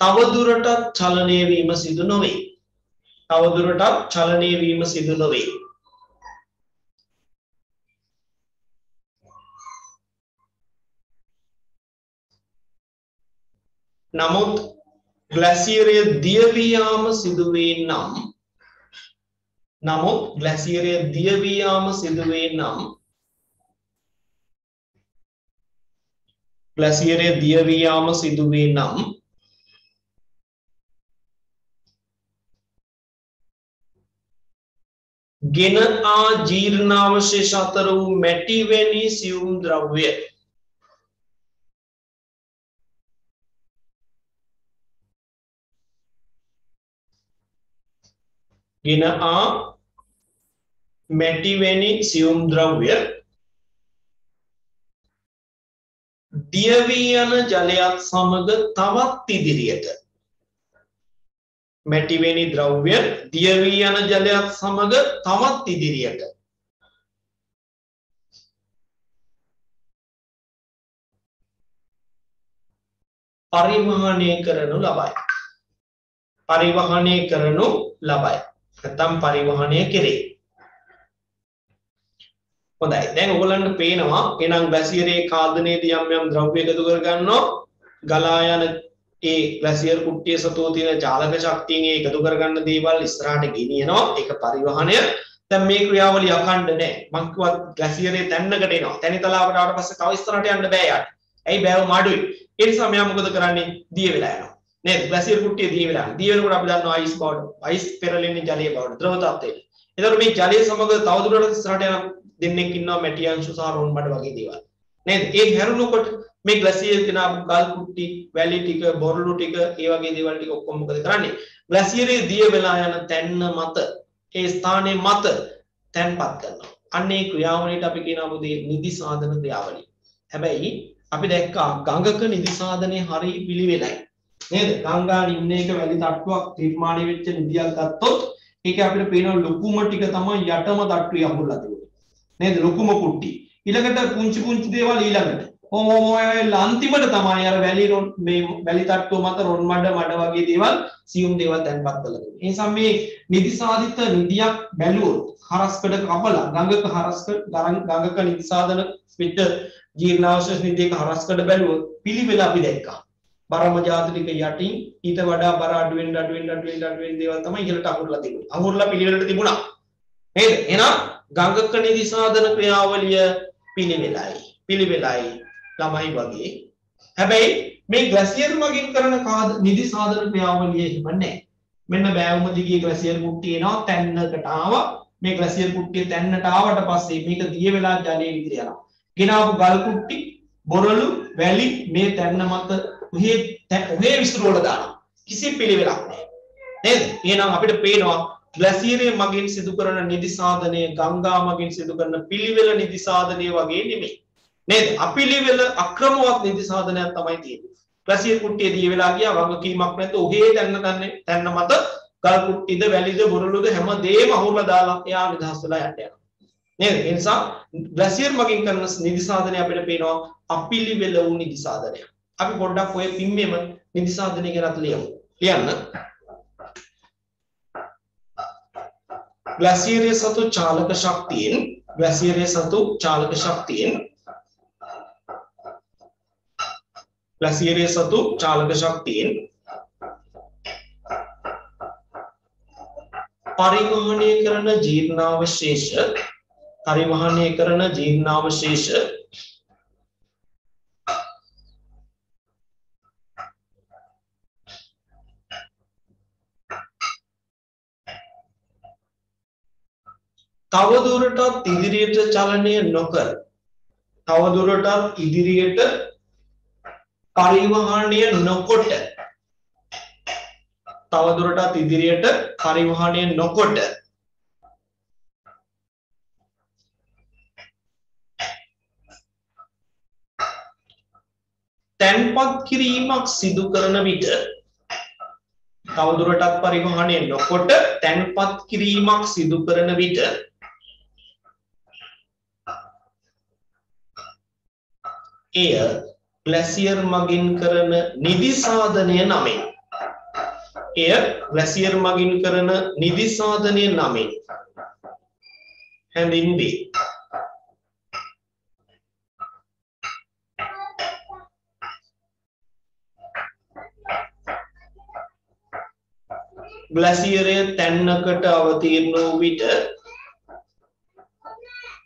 තවදුරටත් චලනය වීම සිදු නොවේ. තවදුරටත් චලනය වීම සිදු නොවේ. නමුත් ග්ලැසියරය දියවීයාම සිදුවේ නම් නමුත් ග්ලැසියරය දියවීයාම සිදුවේ නම් ග්ලැසියරය දියවීයාම සිදුවේ නම් ගෙන ආ ජීර්ණාවශේෂ අතර වූ මැටිවැනි සියුම් ද්‍රව්‍ය ගෙන ආ මැටිවැනි සියුම් ද්‍රව්‍ය දියවී යන ජලයත් සමග තවත් ඉදිරියට මැටිවෙනි ද්‍රව්‍ය දියවී යන ජලයත් සමග තවත් ඉදිරියට පරිවහනය කරනු ලබයි පරිවහනය කරනු ලබයි. නැත්නම් පරිවහනය කෙරේ. හොඳයි. දැන් ඔයගලන්ට පේනවා එනම් ග්ලැසියරේ කාදනයේදී යම් යම් ද්‍රව්‍ය එකතු කරගන්නවා ගලා යන ඒ ග්ලැසියර් කුට්ටිය සතුව තියෙන ජාලක ශක්තියෙන් ඒ එකතු කරගන්න දේවල් ඉස්සරහට ගෙනියනවා. ඒක පරිවහනය. දැන් මේ ක්‍රියාවලිය අඛණ්ඩ නැහැ. මං කිව්වා ග්ලැසියරේ තැන්නකට එනවා. තැනිතලාවට ආවට පස්සේ තව ඉස්සරහට යන්න බෑ යාට. ඇයි බෑව මාඩුයි. ඒ නිසා මෙයා මොකද කරන්නේ? දිය වෙලා යනවා. නේද? ග්ලැසියර් කුට්ටිය දිය වෙලා යනවා. දිය වෙනකොට අපි දන්නවා අයිස් බවට. අයිස් පෙරලෙන්නේ ජලයේ බවට. ද්‍රව තත්ත්වයට. එතකොට මේ ජලය සමග තවදුරටත් ඉස්සරහට යන දෙන්නෙක් ඉන්නවා මැටි අංශු සහ රොන් බඩ වගේ දේවල්. නේද? ඒ හැරුණකොට මේ ග්ලැසියර් දෙන ගල් කුට්ටි, වැලි ටික, බොරළු ටික, ඒ වගේ දේවල් ටික ඔක්කොම මොකද කරන්නේ? ග්ලැසියරේ දිය වෙලා යන තැන්න මත, ඒ ස්ථානයේ මත තැන්පත් කරනවා. අන්න ඒ ක්‍රියාවලියට අපි කියනවා මොකද නිදි සාධන ක්‍රියාවලිය. හැබැයි අපි දැක්කා ගඟක නිදි සාධනය හරි පිළිවෙලයි. නේද? ගංගා නිම්නයක වැලි තට්ටුවක් නිර්මාණය වෙච්ච නිදියක් ගත්තොත් ඒක අපිට පේන ලොකුම ටික තමයි යටම තට්ටුවේ අහුල්ලා තිබුණේ. නේද? ලොකුම කුට්ටි. ඊළඟට පුංචි පුංචි දේවල් ඊළඟට. ඔහොම ඔය අන්තිමට තමයි අර වැලි රොන් මේ වැලි තට්ටුව මත රොන් මඩ මඩ වගේ දේවල් සියුම් දේවල් තැන්පත් කරලා තියෙනවා. ඒ නිසා මේ නිදි සාධිත නිදියක් බැලුවොත් හරස්කඩ කපලා ගඟක හරස්කඩ ගඟක නිදි සාධන වෙච්ච ජීර්ණාවශේෂ නිදියක හරස්කඩ බැලුවොත් පිළිවෙල අපි දැක්කා. බරම ජාති ටික යටින් ඊට වඩා බර අඩු වෙන්න අඩු වෙන්න අඩු වෙන්න අඩු වෙන්න දේවල් තමයි ඉහළට අහුරලා තිබුණේ. අහුරලා පිළිවෙලට තිබුණා. නේද? එහෙනම් ගඟක නිදි සාධන ක්‍රියාවලිය පිළිවෙලයි. පිළිවෙලයි ළමයි වගේ. හැබැයි මේ ග්ලැසියර් මගින් කරන නිදි සාධන ක්‍රියාවලිය එහෙම නැහැ. මෙන්න බෑවුම දිගේ ග්ලැසියර් කුට්ටිය එනවා තැන්නකට ආවා. මේ ග්ලැසියර් කුට්ටිය තැන්නට ආවට පස්සේ මේක දිය වෙලා ජලයේ විදිහට යනවා. ගෙනාවු ගල් කුට්ටි, බොරළු, වැලි මේ තැන්න මත ඔහේ ඔහේ විසිරුවල දානවා. කිසි පිළිවෙලක් නැහැ. නේද? එහෙනම් අපිට පේනවා ග්ලැසියරය මගින් සිදු කරන නිදි සාධනය ගංගා මගින් සිදු කරන පිළිවෙල නිදි සාධනය වගේ නෙමෙයි. නේද? අපිළිවෙල අක්‍රමවත් නිදි සාධනයක් තමයි තියෙන්නේ. ග්ලැසියර් කුට්ටිය දී වෙලා ගියා වගකීමක් නැතුව ඔහේ තැන්න තන්නේ තැන්න මත ගල් කුට්ටිද වැලිද බොරළුද හැමදේම අහුරලා දාලා එයා නිදහස් වෙලා යන්න යනවා. නේද? ඒ නිසා ග්ලැසියර් මගින් කරන නිදි සාධනය අපිට පේනවා අපිළිවෙල වූ නිදි සාධනයක්. අපි පොඩ්ඩක් ඔය පිම්මෙම නිදි සාධනය ගැනත් ලියමු. ලියන්න. ග්ලැසියරයේ සතු චාලක ශක්තියෙන් ග්ලැසියරයේ සතු චාලක ශක්තියෙන් ග්ලැසියරයේ සතු චාලක ශක්තියෙන් පරිවහනය කරන ජීර්ණාවශේෂ පරිවහනය කරන ජීර්ණාවශේෂ තවදුරටත් ඉදිරියට චලනය නොකර තවදුරටත් ඉදිරියට පරිවහනය නොකොට. තවදුරටත් ඉදිරියට පරිවහනය නොකොට. තැන්පත් කිරීමක් සිදු කරන විට තවදුරටත් පරිවහනය නොකොට තැන්පත් කිරීමක් සිදු කරන විට එය ග්ලැසියර් මගින් කරන නිදි සාධනය නමින්. එය ග්ලැසියර් මගින් කරන නිදි සාධනය නමින්. හැඳින්වේ. ග්ලැසියරය තැන්නකට අවතීර්ණ වූ විට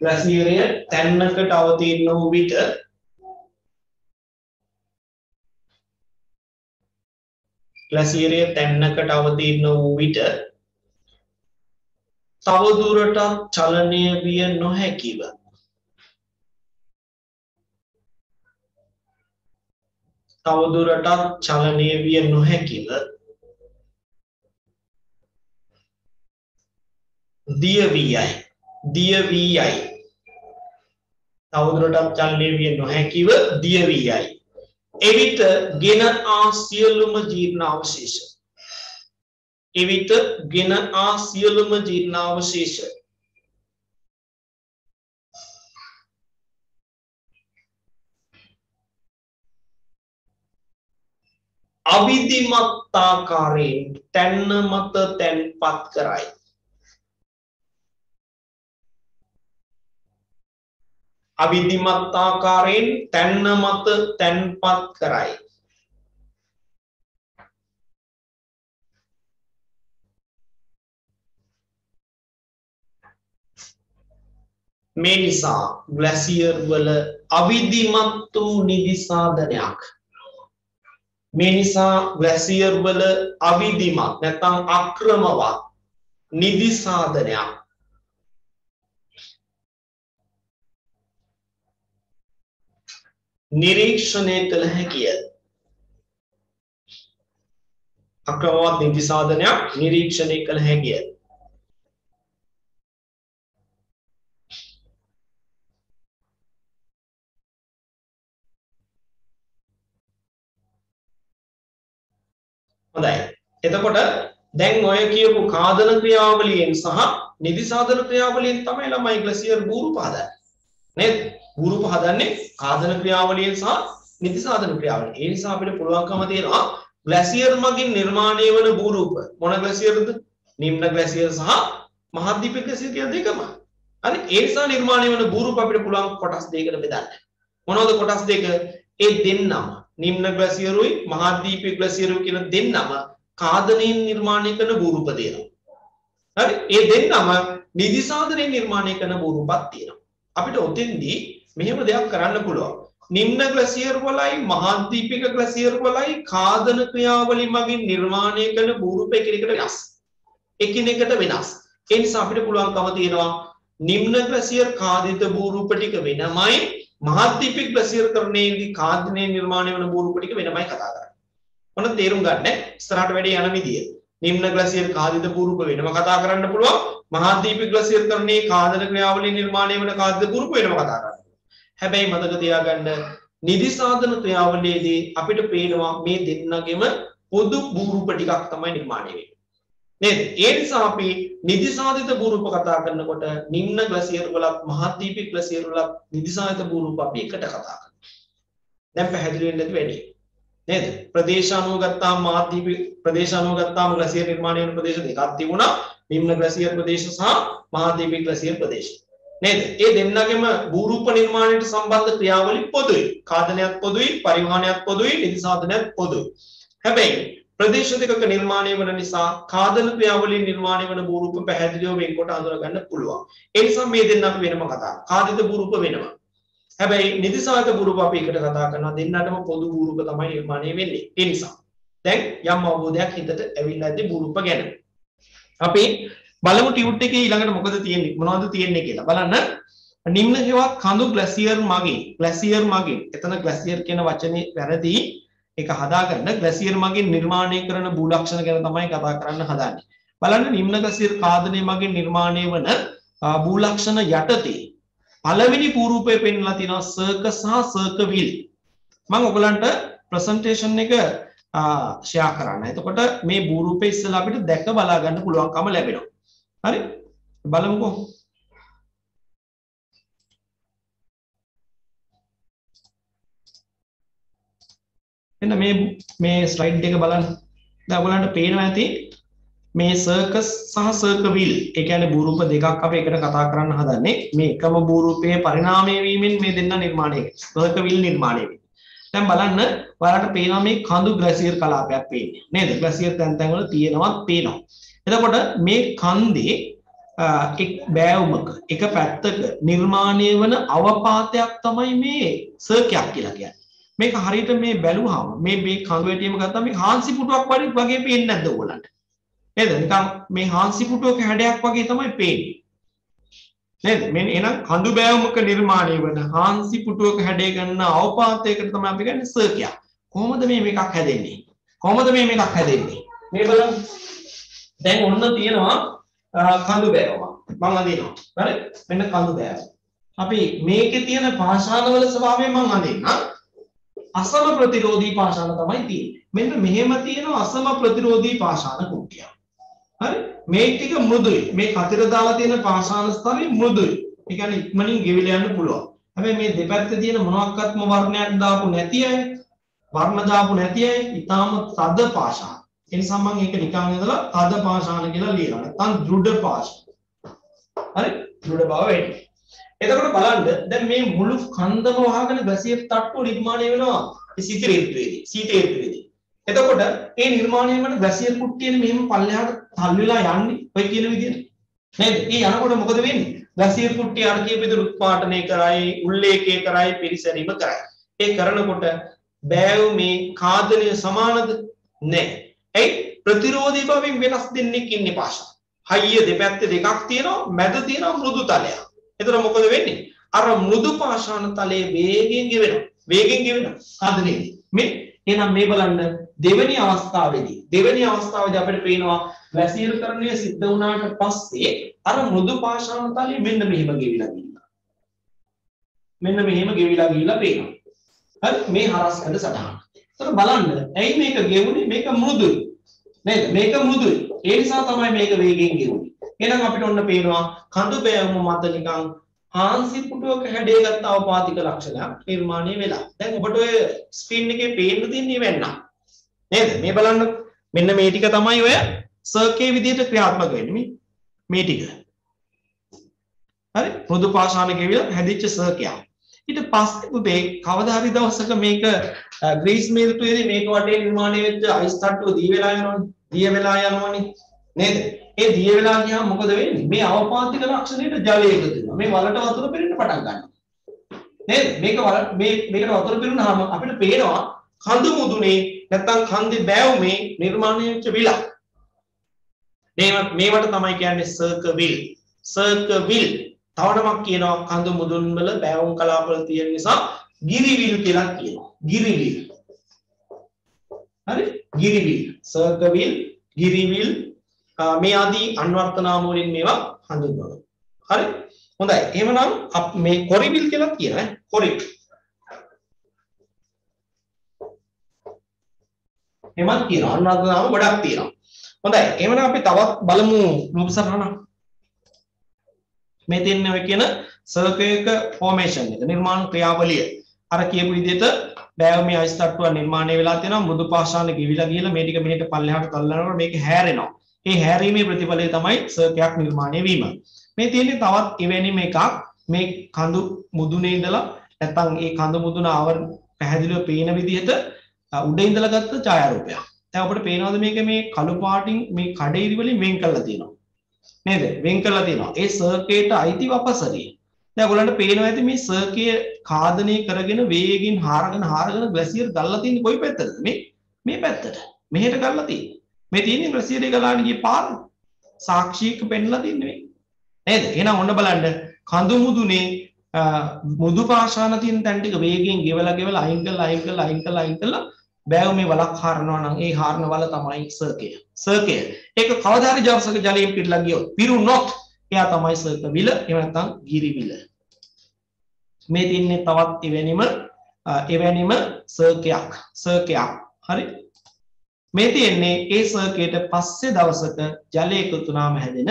ග්ලැසියරය තැන්නකට අවතීර්ණ වූ විට ග්ලැසියරය තැන්නකට අවතීර්ණ වූ විට තවදුරටත් චලනය විය නොහැකිව තවදුරටත් චලනය විය නොහැකිව දිය වී යයි දිය වී යයි තවදුරටත් චලනය විය නොහැකිව දිය වී යයි එවිට ගෙන ආ සියලුම ජීර්ණාවශේෂ එවිට ගෙන ආ සියලුම ජීර්ණාවශේෂ අවිධිමත් ආකාරයෙන් තැන්න මත තැන්පත් කරයි. අවිධිමත් ආකාරයෙන් තැන්න මත තැන්පත් කරයි. මේ නිසා ග්ලැසියර් වල අවිධිමත් වූ නිදිසාධනයක් මේ නිසා ග්ලැසියර් වල අවිධිමත් නැත්නම් අක්‍රමවත් නිදිසාධනයක් නිරීක්ෂණය කළ හැකිය අක්‍රමවත් නිදිසාධනයක් නිරීක්ෂණය කළ හැකිය හොඳයි. එතකොට දැන් ඔය කියපු කාදන ක්‍රියාවලියෙන් සහ නිදි සාධන ක්‍රියාවලියෙන් තමයි ළමයි ග්ලැසියර් බූරු පහදන්නේ. නේද? බූරු පහදන්නේ කාදන ක්‍රියාවලියෙන් සහ නිදි සාධන ක්‍රියාවලියෙන්. ඒ නිසා අපිට පුළුවන්කම තියෙනවා ග්ලැසියර් මගින් නිර්මාණය වන බූරූප මොන ග්ලැසියර්ද? නිම්න ග්ලැසියර් සහ මහද්වීප ග්ලැසියර් කියන දෙකම. හරි ඒ නිසා නිර්මාණය වන බූරූප අපිට පුළුවන් කොටස් දෙකකට බෙදන්න. මොනවද කොටස් දෙක? ඒ දෙන්නම නිම්න ග්ලැසියරුයි මහාද්වීප ග්ලැසියරුයි කියන දෙන්නම කාදනයෙන් නිර්මාණය කරන භූරූප තියෙනවා. හරි? ඒ දෙන්නම නිදි සාධනයෙන් නිර්මාණය කරන භූරූපක් තියෙනවා. අපිට ඔතෙන්දී මෙහෙම දෙයක් කරන්න පුළුවන්. නිම්න ග්ලැසියර් වලයි මහාද්වීපික ග්ලැසියර් වලයි කාදන ක්‍රියාවලින් මගින් නිර්මාණය කරන භූරූප එකිනෙකට වෙනස්. එකිනෙකට වෙනස්. ඒ නිසා අපිට පුළුවන්කම තියෙනවා නිම්න ග්ලැසියර් කාදිත භූරූප ටික වෙනමයි මහත්තිපික් ග්ලසියර් කරණයේදී කාන්තිනය නිර්මාණය වන බෝරුප ටික වෙනමයි කතා කරන්නේ. ඔන්න තේරුම් ගන්න ඉස්සරහට වැඩේ යන විදිය. නිම්න ග්ලසියර් කාදිත බෝරුප වෙනම කතා කරන්න පුළුවන්. මහත්තිපික් ග්ලසියර් කරණයේ කාදන ක්‍රියාවලින් නිර්මාණය වන කාදිත බෝරුප වෙනම කතා කරන්න. හැබැයි මතක තියාගන්න නිදි සාධන ක්‍රියාවලියේදී අපිට පේනවා මේ දෙන්නගෙම පොදු බෝරුප ටිකක් තමයි නිර්මාණය වෙන්නේ. නේද? ඒ නිසා අපි නිදිසාදිත භූරූප කතා කරනකොට නිම්න ග්ලැසියර් වලත් මහද්වීපික ග්ලැසියර් වලත් නිදිසාදිත භූරූප අපි එකට කතා කරනවා. දැන් පැහැදිලි වෙන්නේ නැති වැඩි. නේද? ප්‍රදේශ අනුව ගත්තාම මහද්වීපික ප්‍රදේශ අනුව ගත්තාම ග්ලැසියර් නිර්මාණය වෙන ප්‍රදේශ දෙකක් තිබුණා. නිම්න ග්ලැසියර් ප්‍රදේශ සහ මහද්වීපික ග්ලැසියර් ප්‍රදේශ. නේද? ඒ දෙන්නගෙම භූරූප නිර්මාණයට සම්බන්ධ ක්‍රියාවලින් පොදුයි. කාදනයක් පොදුයි, පරිවහනයක් පොදුයි, නිදිසාධනයක් පොදුයි. හැබැයි ප්‍රදේශ දෙකක නිර්මාණය වන නිසා කාදන ක්‍රියාවලින් නිර්මාණය වන බූරූප පැහැදිලිව වෙන්කොට අඳුරගන්න පුළුවන්. ඒ නිසා මේ දෙන්න අපි වෙනම කතා. කාදිත බූරූප වෙනවා. හැබැයි නිදිසායත බූරූප අපි එකට කතා කරනවා දෙන්නටම පොදු බූරූප තමයි නිර්මාණය වෙන්නේ. ඒ නිසා දැන් යම් අවබෝධයක් හිතට ඇවිල්ලා ඇති බූරූප ගැන. අපි බලමු ටියුට් එකේ ඊළඟට මොකද තියෙන්නේ මොනවද තියෙන්නේ කියලා. බලන්න නිම්න හේවත් කඳු ග්ලැසියර් මගින් ග්ලැසියර් මගින් එතන ග්ලැසියර් කියන වචනේ වැරදි ඒක හදාගන්න ග්ලැසියර් මගින් නිර්මාණය කරන භූලක්ෂණ ගැන තමයි කතා කරන්න හදන්නේ. බලන්න නිම්න ග්ලැසියර් කාදනය මගින් නිර්මාණය වන භූලක්ෂණ යටතේ පළවෙනි පූරූපය පෙන්ලා තියෙනවා සර්ක සහ සර්ක විල්. මම ඔයගලන්ට ප්‍රසන්ටේෂන් එක ෂෙයා කරන්න. එතකොට මේ භූරූපය ඉස්සෙල්ලා අපිට දැක බලා ගන්න පුළුවන්කම ලැබෙනවා. හරි? බලමුකෝ. එන්න මේ මේ ස්ලයිඩ් එක බලන්න. දැන් ඔයගලන්ට පේනවා ඇති මේ සර්කස් සහ සර්ක විල් ඒ කියන්නේ භූරූප දෙකක් අපි එකට කතා කරන්න හදන්නේ මේ එකම භූරූපයේ පරිණාමය වීමෙන් මේ දෙන්න නිර්මාණය වෙන්නේ. සර්ක විල් නිර්මාණය වෙන්නේ. දැන් බලන්න ඔයාලට පේනවා මේ කඳු ග්ලැසියර් කලාපයක් පේන්නේ. නේද? ග්ලැසියර් තැන් තැන් වල තියෙනවත් පේනවා. එතකොට මේ කන්දේ එක් බෑවුමක එක පැත්තක නිර්මාණය වන අවපාතයක් තමයි මේ සර්කයක් කියලා කියන්නේ. මේක හරියට මේ බැලුවාම මේ මේ කඳු වැටියම ගත්තාම මේ හාන්සි පුටුවක් වගේ වගේ පේන්නේ නැද්ද ඔයගලන්ට? නේද? නිකන් මේ හාන්සි පුටුවක හැඩයක් වගේ තමයි පේන්නේ. නේද? මෙන්න එහෙනම් කඳු බෑවුමක නිර්මාණය වන හාන්සි පුටුවක හැඩය ගන්න අවපාතයකට තමයි අපි කියන්නේ සර්කියා. කොහොමද මේ මේකක් හැදෙන්නේ? කොහොමද මේ මේකක් හැදෙන්නේ? මේ බලන්න. දැන් ඔන්න තියෙනවා කඳු බෑවුම. මම අඳිනවා. හරි? මෙන්න කඳු බෑවුම. අපි මේකේ තියෙන පාෂාණවල ස්වභාවය මම අඳින්නම්. අසම ප්‍රතිරෝධී පාෂාණ තමයි තියෙන්නේ. මෙන්න මෙහෙම තියෙනවා අසම ප්‍රතිරෝධී පාෂාණ කුට්ටියක්. හරි? මේ ටික මෘදුයි. මේ කතර දාලා තියෙන පාෂාණ ස්තරය මෘදුයි. ඒ කියන්නේ ඉක්මනින් ගෙවිලා යන්න පුළුවන්. හැබැයි මේ දෙපැත්තේ තියෙන මොනක්වත්ම වර්ණයක් දාපු නැති අය වර්ණ දාපු නැති අය ඊටාම තද පාෂාණ. ඒ නිසා මම ඒක නිකන් ඉඳලා තද පාෂාණ කියලා ලියනවා. නැත්නම් දෘಢ පාෂාණ. හරි? දෘঢ় බව වැඩි. එතකොට බලන්න දැන් මේ මුළු කන්දම වහගෙන ග්ලැසියර් තට්ටුව නිර්මාණය වෙනවා. මේ සීත ඍතුවේදී. සීත ඍතුවේදී. එතකොට ඒ නිර්මාණය වෙන ග්ලැසියර් කුට්ටියනේ මෙහෙම පල්ලෙහාට තල් වෙලා යන්නේ. ඔය කියන විදිහට. නේද? ඒ යනකොට මොකද වෙන්නේ? ග්ලැසියර් කුට්ටිය අර කියපු විදිහට උත්පාදනය කරයි, උල්ලේඛය කරයි, පිරිසැරීම කරයි. ඒ කරනකොට බෑව් මේ කාදනය සමානද? නැහැ. ඇයි? ප්‍රතිරෝධී බවින් වෙනස් දෙන්නෙක් ඉන්නේ පාෂා. හයිය දෙපැත්තේ දෙකක් තියෙනවා, මැද තියෙනවා මෘදු තලයක්. එතකොට මොකද වෙන්නේ? අර මෘදු පාෂාණ තලයේ වේගයෙන් ගෙවෙනවා. වේගෙන් ගෙවෙනවා. කාදනයේදී. මේ එහෙනම් මේ බලන්න දෙවෙනි අවස්ථාවේදී දෙවෙනි අවස්ථාවේදී අපිට පේනවා වැසීරුකරණය සිද්ධ වුණාට පස්සේ අර මෘදු පාෂාණ තලය මෙන්න මෙහෙම ගෙවිලා ගිහිල්ලා. මෙන්න මෙහෙම ගෙවිලා ගිහිල්ලා පේනවා. හරි මේ හරස් ඇඳ සටහන. එතකොට බලන්න ඇයි මේක ගෙවුනේ මේක මෘදුයි. නේද? මේක මෘදුයි. ඒ නිසා තමයි මේක වේගයෙන් ගෙවුනේ. එහෙනම් අපිට ඔන්න පේනවා කඳු බෑවුම මත නිකන් හාන්සි පුටුවක හැඩයගත් අවපාතික ලක්ෂණයක් නිර්මාණය වෙලා. දැන් ඔබට ඔය ස්ක්‍රීන් එකේ පේන්න තියෙන්නේ වෙන්න. නේද? මේ බලන්න මෙන්න මේ ටික තමයි ඔය සර්කේ විදිහට ක්‍රියාත්මක වෙන්නේ මේ මේ ටික. හරි? මෘදු පාෂාණ ගෙවිලා හැදිච්ච සර්කයක්. ඊට පස්සේ පුතේ කවදා හරි දවසක මේක ග්‍රීස් මේරුතුවේදී මේක වටේ නිර්මාණය වෙච්ච අයිස් තට්ටුව දී වෙලා යනවනේ. දිය වෙලා යනවනේ. නේද? ඒ දිය වෙලා ගියාම මොකද වෙන්නේ? මේ අවපාතික ලක්ෂණයට ජලය එකතු වෙනවා. මේ වලට වතුර පිරෙන්න පටන් ගන්නවා. නේද? මේක වල මේ මේකට වතුර පිරුණාම අපිට පේනවා කඳු මුදුනේ නැත්තම් කන්දේ බෑවුමේ නිර්මාණය වෙච්ච විල. මේ මේවට තමයි කියන්නේ සර්කවිල්. සර්කවිල්. තව නමක් කියනවා කඳු මුදුන් වල බෑවුම් කලාපවල තියෙන නිසා ගිරිවිල් කියලා කියනවා. ගිරිවිල්. හරි? ගිරිවිල්. සර්කවිල්, ගිරිවිල් මේ ආදී අන්වර්ථ නාම වලින් මේවා හඳුන්වනවා. හරි? හොඳයි. එහෙමනම් මේ කොරිවිල් කියලා කියනවා. කොරිවිල්. එමත් තියෙනවා. අන්වර්ථ නාම ගොඩක් තියෙනවා. හොඳයි. එහෙමනම් අපි තවත් බලමු රූප සටහනක්. මේ තියෙන ඔය කියන සර්කයක ෆෝමේෂන් එක නිර්මාණ ක්‍රියාවලිය. අර කියපු විදිහට බෑවමේ අයිස් තට්ටුව නිර්මාණය වෙලා තියෙනවා මෘදු පාෂාණ ගෙවිලා ගිහලා මේ ටික මෙහෙට පල්ලෙහාට තල්ලනකොට මේක හැරෙනවා. ඒ හැරීමේ ප්‍රතිඵලය තමයි සර්කයක් නිර්මාණය වීම. මේ තියෙන්නේ තවත් එවැනිම එකක් මේ කඳු මුදුනේ ඉඳලා නැත්නම් ඒ කඳු මුදුන ආවර පැහැදිලිව පේන විදිහට උඩ ඉඳලා ගත්ත ඡායාරූපයක්. දැන් අපිට පේනවද මේක මේ කළු පාටින් මේ කඩේරි වලින් වෙන් කරලා තියෙනවා. නේද? වෙන් කරලා තියෙනවා. ඒ සර්කේට අයිති වපසරිය. දැන් ඔයගොල්ලන්ට පේනවා ඇති මේ සර්කිය ඛාදනය කරගෙන වේගින් හාරගෙන හාරගෙන ග්ලැසියර් ගල්ලා තියෙන්නේ කොයි පැත්තටද? මේ මේ පැත්තට. මෙහෙට ගල්ලා තියෙන්නේ. මේ තියෙන්නේ ග්ලැසියර් එක ගලාගෙන ගිය පාර. සාක්ෂියක පෙන්ලා තින්නේ මේ. නේද? එහෙනම් ඔන්න බලන්න කඳු මුදුනේ මුදු පාෂාණ තියෙන තැන් ටික වේගයෙන් ගෙවලා ගෙවලා අයින් කරලා අයින් කරලා අයින් කරලා අයින් කරලා බෑව මේ වලක් හරනවා නම් ඒ හරන වල තමයි සර්කය. සර්කය. ඒක කවදා හරි ජවසක ජලයෙන් පිරලා ගියොත් පිරුණොත් එයා තමයි සර්ක විල එහෙම නැත්නම් ගිරි විල. මේ තින්නේ තවත් එවැනිම එවැනිම සර්කයක්. සර්කයක්. හරි? මේ තියෙන්නේ ඒ සර්කයට පස්සේ දවසක ජලය එකතු වුණාම හැදෙන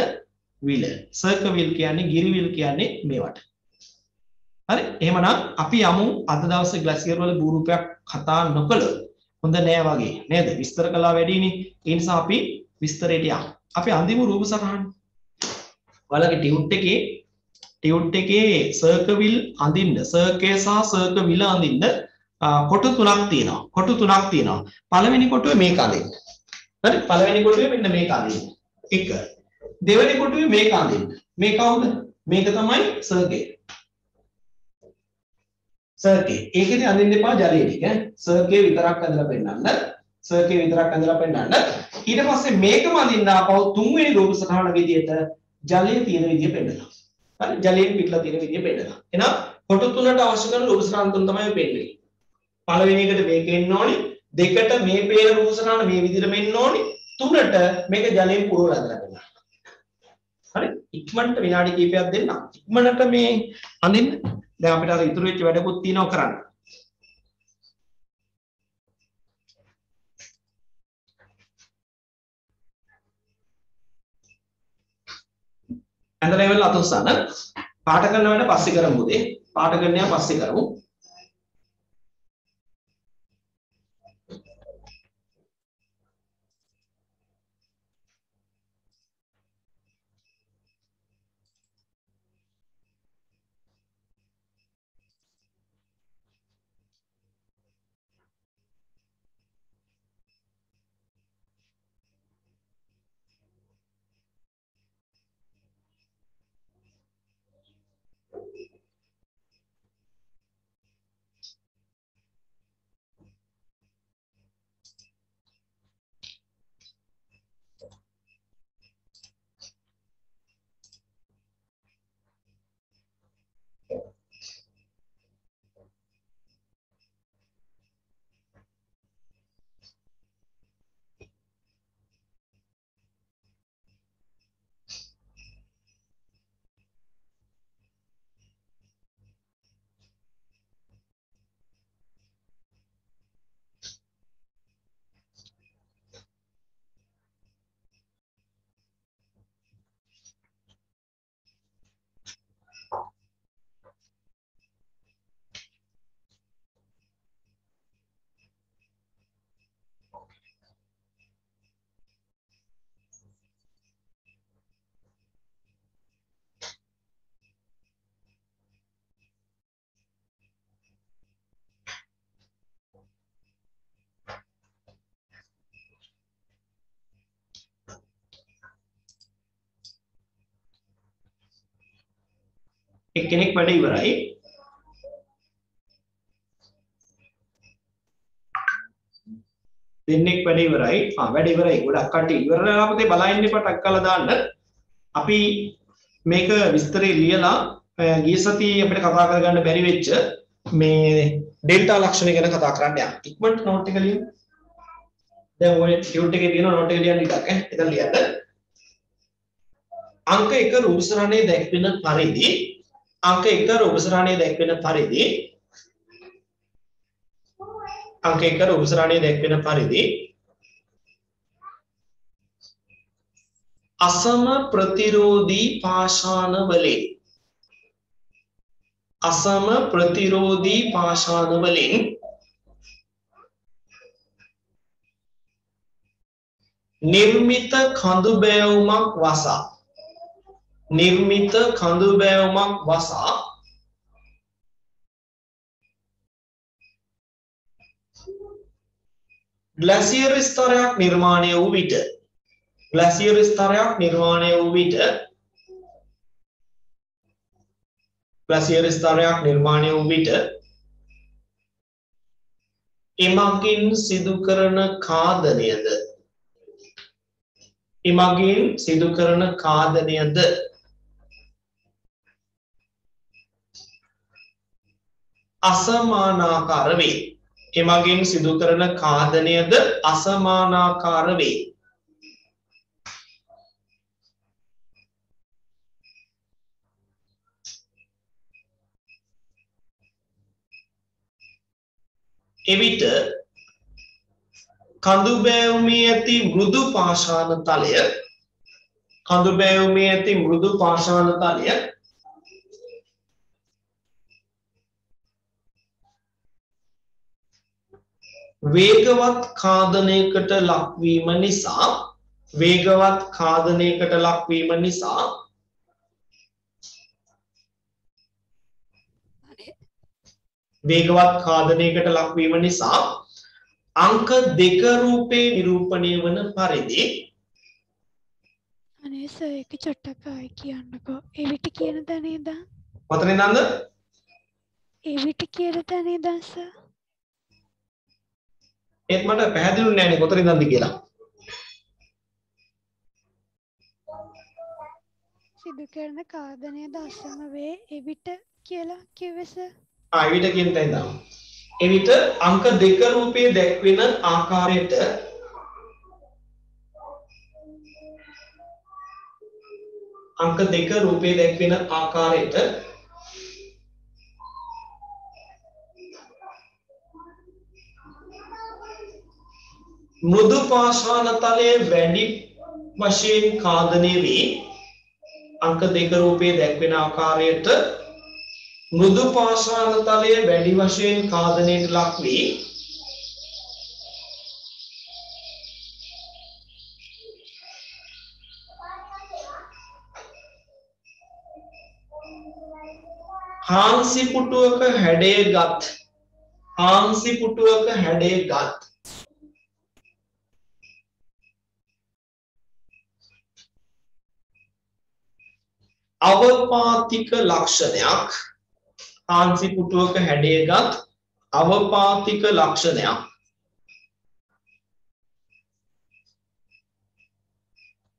විල. සර්ක විල් කියන්නේ ගිරි විල් කියන්නේ මේවට. හරි? එහෙමනම් අපි යමු අද දවසේ ග්ලැසියර් වල භූරූපයක් කතා නොකළොත් හොඳ නෑ වගේ නේද? විස්තර කළා වැඩිනේ. ඒ නිසා අපි විස්තරයට යමු. අපි අන්තිම රූප සටහන. ඔයාලගේ ටියුට් එකේ ටියුට් එකේ සර්කවිල් අඳින්න, සර්කේ සහ සර්කවිල අඳින්න කොටු තුනක් තියෙනවා. කොටු තුනක් තියෙනවා. පළවෙනි කොටුවේ මේක අඳින්න. හරි? පළවෙනි කොටුවේ මෙන්න මේක අඳින්න. එක. දෙවෙනි කොටුවේ මේක අඳින්න. මේ කවුද? මේක තමයි සර්කේ. සර්කේ. ඒකෙදි අඳින්න එපා ජලයේ ටික. සර්කේ විතරක් ඇඳලා පෙන්නන්න. සර්කේ විතරක් ඇඳලා පෙන්නන්න. ඊට පස්සේ මේකම අඳින්න ආපහු තුන්වෙනි රූප සටහන විදියට ජලයේ තියෙන විදිය පෙන්නනවා. හරි ජලයෙන් පිටලා තියෙන විදිය පෙන්නනවා. එහෙනම් කොටු තුනට අවශ්‍ය කරන රූප සටහන් තුන තමයි පෙන්නන්නේ. පළවෙනි එකට මේක එන්න ඕනි. දෙකට මේ පේන රූප සටහන මේ විදිහට මෙන්න ඕනි. තුනට මේක ජලයෙන් පුරවලා ඇඳලා පෙන්නනවා. හරි ඉක්මනට විනාඩි කිහිපයක් දෙන්න. ඉක්මනට මේ අඳින්න දැන් අපිට අර ඉතුරු වෙච්ච වැඩකුත් තියෙනවා කරන්න. ඇඳලා ඉවරලා අත උස්සන්න. පාට කරන වැඩ පස්සේ කරමු උදේ. පාට කරනවා පස්සේ කරමු. එක්කෙනෙක් වැඩ ඉවරයි. දෙන්නෙක් වැඩ ඉවරයි. ආ වැඩ ඉවරයි. ගොඩක් කට්ටිය ඉවරලා අපතේ බලන්න එපා ටක් කරලා දාන්න. අපි මේක විස්තරේ ලියලා අ, ගිය සතියේ අපිට කතා කරගන්න බැරි වෙච්ච මේ ඩෙල්ටා ලක්ෂණ ගැන කතා කරන්න යන්න. ඉක්මනට නෝට් එක ලියන්න. දැන් ඔය ටියුට් එකේ තියෙන නෝට් එක ලියන්න ඉඩක් ඈ. එතන ලියන්න. අංක 1 රූපසරණයේ දැක්වෙන පරිදි අංක 1 රූපසරණයේ දැක්වෙන පරිදි අංක 1 රූපසරණයේ දැක්වෙන පරිදි අසම ප්‍රතිරෝධී පාෂාණ වලින් අසම ප්‍රතිරෝධී පාෂාණ වලින් නිර්මිත කඳු බෑවුමක් වසා නිර්මිත කඳු බෑවුමක් වසා ග්ලැසියර් ස්තරයක් නිර්මාණය වූ විට ග්ලැසියර් ස්තරයක් නිර්මාණය වූ විට ග්ලැසියර් ස්තරයක් නිර්මාණය වූ විට එමගින් සිදු කරන කාදනයද? එමගින් සිදු කරන කාදනයද? අසමානාකාර වේ. එමගින් සිදු කරන කාදනයද අසමානාකාර වේ. එවිට කඳු බෑවුමේ ඇති මෘදු පාෂාණ තලය කඳු බෑවුමේ ඇති මෘදු පාෂාණ තලය වේගවත් කාදනයකට ලක්වීම නිසා වේගවත් කාදනයකට ලක්වීම නිසා. වේගවත් කාදනයකට ලක්වීම නිසා අංක දෙක රූපේ නිරූපණය වන පරිදි අනේ සර් ඒක චුට්ටක් ආයි කියන්නකෝ. එවිට කියන තැන ඉඳන්? මතනේ නන්ද? එවිට කියන තැන ඉඳන් සර් ඒත් මට පැහැදිලි නෑනේ කොතන ඉඳන්ද කියලා සිදු කරන කාදනයද අසම වේ එවිට කියලා කිව්වේ සර්. ආ එවිට කියන තැන ඉඳන් එවිට අංක දෙක රූපයේ දැක්වෙන ආකාරයට අංක දෙක රූපයේ දැක්වෙන ආකාරයට මෘදු පාෂාණ තලයේ වැඩි වශයෙන් කාදනය වී අංක දෙක රූපයේ දැක්වෙන ආකාරයට මෘදු පාෂාණ තලය වැඩි වශයෙන් කාදනයට ලක් වී හාන්සි පුටුවක හැඩය ගත් හාන්සි පුටුවක හැඩය ගත් අවපාතික ලක්ෂණයක්. හාන්සි පුටුවක හැඩයගත් අවපාතික ලක්ෂණයක්.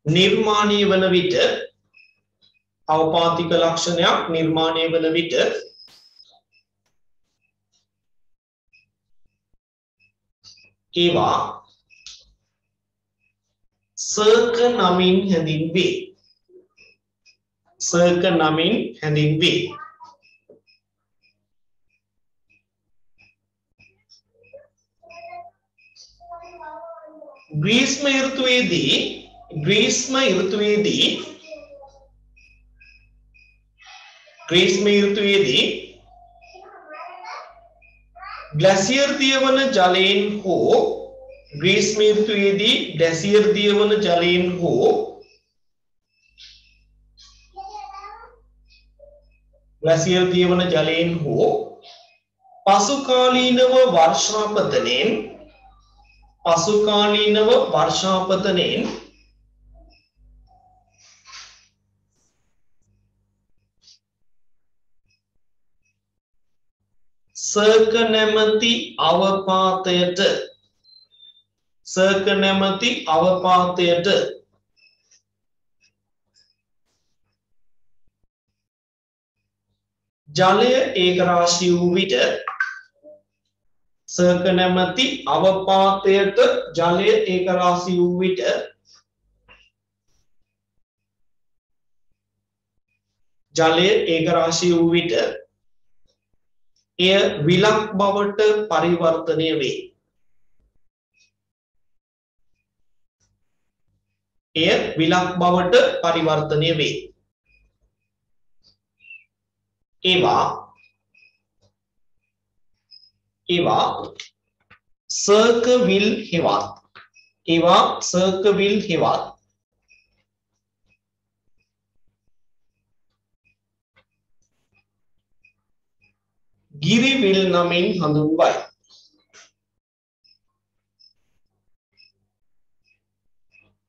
නිර්මාණය වන විට අවපාතික ලක්ෂණයක් නිර්මාණය වන විට ඒවා සර්ක නමින් හැඳින්වේ. සර්ක නමින් හැඳින්වේ. ග්‍රීස්ම ඍතුවේදී ග්‍රීස්ම ඍතුවේදී ග්‍රීස්ම ඍතුවේදී ග්ලැසියර් දියවන ජලයෙන් හෝ ග්‍රීස්ම ඍතුවේදී ග්ලැසියර් දියවන ජලයෙන් හෝ ග්ලැසියර් දියවන ජලයෙන් හෝ පසුකාලීනව වර්ෂාපතනයෙන් පසුකාලීනව වර්ෂාපතනයෙන් සර්ක නැමැති අවපාතයට සර්ක නැමැති අවපාතයට ජලය ඒකරාශී වූ විට සර්ක නැමැති අවපාතයට ජලය ඒකරාශී වූ විට ජලය ඒකරාශී වූ විට එය විලක් බවට පරිවර්තනය වේ. එය විලක් බවට පරිවර්තනය වේ. ඒවා ඒවා සර්කවිල් හෙවත් ඒවා සර්කවිල් හෙවත් ගිරිවිල් නමින් හඳුන්වයි.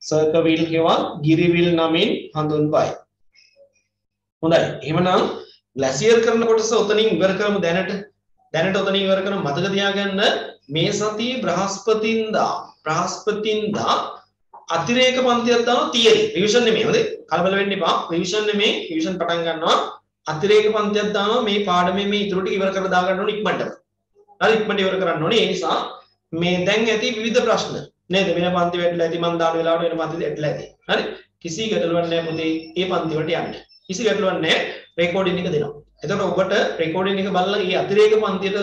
සර්කවිල් හෙවත් ගිරිවිල් නමින් හඳුන්වයි. හොඳයි. එහෙමනම් ග්ලැසියර් කරන කොටස ඔතනින් ඉවර කරමු දැනට. දැනට ඔතනින් ඉවර කරමු මතක තියාගන්න මේ සතියේ බ්‍රහස්පතින්දා බ්‍රහස්පතින්දා අතිරේක පන්තියක් දානවා තියරි. රිවිෂන් නෙමෙයි. හොඳේ. කලබල වෙන්න එපා. රිවිෂන් නෙමෙයි. රිවිෂන් පටන් ගන්නවා. අතිරේක පන්තියක් දානවා මේ පාඩමේ මේ ඉතුරු ටික ඉවර කරලා දා ගන්න ඕනේ ඉක්මනට. හරි ඉක්මනට ඉවර කරන්න ඕනේ. ඒ නිසා මේ දැන් ඇති විවිධ ප්‍රශ්න නේද? වෙන පන්ති වැටලා ඇති මම දාන වෙලාවට වෙන පන්ති වැටලා ඇති. හරි? කිසි ගැටලුවක් නැහැ පුතේ. මේ පන්ති වලට යන්න. කිසි ගැටලුවක් නැහැ. රෙකෝඩින් එක දෙනවා. එතකොට ඔබට රෙකෝඩින් එක බලලා මේ අතිරේක පන්තියට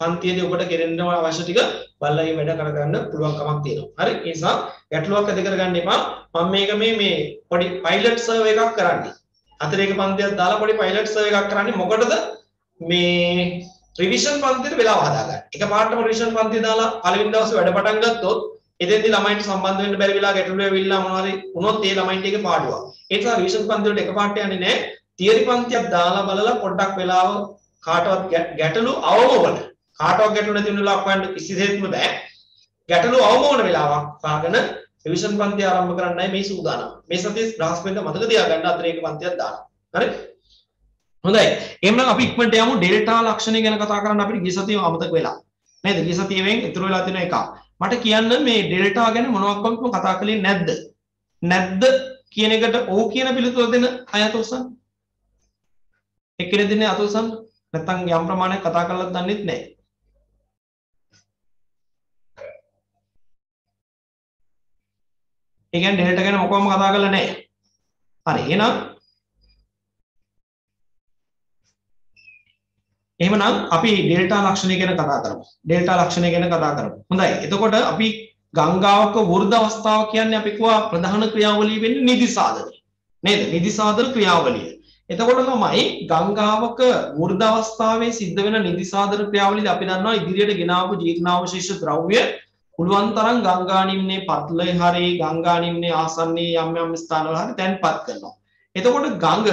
පන්තියේදී ඔබට කෙරෙන්න අවශ්‍ය ටික බලලා මේ වැඩ කරගන්න පුළුවන් කමක් තියෙනවා. හරි? ඒ නිසා ගැටලුවක් ඇති කරගන්න එපා. මම මේක මේ මේ පොඩි පයිලට් සර්ව් එකක් කරන්නේ. අතිරේක පන්තියක් දාලා පොඩි පයිලට් සර්ව් එකක් කරන්නේ මොකටද? මේ රිවිෂන් පන්තියට වෙලාව හදාගන්න. එකපාරටම රිවිෂන් පන්තිය දාලා පළවෙනි දවසේ වැඩ පටන් ගත්තොත් එතෙන්දී ළමයින්ට සම්බන්ධ වෙන්න බැරි වෙලා ගැටලු වෙවිලා මොනවා හරි වුණොත් ඒ ළමයින්ට ඒක පාඩුවක්. ඒ නිසා රිවිෂන් පන්ති වලට එකපාරට යන්නේ නැහැ. තියරි පන්තියක් දාලා බලලා පොඩ්ඩක් වෙලාව කාටවත් ගැටලු අවම වන කාටවත් ගැටලු නැති වෙන වෙලාවක් හොයන්න කිසිසේත්ම බෑ. ගැටලු අවම වන වෙලාවක් පාගෙන රිවිෂන් පන්තිය ආරම්භ කරන්නයි මේ සූදානම්. මේ සතියේ බ්‍රහස්පතින්දා මතක තියාගන්න අතිරේක පන්තියක් දානවා. හරි? හොඳයි. එහෙනම් අපි ඉක්මනට යමු ඩෙල්ටා ලක්ෂණය ගැන කතා කරන්න අපිට ගිය සතියේ අමතක වෙලා. නේද? ගිය සතියේ ඉතුරු වෙලා තියෙන එක. මට කියන්න මේ ඩෙල්ටා ගැන මොනවත්වත් මම කතා කළේ නැද්ද? නැද්ද කියන එකට ඔව් කියන පිළිතුර දෙන අය අත උස්සන්න. එක්කෙනෙක් දෙන්නේ අත උස්සන්න. නැත්තම් යම් ප්‍රමාණයක් කතා කරලා දන්නෙත් නැහැ. ඒ කියන්නේ ඩෙල්ටා ගැන මොකවම කතා කරලා නැහැ. හරි එහෙනම් එහෙමනම් අපි ඩෙල්ටා ලක්ෂණය ගැන කතා කරමු. ඩෙල්ටා ලක්ෂණය ගැන කතා කරමු. හොඳයි. එතකොට අපි ගංගාවක වෘද්ධ අවස්ථාව කියන්නේ අපි කිව්වා ප්‍රධාන ක්‍රියාවලිය වෙන්නේ නිදි සාධන. නේද? නිදි සාධන ක්‍රියාවලිය. එතකොට තමයි ගංගාවක වෘද්ධ අවස්ථාවේ සිද්ධ වෙන නිදි සාධන ක්‍රියාවලියද අපි දන්නවා ඉදිරියට ගෙනාවු ජීර්ණාවශේෂ ද්‍රව්‍ය පුළුවන් තරම් ගංගා නිම්නයේ පත්ලේ හරි ගංගා නිම්නයේ ආසන්නයේ යම් යම් ස්ථානවල හරි තැන්පත් කරනවා. එතකොට ගඟ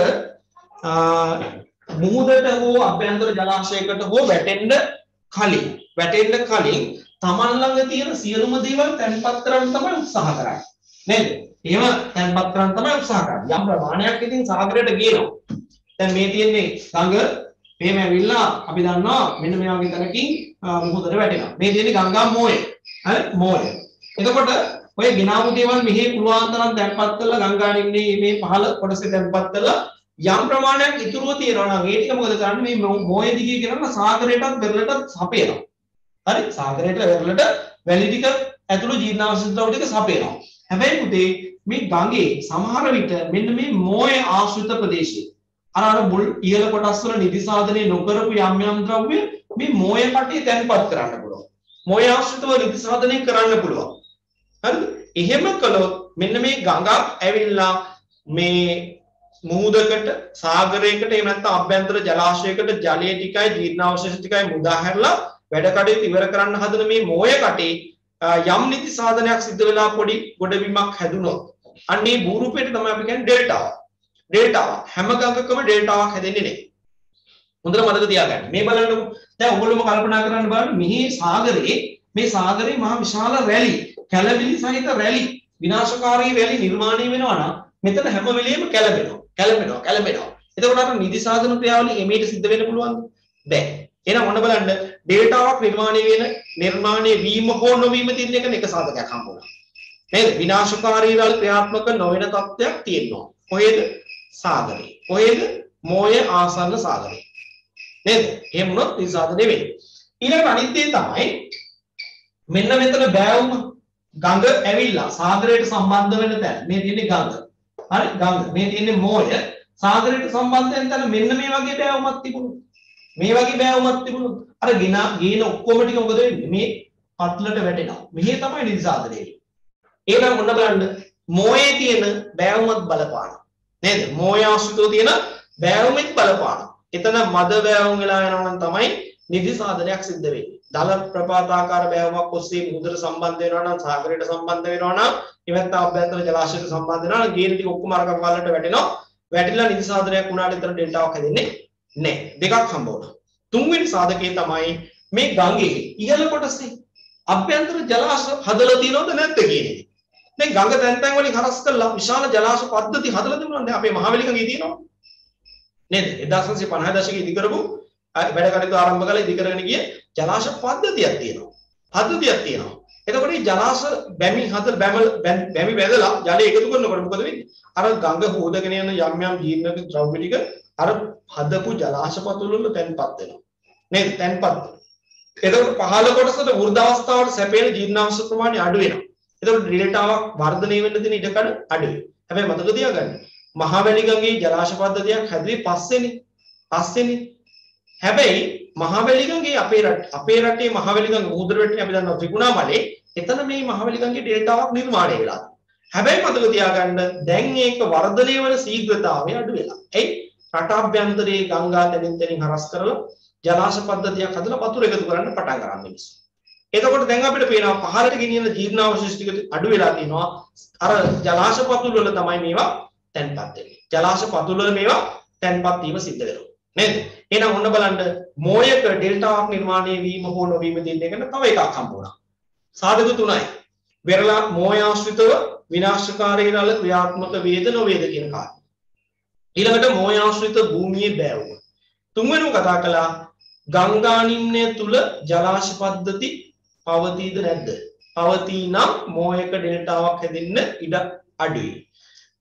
මුහුදට හෝ අභ්‍යන්තර ජලාශයකට හෝ වැටෙන්න කලින් වැටෙන්න කලින් තමන් ළඟ තියෙන සියලුම දේවල් තැන්පත් කරන්න තමයි උත්සාහ කරන්නේ. නේද? එහෙම තැන්පත් කරන්න තමයි උත්සාහ කරන්නේ. යම් ප්‍රමාණයක් ඉතින් සාගරයට ගේනවා. දැන් මේ තියෙන්නේ ගඟ මෙහෙම ඇවිල්ලා අපි දන්නවා මෙන්න මේ වගේ තැනකින් මුහුදට වැටෙනවා. මේ තියෙන්නේ ගංගා මෝය. හරි මෝය. එතකොට ඔය ගෙනාවු දේවල් මෙහි පුළුවන් තරම් තැන්පත් කරලා ගංගා නිම්නේ මේ පහළ කොටසේ තැන්පත් කරලා යම් ප්‍රමාණයක් ඉතුරුව තියෙනවා නම් ඒ ටික මොකද කරන්නේ මේ මෝය දිගේ කරන සාගරයටත් වෙරළටත් සපයනවා. හරි සාගරයට වෙරළට වැලි ටික ඇතුළු ජීර්ණාවශේෂ ද්‍රව ටික සපයනවා. හැබැයි පුතේ මේ ගඟේ සමහර විට මෙන්න මේ මෝය ආශ්‍රිත ප්‍රදේශයේ අර අර මුල් ඉහළ කොටස් වල නිදි සාධනය නොකරපු යම් යම් ද්‍රව්‍ය මේ මෝය කටේ තැන්පත් කරන්න පුළුවන්. මෝය ආශ්‍රිතව නිදි සාධනය කරන්න පුළුවන්. හරිද? එහෙම කළොත් මෙන්න මේ ගඟක් ඇවිල්ලා මේ මුහුදකට සාගරයකට එහෙම නැත්නම් අභ්‍යන්තර ජලාශයකට ජලයේ ටිකයි ජීර්ණාවශේෂ ටිකයි මුදා හැරලා වැඩ කටයුතු ඉවර කරන්න හදන මේ මෝය කටේ යම් නිති සාධනයක් සිද්ධ වෙලා පොඩි ගොඩබිමක් හැදුනොත් අන්න ඒ භූරූපයට තමයි අපි කියන්නේ ඩෙල්ටාව. ඩෙල්ටාව හැම ගඟකම ඩෙල්ටාවක් හැදෙන්නේ නැහැ. හොඳට මතක තියාගන්න. මේ බලන්නකො. දැන් ඔයගොල්ලෝම කල්පනා කරන්න බලන්න මෙහි සාගරේ මේ සාගරේ මහා විශාල රැලි, කැළඹිලි සහිත රැලි, විනාශකාරී රැලි නිර්මාණය වෙනවා නම් මෙතන හැම වෙලෙම කැළඹෙනවා. කැළඹෙනවා, කැළඹෙනවා. එතකොට අර නිදි සාධන ක්‍රියාවලිය එමෙට සිද්ධ වෙන්න පුළුවන්ද? බැහැ. එහෙනම් ඔන්න බලන්න ඩේටාවක් නිර්මාණය වෙන නිර්මාණය වීම හෝ නොවීම තියෙන එක එක සාධකයක් හම්බුණා. නේද? විනාශකාරී වල ක්‍රියාත්මක නොවන තත්ත්වයක් තියෙනවා. කොහෙද? සාගරේ. කොහෙද? මෝය ආසන්න සාගරේ. නේද? එහෙම වුණොත් නිසාදනය වෙන්නේ. ඊළඟ අනිත් දේ තමයි මෙන්න මෙතන බෑවුම ගඟ ඇවිල්ලා සාගරයට සම්බන්ධ වෙන තැන. මේ තියෙන්නේ ගඟ. හරි ගඟ. මේ තියෙන්නේ මෝය. සාගරයට සම්බන්ධ වෙන තැන මෙන්න මේ වගේ බෑවුමක් තිබුණා. මේ වගේ බෑවුමක් තිබුණොත් අර ගින ගේන ඔක්කොම ටික මොකද වෙන්නේ? මේ පත්ලට වැටෙනවා. මෙහි තමයි නිදි සාධනය වෙන්නේ. ඒනම් ඔන්න බලන්න මෝයේ තියෙන බෑවුමත් බලපාන. නේද? මෝය ආශ්‍රිතව තියෙන බෑවුමෙත් බලපාන. එතන මද බෑවුම් වෙලා යනවා නම් තමයි නිදි සාධනයක් සිද්ධ වෙන්නේ. දල ප්‍රපාතාකාර බෑවුමක් ඔස්සේ මුහුදට සම්බන්ධ වෙනවා නම් සාගරයට සම්බන්ධ වෙනවා නම් ඉවත් අභ්‍යන්තර ජලාශයට සම්බන්ධ වෙනවා නම් ගේන ටික ඔක්කොම අරගෙන වලට වැටෙනවා. වැටිලා නිදි සාධනයක් වුණාට එතන ඩෙල්ටාවක් හැදෙන්නේ නැහැ. දෙකක් හම්බ වුණා. තුන්වෙනි සාධකය තමයි මේ ගඟේ ඉහළ කොටසේ අභ්‍යන්තර ජලාශ හදලා තියෙනවද නැද්ද කියන එක. දැන් ගඟ තැන් තැන් වලින් හරස් කරලා විශාල ජලාශ පද්ධති හදලා තිබුණා දැන් අපේ මහවැලි ගඟේ තියෙනවා. නේද? 1950 දශකයේ ඉදි කරපු වැඩ කටයුතු ආරම්භ කළා ඉදි කරගෙන ගිය ජලාශ පද්ධතියක් තියෙනවා. පද්ධතියක් තියෙනවා. එතකොට මේ ජලාශ බැමි හදලා බැමල බැමි බැදලා ජලය එකතු කරනකොට මොකද වෙන්නේ? අර ගඟ හොදගෙන යන යම් යම් ජීර්ණක ද්‍රව්‍ය ටික අර හදපු ජලාශ පතුල් වල තැන්පත් වෙනවා. නේද? තැන්පත්. එතකොට පහළ කොටසට වෘද්ධ අවස්ථාවට සැපේන ජීර්ණාංශ ප්‍රමාණය අඩු වෙනවා. එතකොට ඩිලටාවක් වර්ධනය වෙන්න තියෙන ඉඩකඩ අඩුයි. හැබැයි මතක තියාගන්න. මහවැලි ගඟේ ජලාශ පද්ධතියක් හැදුවේ පස්සේනේ. පස්සේනේ. හැබැයි මහවැලි ගඟේ අපේ රට අපේ රටේ මහවැලි ගඟ මුහුදට වැටෙන අපි දන්නවා ත්‍රිකුණාමලේ එතන මේ මහවැලි ගඟේ ඩෙල්ටාවක් නිර්මාණය වෙලා හැබැයි මතක තියාගන්න දැන් ඒක වර්ධනය වන ශීඝ්‍රතාවය අඩු වෙලා. එයි රට අභ්‍යන්තරයේ ගංගා තැනින් තැනින් හරස් කරලා ජලාශ පද්ධතියක් හදලා වතුර එකතු කරන්න පටන් ගන්න මිනිස්සු. එතකොට දැන් අපිට පේනවා පහළට ගෙනියන ජීර්ණාවශිෂ්ඨ ටික අඩු වෙලා තිනවා. අර ජලාශ පතුල් වල තමයි මේවා තැන්පත් වෙන්නේ. ජලාශ පතුල් වල මේවා තැන්පත් වීම සිද්ධ වෙනවා. නේද? එහෙනම් ඔන්න බලන්න මෝයක ඩෙල්ටාවක් නිර්මාණය වීම හෝ නොවීම දින්න එකට තව එකක් හම්බුණා. සාධක තුනයි. වෙරළා මෝය ආශ්‍රිතව විනාශකාරී රළ ක්‍රියාත්මක වේද නොවේද කියන කාරණා. ඊළඟට මෝය ආශ්‍රිත භූමියේ බෑවුම. තුන්වෙනිව කතා කළා ගංගා නිම්නය තුල ජලාශ පද්ධති පවතීද නැද්ද? පවතී නම් මෝයක ඩෙල්ටාවක් හැදෙන්න ඉඩ අඩුයි.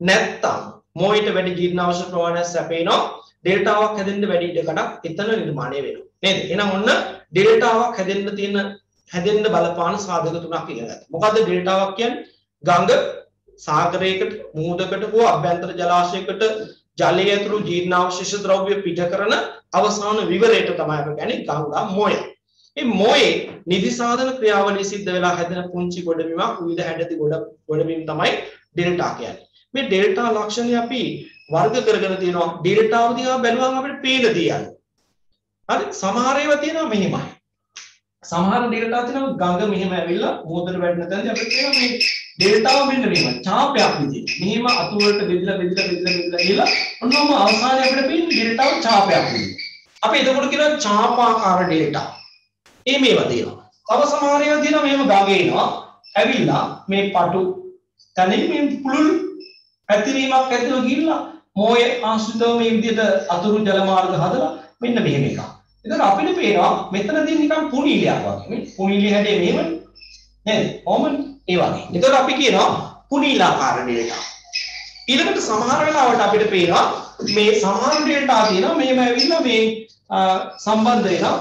නැත්තම් මෝයට වැඩි ජීර්ණාංශ ප්‍රමාණයක් සැපේනවා ඩෙල්ටාවක් හැදෙන්න වැඩි ඉඩකඩක් එතන නිර්මාණය වෙනවා. නේද? එහෙනම් ඔන්න ඩෙල්ටාවක් හැදෙන්න තියෙන හැදෙන්න බලපාන සාධක තුනක් ඉගෙන ගත්තා. මොකද්ද ඩෙල්ටාවක් කියන්නේ? ගඟ සාගරයකට මුහුදකට හෝ අභ්‍යන්තර ජලාශයකට ජලය ඇතුළු ජීර්ණාවශේෂ ද්‍රව්‍ය පිට කරන අවසාන විවරයට තමයි අපි කියන්නේ ගංගා මොය. මේ මොයේ නිදි සාධන ක්‍රියාවලිය සිද්ධ වෙලා හැදෙන පුංචි ගොඩබිමක් විවිධ හැඩති ගොඩ ගොඩබිම් තමයි ඩෙල්ටා කියන්නේ. මේ ඩෙල්ටා ලක්ෂණය අපි වර්ග කරගෙන තියෙනවා ඩෙල්ටාව දිහා බැලුවම අපිට පේන දේ අනුව. හරි සමහර ඒවා තියෙනවා මෙහෙමයි. සමහර ඩෙල්ටා තියෙනවා ගඟ මෙහෙම ඇවිල්ලා මුහුදට වැටෙන තැනදී අපිට තියෙනවා මේ ඩෙල්ටාව මෙන්න මෙහෙම ඡාපයක් විදිහට. මෙහෙම අතු වලට බෙදලා බෙදලා බෙදලා බෙදලා ගිහලා ඔන්නෝම අවසානයේ අපිට පේන්නේ ඩෙල්ටාව ඡාපයක් විදිහට. අපි එතකොට කියනවා ඡාපාකාර ඩෙල්ටා. ඒ මේවා තියෙනවා. තව සමහර ඒවා තියෙනවා මෙහෙම ගඟේ එනවා. ඇවිල්ලා මේ පටු තනින් මේ පුළුල් පැතිරීමක් ඇතුළු ගිහිල්ලා මෝය ආශ්‍රිතව මේ විදිහට අතුරු ජල මාර්ග හදලා මෙන්න මෙහෙම එකක්. එතකොට අපිට පේනවා මෙතනදී නිකන් පුණීලියක් වගේ. මේ පුණීලිය හැඩය මෙහෙමනේ. නේද? කොහොමද? ඒ වගේ. එතකොට අපි කියනවා පුණීලාකාර ඩෙල්ටා. ඊළඟට සමහර වෙලාවට අපිට පේනවා මේ සමහර ඩෙල්ටා තියෙනවා මෙහෙම ඇවිල්ලා මේ සම්බන්ධ වෙනවා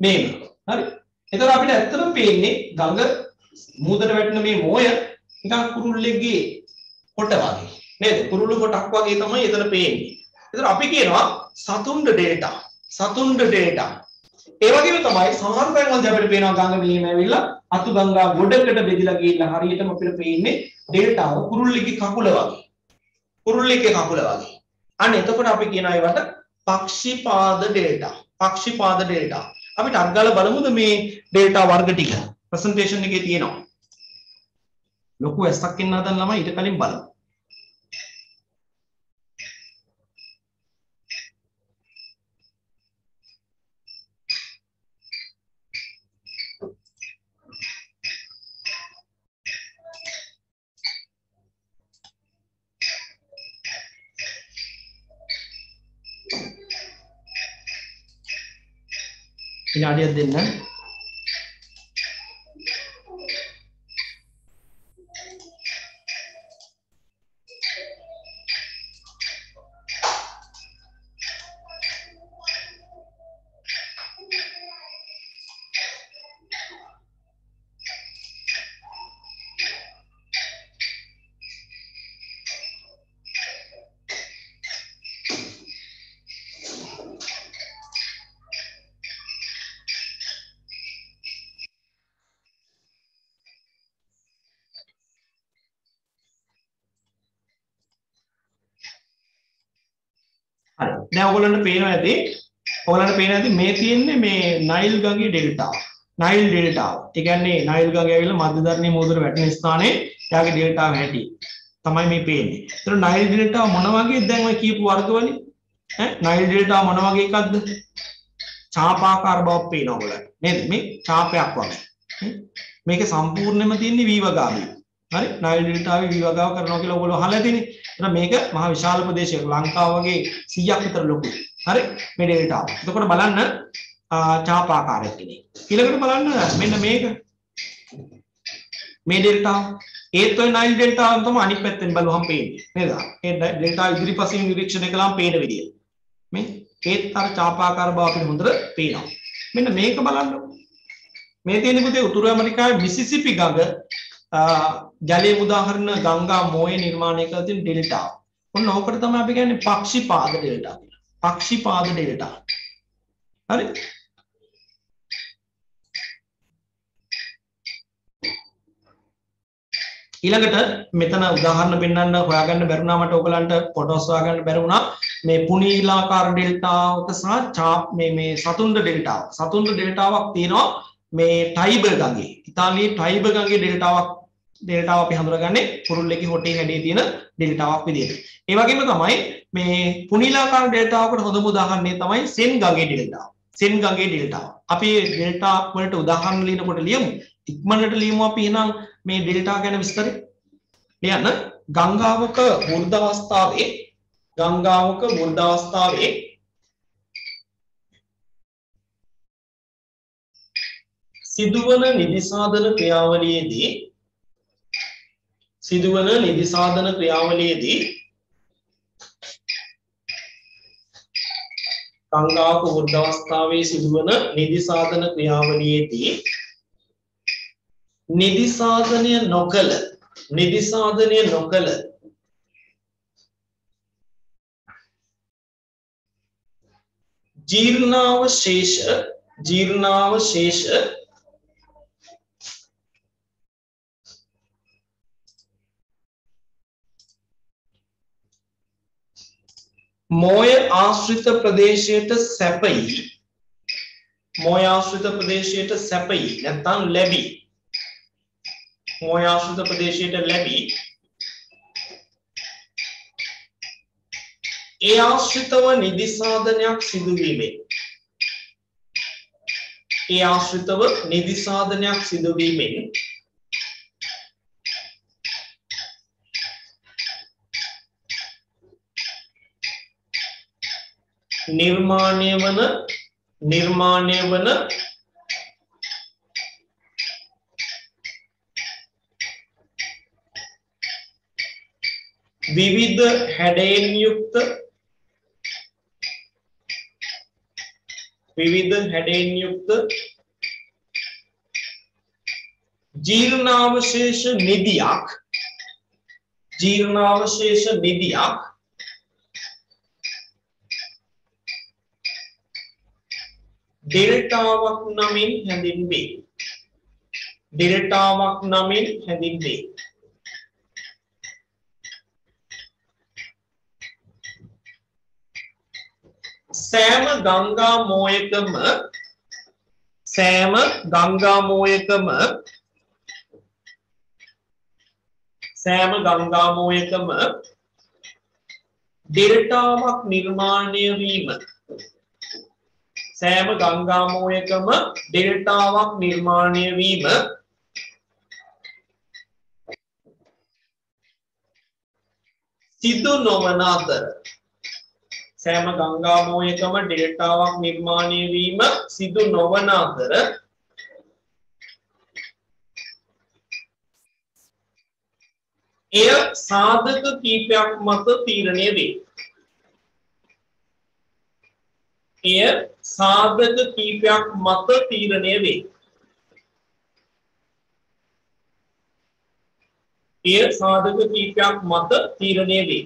මේම. හරි. එතකොට අපිට ඇත්තටම පේන්නේ ගඟ මුහුදට වැටෙන මේ මෝය නිකන් කුරුල්ලෙක්ගේ කොට වගේ. නේද? කුරුළු කොටක් වගේ තමයි එතන පේන්නේ. එතකොට අපි කියනවා සතුන්ඩ ඩේටා. සතුන්ඩ ඩේටා. ඒ වගේම තමයි සමහර තැන්වලදී අපිට පේනවා ගඟ මෙහෙම ඇවිල්ලා අතු ගංගා ගොඩකට බෙදලා ගිහිල්ලා හරියටම අපිට පේන්නේ ඩේටාව කුරුල්ලෙක්ගේ කකුල වගේ. කුරුල්ලෙක්ගේ කකුල වගේ. අන්න එතකොට අපි කියනවා ඒවට පක්ෂිපාද ඩේටා. පක්ෂිපාද ඩේටා. අපිට අත්ගල බලමුද මේ ඩේටා වර්ග ටික. ප්‍රසන්ටේෂන් එකේ තියෙනවා. ලොකු ඇස්සක් ඉන්න හදන ළමයි ඊට කලින් බලමු. විනාඩියක් දෙන්න. හරි. දැන් ඔයගොල්ලන්ට පේනවා ඇති. ඔයගොල්ලන්ට පේනවා ඇති මේ තියෙන්නේ මේ නයිල් ගඟේ ඩෙල්ටාව. නයිල් ඩෙල්ටාව. ඒ කියන්නේ නයිල් ගඟ ඇවිල්ලා මධ්‍යධරණී මූදුර වැටෙන ස්ථානයේ එයාගේ ඩෙල්ටාව හැටි. තමයි මේ පේන්නේ. ඒතර නයිල් ඩෙල්ටාව මොන වගේද දැන් ඔය කියපු වර්ගවලින්? ඈ නයිල් ඩෙල්ටාව මොන වගේ එකක්ද? චාපාකාර බවක් පේනවා ඔයගොල්ලන්ට. නේද? මේ චාපයක් වගේ. ඈ? මේක සම්පූර්ණයෙන්ම තියෙන්නේ වී වගාවේ. හරි නයිල් ඩෙල්ටාවේ වී වගාව කරනවා කියලා ඔයගොල්ලෝ අහලා තියෙන්නේ. එහෙනම් මේක මහ විශාල ප්‍රදේශයක් ලංකාව වගේ 100ක් විතර ලොකුයි. හරි මේ ඩෙල්ටාව. එතකොට බලන්න චාපාකාරයක් කෙනෙක්. ඊළඟට බලන්න මෙන්න මේක. මේ ඩෙල්ටාව. ඒත් ඔය නයිල් ඩෙල්ටාව තමයි අනිත් පැත්තෙන් බලුවහම පේන්නේ. නේද? ඒ ඩෙල්ටාව ඉදිරිපසින් නිරීක්ෂණය කළාම පේන විදිය. මේ ඒත් අර චාපාකාර බව අපිට හොඳට පේනවා. මෙන්න මේක බලන්න. මේ තියෙන පුතේ උතුරු ඇමරිකාවේ මිසිසිපි ගඟ ජලය උදාහරණ ගංගා මෝය නිර්මාණය කළ තියෙන ඩෙල්ටාව. ඔන්න ඕකට තමයි අපි කියන්නේ පක්ෂිපාද ඩෙල්ටා කියලා. පක්ෂිපාද ඩෙල්ටා. හරි? ඊළඟට මෙතන උදාහරණ පෙන්වන්න හොයාගන්න බැරුණා මට ඔයගලන්ට ෆොටෝස් හොයාගන්න බැරුණා මේ පුනීලාකාර ඩෙල්ටාවක සහ චාප් මේ මේ සතුන්ඩ ඩෙල්ටාව. සතුන්ඩ ඩෙල්ටාවක් තියෙනවා මේ ටයිබර් ගඟේ. ඉතාලියේ ටයිබර් ගඟේ ඩෙල්ටාවක් ඩෙල්ටාව අපි හඳුනගන්නේ කුරුල්ලෙකි හොටේ හැඩේ තියෙන ඩෙල්ටාවක් විදිහට. ඒ වගේම තමයි මේ පුනීලාකාර ඩෙල්ටාවකට හොඳම උදාහරණය තමයි සෙන් ගඟේ ඩෙල්ටාව. සෙන් ගඟේ ඩෙල්ටාව. අපි ඩෙල්ටා වලට උදාහරණ ලියනකොට ලියමු. ඉක්මනට ලියමු අපි එහෙනම් මේ ඩෙල්ටා ගැන විස්තරේ. ලියන්න ගංගාවක වෘද්ධ අවස්ථාවේ ගංගාවක වෘද්ධ අවස්ථාවේ සිදුවන නිදිසාධන ක්‍රියාවලියේදී සිදුවන නිදිසාධන ක්‍රියාවලියේදී ගංගාවක වෘද්ධ අවස්ථාවේ සිදුවන නිදිසාධන ක්‍රියාවලියේදී නිදිසාධනය නොකළ නිදිසාධනය නොකළ ජීර්ණාවශේෂ ජීර්ණාවශේෂ මෝය ආශ්‍රිත ප්‍රදේශයට සැපයි. මෝය ආශ්‍රිත ප්‍රදේශයට සැපයි. නැත්නම් ලැබී. මෝය ආශ්‍රිත ප්‍රදේශයට ලැබී. ඒ ආශ්‍රිතව නිදිසාධනයක් සිදුවීමෙන් ඒ ආශ්‍රිතව නිදිසාධනයක් සිදුවීමෙන් නිර්මාණය වන නිර්මාණය වන විවිධ හැඩයෙන් යුක්ත විවිධ හැඩයෙන් යුක්ත ජීර්ණාවශේෂ නිදියක් ජීර්ණාවශේෂ නිදියක් ඩෙල්ටාවක් නමින් හැඳින්වේ. ඩෙල්ටාවක් නමින් හැඳින්වේ. සෑම ගංගා මෝයකම සෑම ගංගා මෝයකම සෑම ගංගා මෝයකම ඩෙල්ටාවක් නිර්මාණය වීම සෑම ගංගා මෝයකම ඩෙල්ටාවක් නිර්මාණය වීම සිදු නොවන අතර සෑම ගංගා මෝයකම ඩෙල්ටාවක් නිර්මාණය වීම සිදු නොවන අතර එය සාධක කීපයක් මත තීරණය වේ. එය සාධක කීපයක් මත තීරණය වේ. එය සාධක කීපයක් මත තීරණය වේ.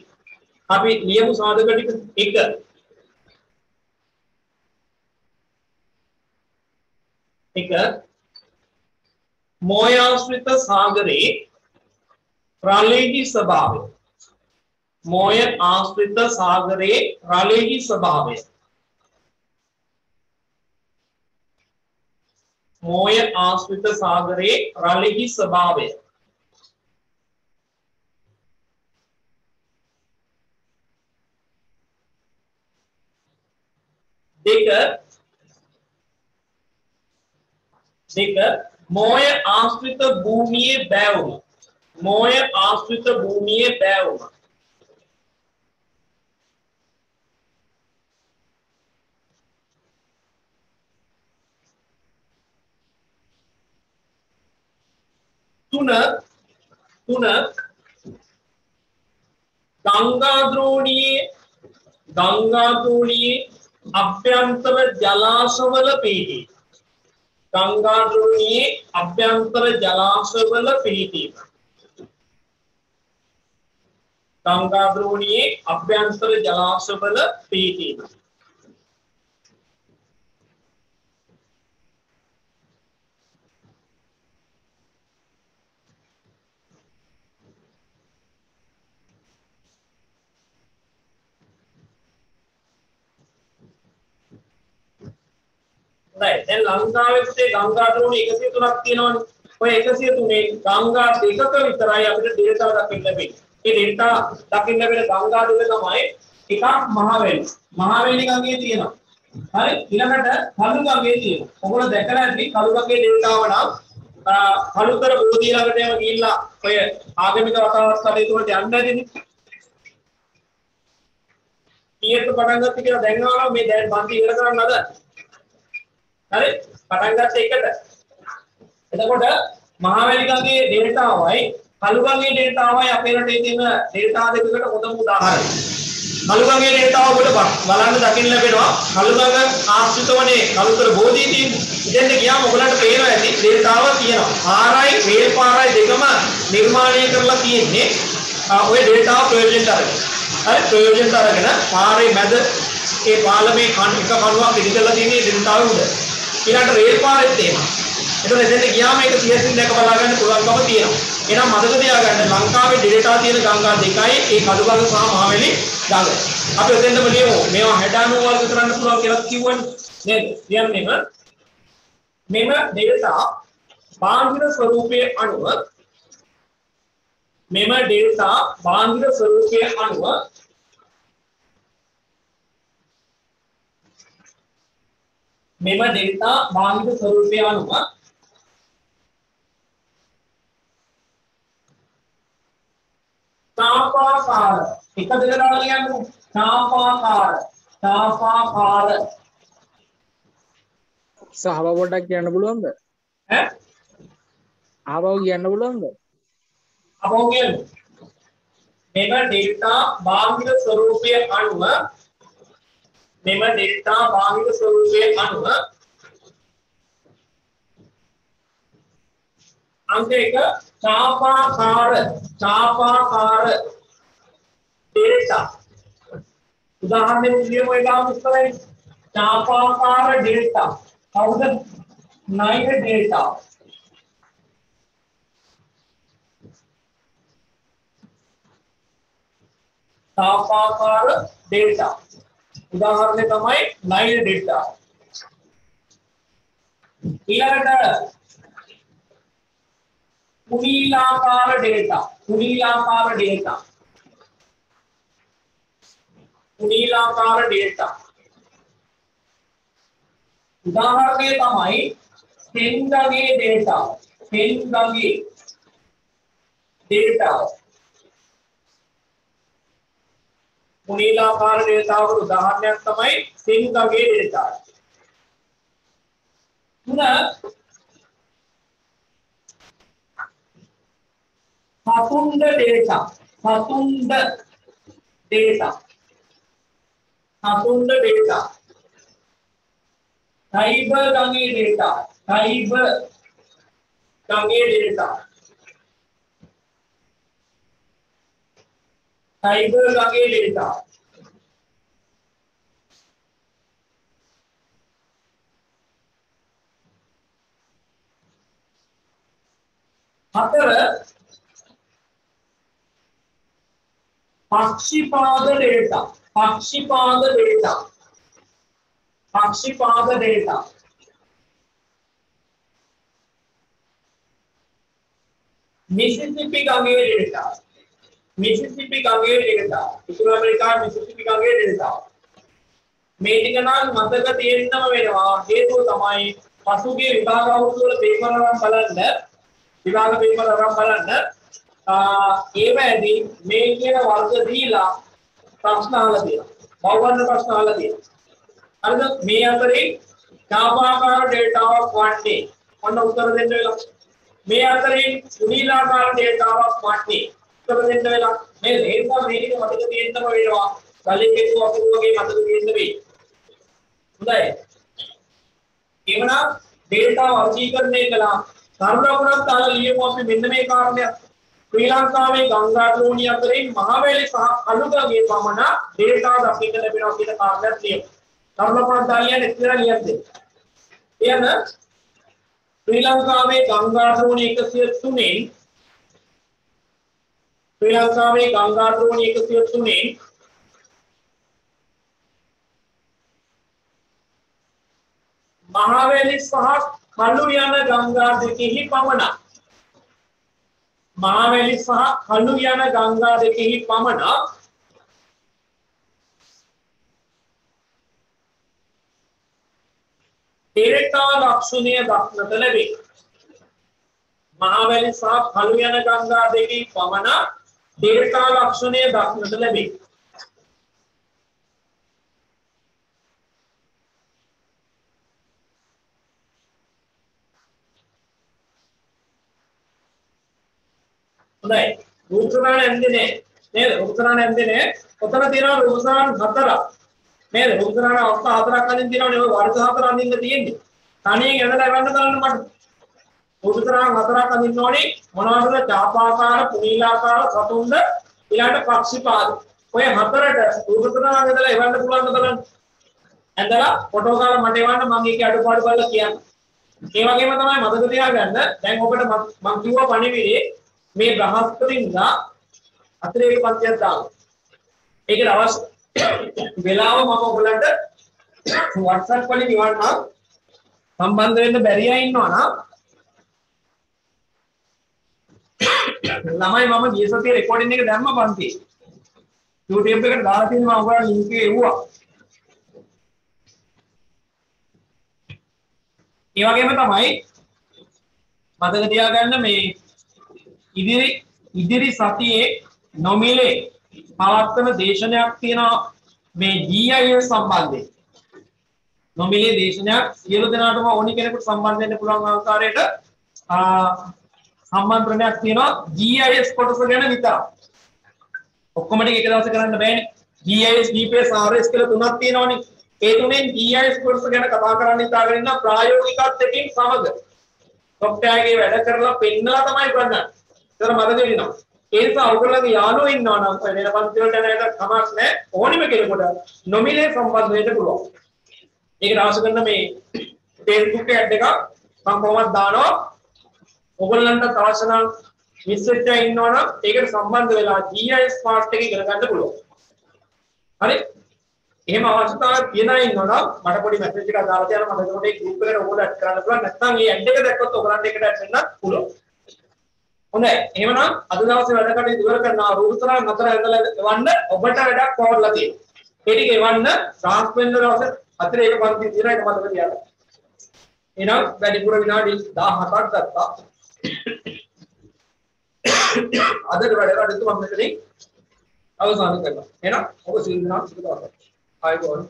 අපි ලියමු සාධක ටික 1 එක මෝය ආශ්‍රිත සාගරයේ රළේහි ස්වභාවය මෝය ආශ්‍රිත සාගරයේ රළේහි ස්වභාවය මෝය ආශ්‍රිත සාගරයේ රළෙහි ස්වභාවය. දෙක දෙක මෝය ආශ්‍රිත භූමියේ බෑවුම. මෝය ආශ්‍රිත භූමියේ බෑවුම. තුන තුන ගංගාද්‍රෝණියේ ගංගාද්‍රෝණියේ අභ්‍යන්තර ජලාශවල පිහිටි. ගංගාද්‍රෝණියේ අභ්‍යන්තර ජලාශවල පිහිටීම ගංගාද්‍රෝණියේ අභ්‍යන්තර ජලාශවල පිහිටීම හොඳයි. දැන් ලංකාවේ පුතේ ගංගා ද්‍රෝණ 103ක් තියෙනවනේ. ඔය 103 ගංගා දෙකක විතරයි අපිට ඩේටා දකින්න ලැබෙන්නේ. ඒ ඩේටා දකින්න ලැබෙන ගංගා දෙක තමයි එකක් මහවැලි. මහවැලි ගඟේ තියෙනවා. හරි? ඊළඟට කළු ගඟේ තියෙනවා. ඔයගොල්ලෝ දැකලා ඇති කළු ගඟේ ඩේටාව නම් කළුතර බෝධිය ළඟට යම ගිහිල්ලා ඔය ආගමික වතාවත් කටයුතු වලට යන්න ඇතිනේ. ඊයට පටන් ගත්ත කියලා දැන් ආවා. මේ දැන් පන්ති ඉවර කරන්න අද හරි පටන් ගත්ත එකට එතකොට මහවැලි ගඟේ ඩෙල්ටාවයි කළු ගඟේ ඩෙල්ටාවයි අපේ රටේ තියෙන ඩෙල්ටා දෙකකට හොඳම උදාහරණයක්. කළු ගඟේ ඩෙල්ටාව ඔබට බලන්න දකින්න ලැබෙනවා. කළු ගඟ ආශ්‍රිතවනේ කළුතර බෝධිය තියෙන්නේ. ඉතින් ගියාම ඔයගලන්ට පේනවා ඇති ඩෙල්ටාව තියෙනවා. පාරයි රේල් පාරයි දෙකම නිර්මාණය කරලා තියෙන්නේ ඔය ඩෙල්ටාව ප්‍රයෝජනට අරගෙන. හරි ප්‍රයෝජනට අරගෙන පාරේ මැද ඒ පාලමේ එක කණුවක් ඉදිකලා තියෙන්නේ ඩෙල්ටාවේ උඩ. ඊළඟට රේල් පාරෙත් එහෙමයි. එතකොට එතෙන්ට ගියාම ඒක 30 දැක බලා ගන්න පුළුවන්කම තියෙනවා. එහෙනම් මතක තියාගන්න ලංකාවේ ඩෙල්ටා තියෙන ගංගා දෙකයි ඒ කඩුගඟ සහ මහවැලි ගඟ. අපි එතෙන්ටම ලියමු. මේවා 60 90 වර්ග කරන්න පුළුවන් කියලා කිව්වනේ. නේද? ලියන්නෙම මෙම ඩෙල්ටා බාහිර ස්වරූපයේ අනුව මෙම ඩෙල්ටා බාහිර ස්වරූපයේ අනුව මෙම ඩෙල්ටා බාහිර ස්වරූපය අනුව තාපාකාර. එක දෙක දාලා ලියන්නකො තාපාකාර. තාපාකාර. සහව පොඩ්ඩක් කියන්න පුළුවන්ද? ඈ? ආවව කියන්න පුළුවන්ද? අපෝ කියමු මෙම ඩෙල්ටා බාහිර ස්වරූපය අනුව මෙම ඩෙල්ටා බාහිර ස්වරූපය අනුව අංක එක චාපාකාර චාපාකාර ඩෙල්ටා උදාහරණයක් ලියමු ඒකම ඉස්සරහින් චාපාකාර ඩෙල්ටා කවුද? නයිල් ඩෙල්ටා චාපාකාර ඩෙල්ටා උදාහරණය තමයි නයිල් ඩෙල්ටා. ඊළඟට කුණීලාකාර ඩෙල්ටා. කුණීලාකාර ඩෙල්ටා. කුණීලාකාර ඩෙල්ටා. උදාහරණය තමයි පෙන්ගගේ ඩෙල්ටා. පෙන්ගගේ ඩෙල්ටා. මුනීලාකාර දේතාවකට උදාහරණයක් තමයි සිංහගේ දේතාව. තුන සතුන්ද දේතා සතුන්ද දේතා සතුන්ද දේතා සයිබර් ගඟේ දේතා සයිබර් ගඟේ දේතා ෆයිබර් වගේ ලේකා හතර පක්ෂිපාද ඩේටා පක්ෂිපාද ඩේටා පක්ෂිපාද ඩේටා මිසිසිපි ගඟේ ඩේටා මිසිසිපි ගඟේ ඩෙල්ටා උතුරු ඇමරිකාවේ මිසිසිපි ගඟේ ඩෙල්ටා මේ ටික නම් මතක තියෙන්නම වෙනවා. හේතුව තමයි පසුගිය විභාග අවුරුදු වල පේපර් අරන් බලන්න. විභාග පේපර් අරන් බලන්න. ඒවැදී මේ කියන වර්ග දීලා ප්‍රශ්න අහලා තියෙනවා. බහුවර්ණ ප්‍රශ්න අහලා තියෙනවා. හරිද? මේ අතරේ තාපාකාර ඩේටාවක් වන්නේ. ඔන්න උත්තර දෙන්න වෙලා මේ අතරේ සුනිලාකාර ඩේටාවක් වන්නේ. උත්තර දෙන්න වෙලා. මේ හේතුව මේක මතක තියෙන්නම වෙනවා. ගලේකේතු අකුරු වගේ මතක තියෙන්න වෙයි. හොඳයි. එවනම් ඩේටා වර්ගීකරණය කළා. කරුණාකරත් තාල ලියමු අපි මෙන්න මේ කාරණයක්. ශ්‍රී ලංකාවේ ගංගා ද්‍රෝණිය අතරින් මහවැලි සහ අලුගඟේ පමණ ඩේටා දකින්න ලැබෙනවා කියන කාරණයක් ලියමු. කරුණාකරත් තාලියන් එක්තරා ලියන්න. එයන ශ්‍රී ලංකාවේ ගංගා ද්‍රෝණිය 103 ශ්‍රී ලංකාවේ ගංගා ද්‍රෝණිය 103 මහවැලි සහ කළු යන ගංගා දෙකෙහි පමණක් මහවැලි සහ කළු යන ගංගා දෙකෙහි පමණක් ඩෙල්ටා ලක්ෂණය දක්නට ලැබේ. මහවැලි සහ කළු යන ගංගා දෙකෙහි පමණක් ඩෙල්ටා ලක්ෂණය දක්නට ලැබේ. හොඳයි. රූපසරණ ඇන්දේ නේද? රූපසරණ ඇන්දේ නෑ. ඔතන තියෙනවා රූපසරණ හතරක්. නේද? රූපසරණ අවස්ථා හතරක් අඳින්න තියෙනවනේ ඔය වර්ග හතර අඳින්න තියෙන්නේ. තනියෙන් ඇදලා එවන්න බලන්න මට. රූපසරණ හතරක් අඳින්න ඕනේ මොනවද චාපාකාර පුනීලාකාර සතුන්ද ඊළඟට පක්ෂිපාද ඔය හතරට රූපසරණ ඇදලා එවන්න පුළුවන් බලන්න ඇඳලා ෆොටෝ ගාලා මට එවන්න මම ඒකේ අඩුපාඩු බලලා කියන්න ඒ වගේම තමයි මතක තියාගන්න දැන් ඔබට මම කිව්වා පණිවිඩේ මේ බ්‍රහස්පතින්දා අතිරේක පන්තියක් දානවා. ඒකට අවශ්‍ය වෙලාව මම ඔයගලන්ට WhatsApp වලින් ඉවන්නම්. සම්බන්ධ වෙන්න බැරි අය ඉන්නවා නම් ළමයි මම ගිය සතියේ රෙකෝඩින් එක දැම්ම පන්තියේ. YouTube එකට දාලා තියෙනවා මම ඔයගලන්ට link එක එව්වා. ඒ වගේම තමයි මතක තියාගන්න මේ ඉදිරි ඉදිරි සතියේ නොමිලේ පවත්වන දේශනයක් තියෙනවා මේ GIS සම්බන්ධයෙන්. නොමිලේ දේශනයක් සියලු දෙනාටම ඕනි කෙනෙකුට සම්බන්ධ වෙන්න පුළුවන් ආකාරයට සම්මන්ත්‍රණයක් තියෙනවා GIS කොටස ගැන විතරක්. ඔක්කොම ටික එක දවසේ කරන්න බෑනේ. GIS GPS RS කියලා තුනක් තියෙනවනේ. ඒ තුනෙන් GIS කොටස ගැන කතා කරන්න ඉතාලගෙන ඉන්න ප්‍රායෝගිකත් එක්කින් සමග software එකේ වැඩ කරලා පෙන්නලා තමයි කරන්නේ. ඒතර මතක වෙනවා. ඒ නිසා ඔයගොල්ලන්ගේ යාළුවෝ ඉන්නවා නම් වෙන පන්ති වලට යනකට කමක් නැහැ. ඕනිම කෙනෙකුට නොමිලේ සම්බන්ධ වෙන්න පුළුවන්. ඒකට අවශ්‍ය කරන මේ Facebook ඇඩ් එකක් මම කොහොමද දානවා. ඔයගොල්ලන්ට අවශ්‍ය නම් මිස්සෙට් එක ඉන්නවනම් ඒකට සම්බන්ධ වෙලා GIS පාර්ට් එක ඉගෙන ගන්න පුළුවන්. හරි? එහෙම අවශ්‍යතාවයක් තියෙන අය ඉන්නවනම් මට පොඩි මැසේජ් එකක් දාලා තියන්න මම ඒකට ඒ ගෲප් එකට ඕගොල්ලෝ ඇඩ් කරන්න පුළුවන්. නැත්නම් මේ ඇඩ් එක දැක්කොත් ඔයගොල්ලන්ට ඒකට ඇඩ් වෙන්න පුළුවන්. හොඳයි එහෙමනම් අද දවසේ වැඩ කටයුතු ඉවර කරනවා රූපතරන් හතර ඇඳලා එවන්න ඔබට වැඩක් පවර්ලා තියෙනවා. ඒ ටික එවන්න ට්‍රාන්ස්ෆර් වෙන දවසේ හතරේ එක පන්ති තියෙන එක මතක තියාගන්න. එහෙනම් වැඩිපුර විනාඩි 17ක් ගත්තා. අදට වැඩ කටයුතු මම මෙතනින් අවසන් කරනවා. එහෙනම් ඔබ සිල් දනා සුබ දවසක්. ආයුබෝවන්.